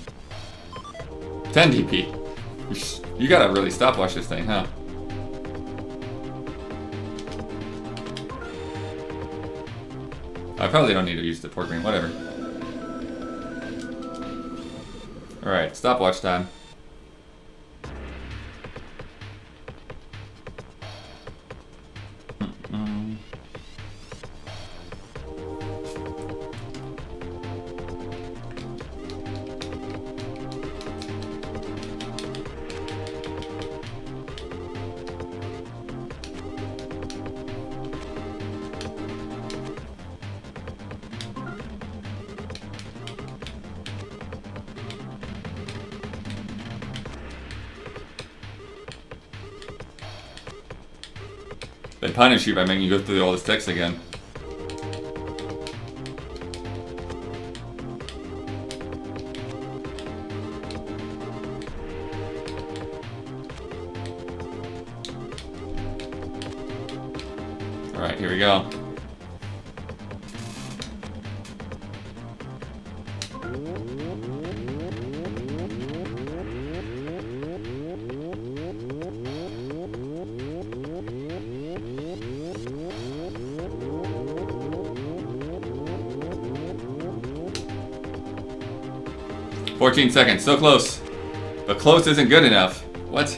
S1: 10 DP. You gotta really stopwatch this thing, huh? I probably don't need to use the port green, whatever. Alright, stopwatch time. Punish you by making you go through all this text again. 14 seconds, so close. But close isn't good enough. What?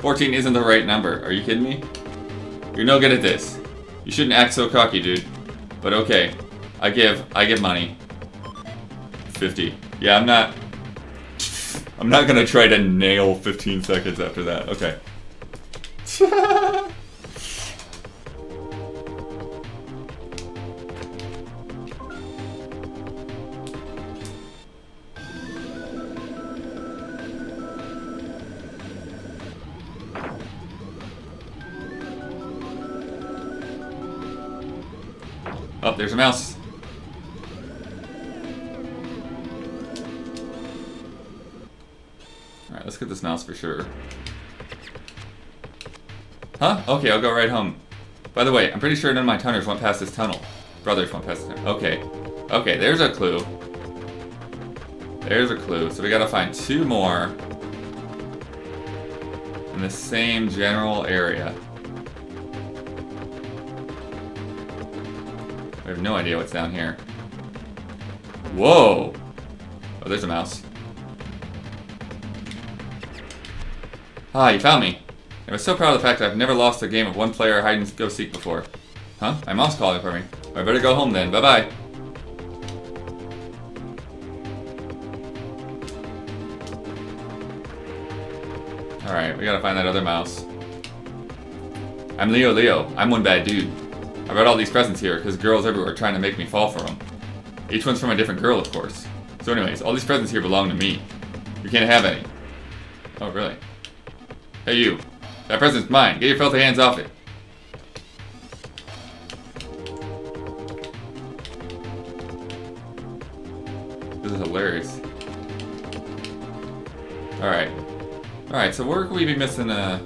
S1: 14 isn't the right number. Are you kidding me? You're no good at this. You shouldn't act so cocky, dude. But okay. I give, I give money. 50. Yeah, I'm not... I'm not gonna try to nail 15 seconds after that. Okay. For sure. Huh? Okay, I'll go right home. By the way, I'm pretty sure none of my tunners went past this tunnel. Brothers went past this. Okay. Okay, there's a clue. There's a clue. So we gotta find two more in the same general area. I have no idea what's down here. Whoa! Oh, there's a mouse. Ah, you found me. I was so proud of the fact that I've never lost a game of one player hide and go seek before. Huh? My mom's calling for me. I better go home then. Bye-bye. Alright, we gotta find that other mouse. I'm Leo Leo. I'm one bad dude. I brought all these presents here because girls everywhere are trying to make me fall for them. Each one's from a different girl, of course. So anyways, all these presents here belong to me. You can't have any. Oh, really? Hey, you. That present's mine. Get your filthy hands off it. This is hilarious. Alright. Alright, so where could we be missing a...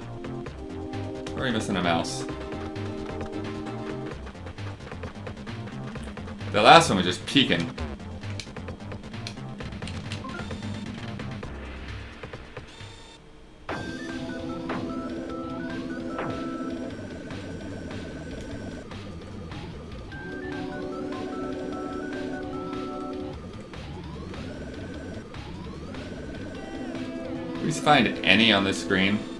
S1: Where are we missing a mouse? The last one was just peeking. Find any on the screen.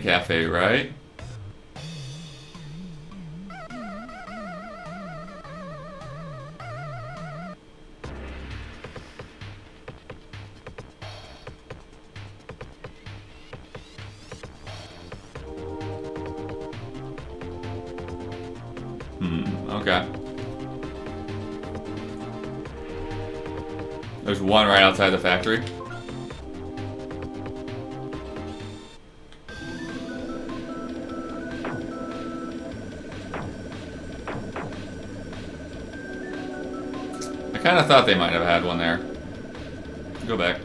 S1: Cafe, right? Hmm, okay. There's one right outside the factory. Thought they might have had one there. Go back.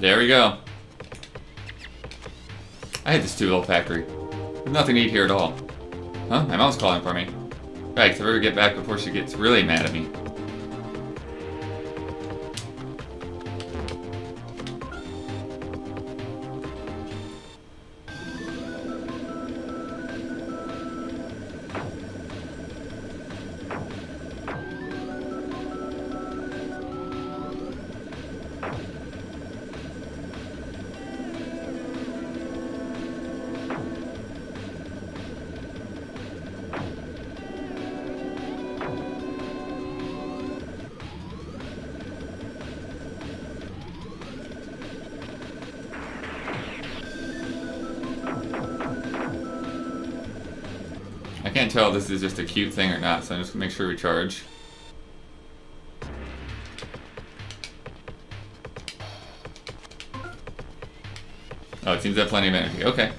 S1: There we go. I hate this two-hole factory. There's nothing to eat here at all. Huh? My mom's calling for me. Right, so I better get back before she gets really mad at me. Is just a cute thing or not, so I'm just gonna make sure we charge. Oh, it seems to have plenty of energy. Okay.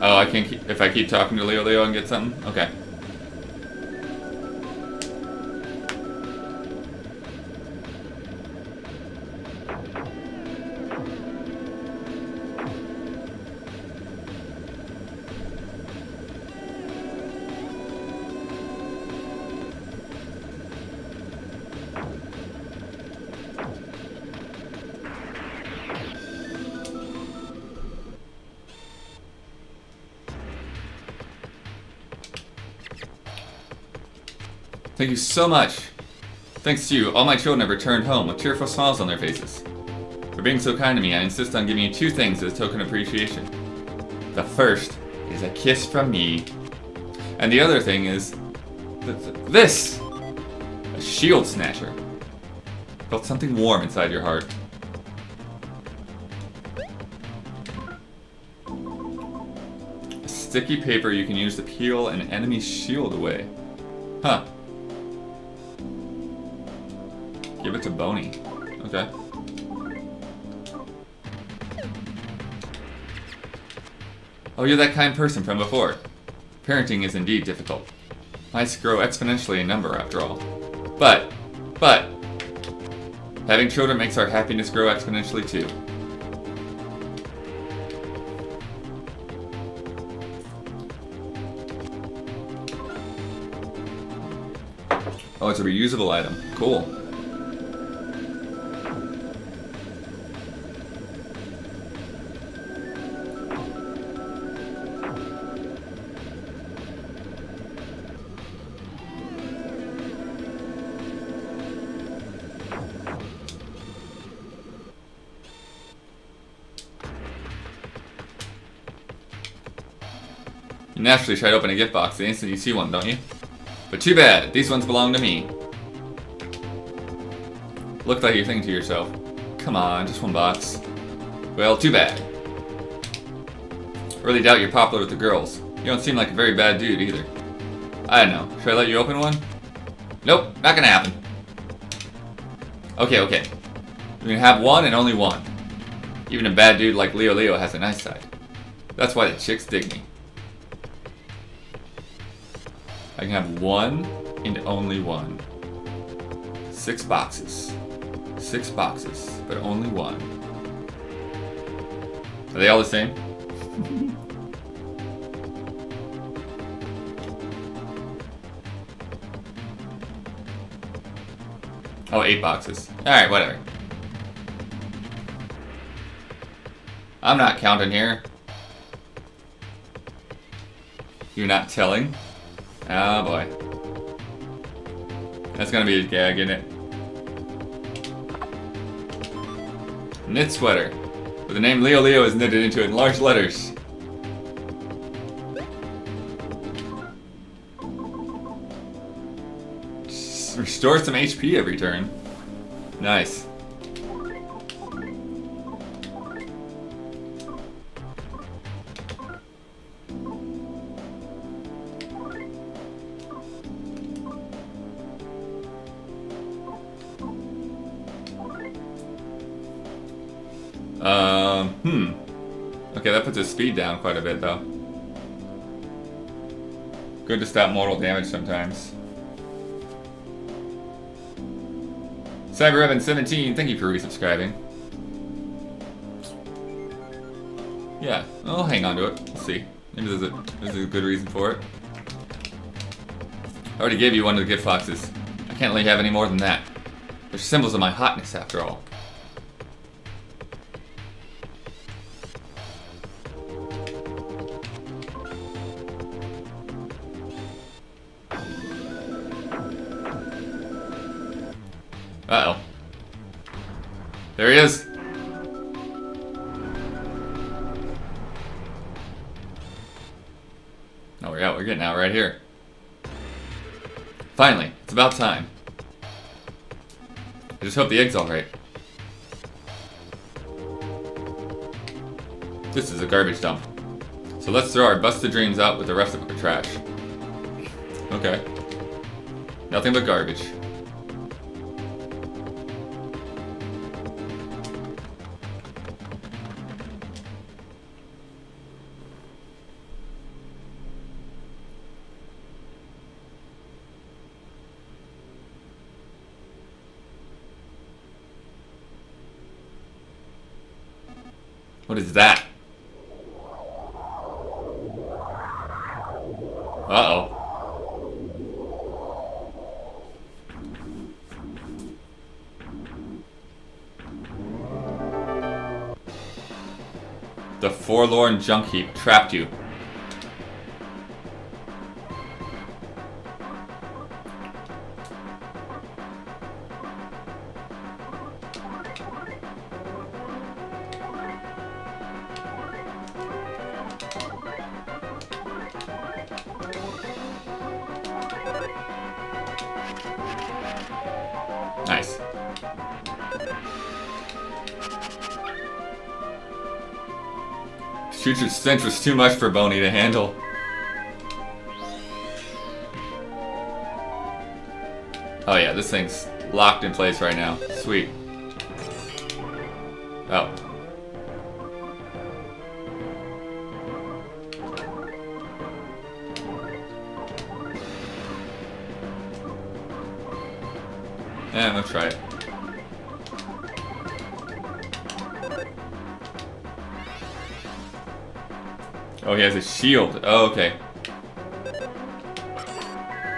S1: Oh, I can keep, if I keep talking to Leo Leo and get something? Okay. Thank you so much. Thanks to you, all my children have returned home with cheerful smiles on their faces. For being so kind to me, I insist on giving you two things as token of appreciation. The first is a kiss from me. And the other thing is th th this! A shield snatcher. Felt something warm inside your heart. A sticky paper you can use to peel an enemy's shield away. That kind person from before. Parenting is indeed difficult. Mice grow exponentially in number, after all. But, but, having children makes our happiness grow exponentially too. Oh, it's a reusable item. Cool. Naturally try to open a gift box the instant you see one, don't you? But too bad, these ones belong to me. Looked like you're thinking to yourself, come on, just one box. Well, too bad. Really doubt you're popular with the girls. You don't seem like a very bad dude either. I don't know, should I let you open one? Nope, not gonna happen. Okay, okay. You can have one and only one. Even a bad dude like Leo Leo has a nice side. That's why the chicks dig me. Have one and only one. Six boxes. Six boxes, but only one. Are they all the same? oh, eight boxes. Alright, whatever. I'm not counting here. You're not telling? Oh boy. That's gonna be a gag, isn't it? Knit sweater. With the name Leo Leo is knitted into it in large letters. Restore some HP every turn. Nice. Speed down quite a bit, though. Good to stop mortal damage sometimes. CyberEvan17, thank you for resubscribing. Yeah, I'll hang on to it. See. Maybe there's a, there's a good reason for it. I already gave you one of the gift boxes. I can't let you have any more than that. They're symbols of my hotness, after all. There he is. Oh, we're out. We're getting out right here. Finally, it's about time. I just hope the egg's alright. This is a garbage dump. So let's throw our busted dreams out with the rest of the trash. Okay. Nothing but garbage. The forlorn junk heap trapped you. stench was too much for Boney to handle. Oh yeah, this thing's locked in place right now. Sweet. Oh. Shield. Oh, okay.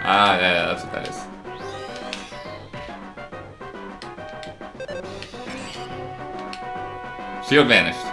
S1: Ah, yeah, that's what that is. Shield vanished.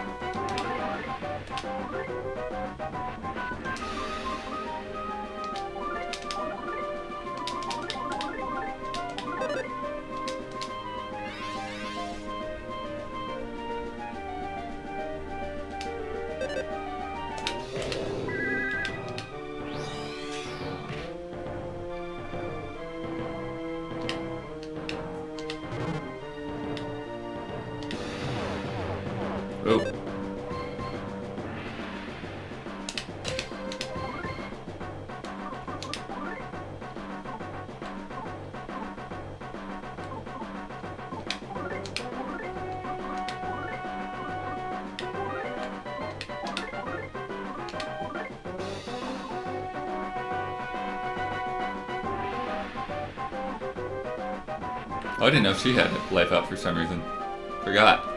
S1: She had life up for some reason. Forgot.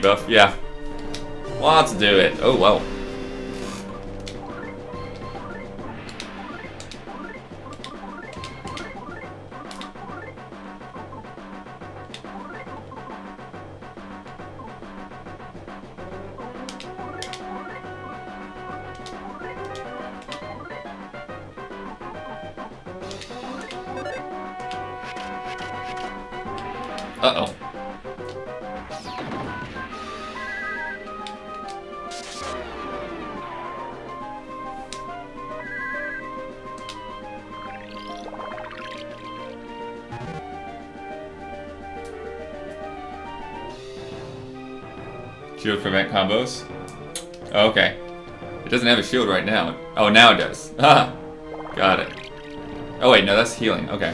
S1: Debuff, yeah. Lots to do it. Oh, wow. Combos? Oh, okay. It doesn't have a shield right now. Oh, now it does. Ah, got it. Oh wait, no, that's healing. Okay.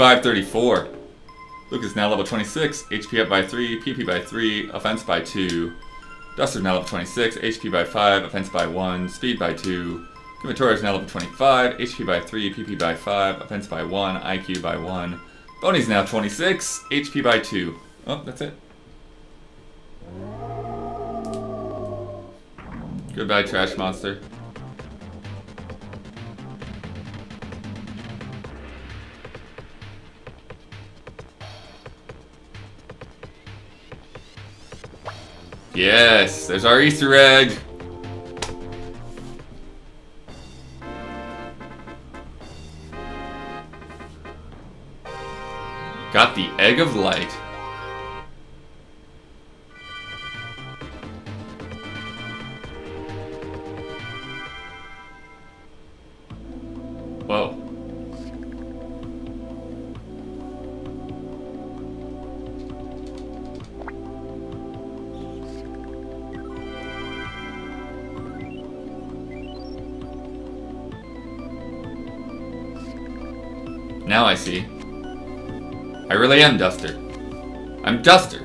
S1: 25-34. Lucas now level 26, HP up by 3, PP by 3, offense by 2. Duster now level 26, HP by 5, offense by 1, speed by 2. Kumatora is now level 25, HP by 3, PP by 5, offense by 1, IQ by 1. Boney's now 26, HP by 2. Oh, that's it. Goodbye, trash monster. There's our Easter egg. Got the Egg of Light. Whoa. Now I see. I really am Duster. I'm Duster.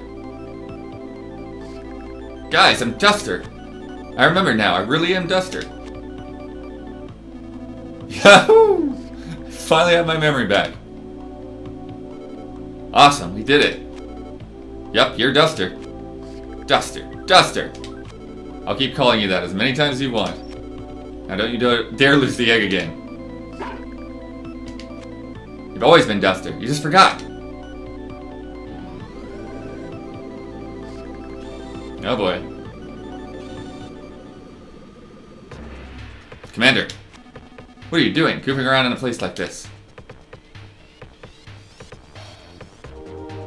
S1: Guys, I'm Duster. I remember now, I really am Duster. Yahoo! Finally have my memory back. Awesome, we did it. Yep, you're Duster. Duster, Duster. I'll keep calling you that as many times as you want. Now don't you dare lose the egg again. Always been Duster. You just forgot. Oh boy. Commander. What are you doing, goofing around in a place like this?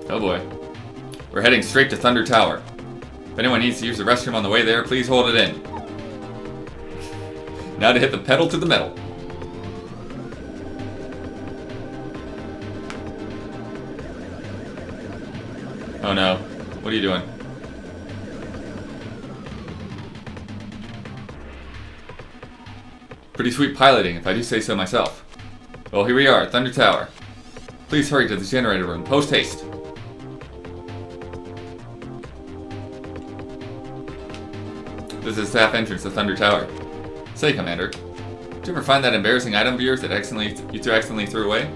S1: Oh boy. We're heading straight to Thunder Tower. If anyone needs to use the restroom on the way there, please hold it in. Now to hit the pedal to the metal. What are you doing? Pretty sweet piloting, if I do say so myself. Well, here we are, Thunder Tower. Please hurry to the generator room, post haste. This is staff entrance to Thunder Tower. Say, Commander, did you ever find that embarrassing item of yours that accidentally you two accidentally threw away?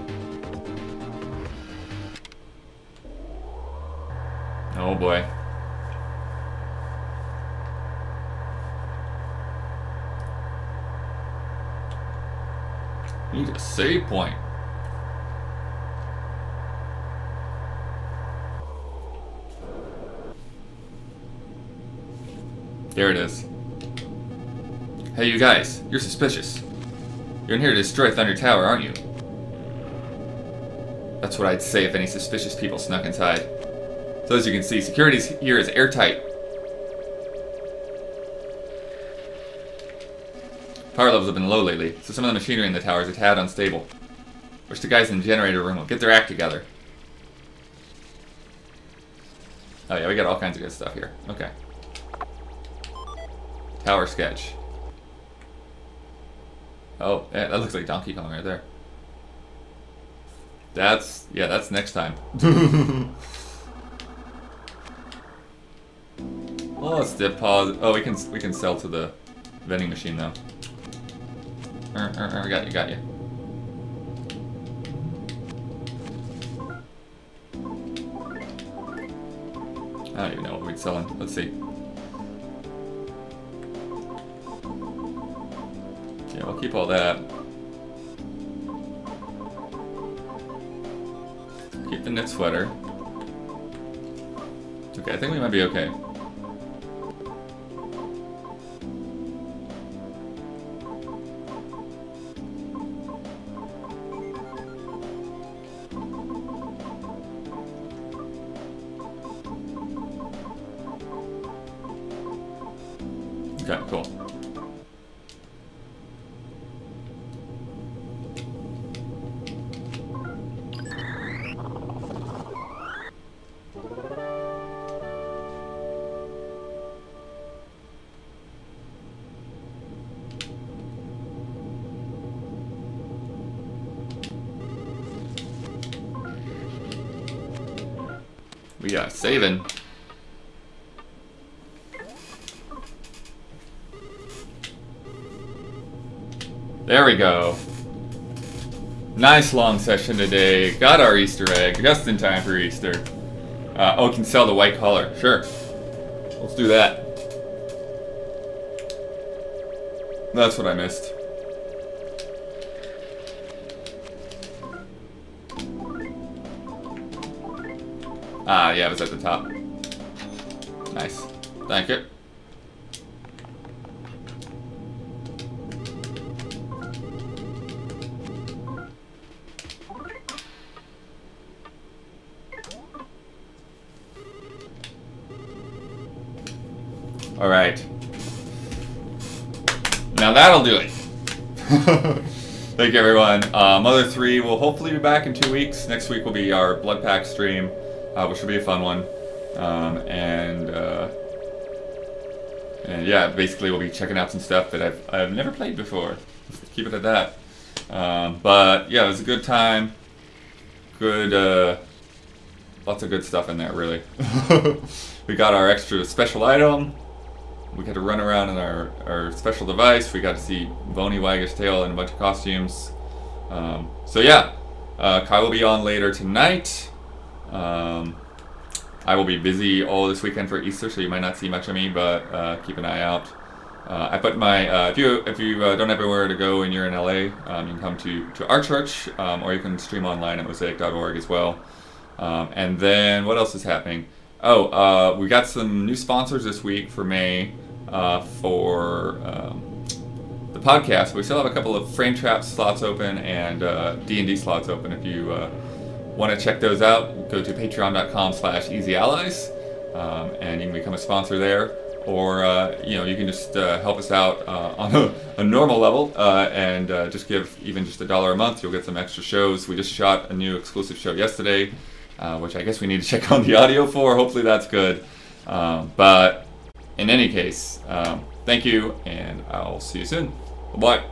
S1: Save point. There it is. Hey, you guys, you're suspicious. You're in here to destroy Thunder Tower, aren't you? That's what I'd say if any suspicious people snuck inside. So as you can see, security here is airtight. Power levels have been low lately, so some of the machinery in the tower is a tad unstable. Wish the guys in the generator room will get their act together. Oh yeah, we got all kinds of good stuff here. Okay. Tower sketch. Oh, yeah, that looks like Donkey Kong right there. That's, yeah, that's next time. well, let's dip pause. Oh, we can we can sell to the vending machine though. Uh, uh, uh, got you, got you. I don't even know what we're selling. Let's see. Yeah, we'll keep all that. Keep the knit sweater. Okay, I think we might be. Okay, we go. Nice long session today. Got our Easter egg just in time for Easter. Uh, oh, can sell the white collar. Sure. Let's do that. That's what I missed. Ah, yeah, it was at the top. Nice. Thank you. Thank everyone. Mother 3 will hopefully be back in two weeks. Next week will be our Blood Pack stream, uh, which will be a fun one. Um, and, uh, and yeah, basically we'll be checking out some stuff that I've, I've never played before. keep it at that. Um, but yeah, it was a good time. Good, uh, lots of good stuff in there, really. we got our extra special item we got to run around in our, our special device. We got to see Boney Waggish Tail in a bunch of costumes. Um, so yeah, uh, Kai will be on later tonight. Um, I will be busy all this weekend for Easter, so you might not see much of me, but uh, keep an eye out. Uh, I put my uh, if you if you uh, don't have anywhere to go and you're in LA, um, you can come to to our church, um, or you can stream online at mosaic.org as well. Um, and then what else is happening? Oh, uh, we got some new sponsors this week for May uh, for um, the podcast. We still have a couple of frame trap slots open and uh, D&D slots open. If you uh, want to check those out, go to patreon.com slash easyallies um, and you can become a sponsor there. Or, uh, you know, you can just uh, help us out uh, on a, a, normal level and just give even just a dollar a month. You'll get some extra shows. We just shot a new exclusive show yesterday, which I guess we need to check on the audio for. Hopefully that's good. Um, but in any case, um, thank you, and I'll see you soon. Bye.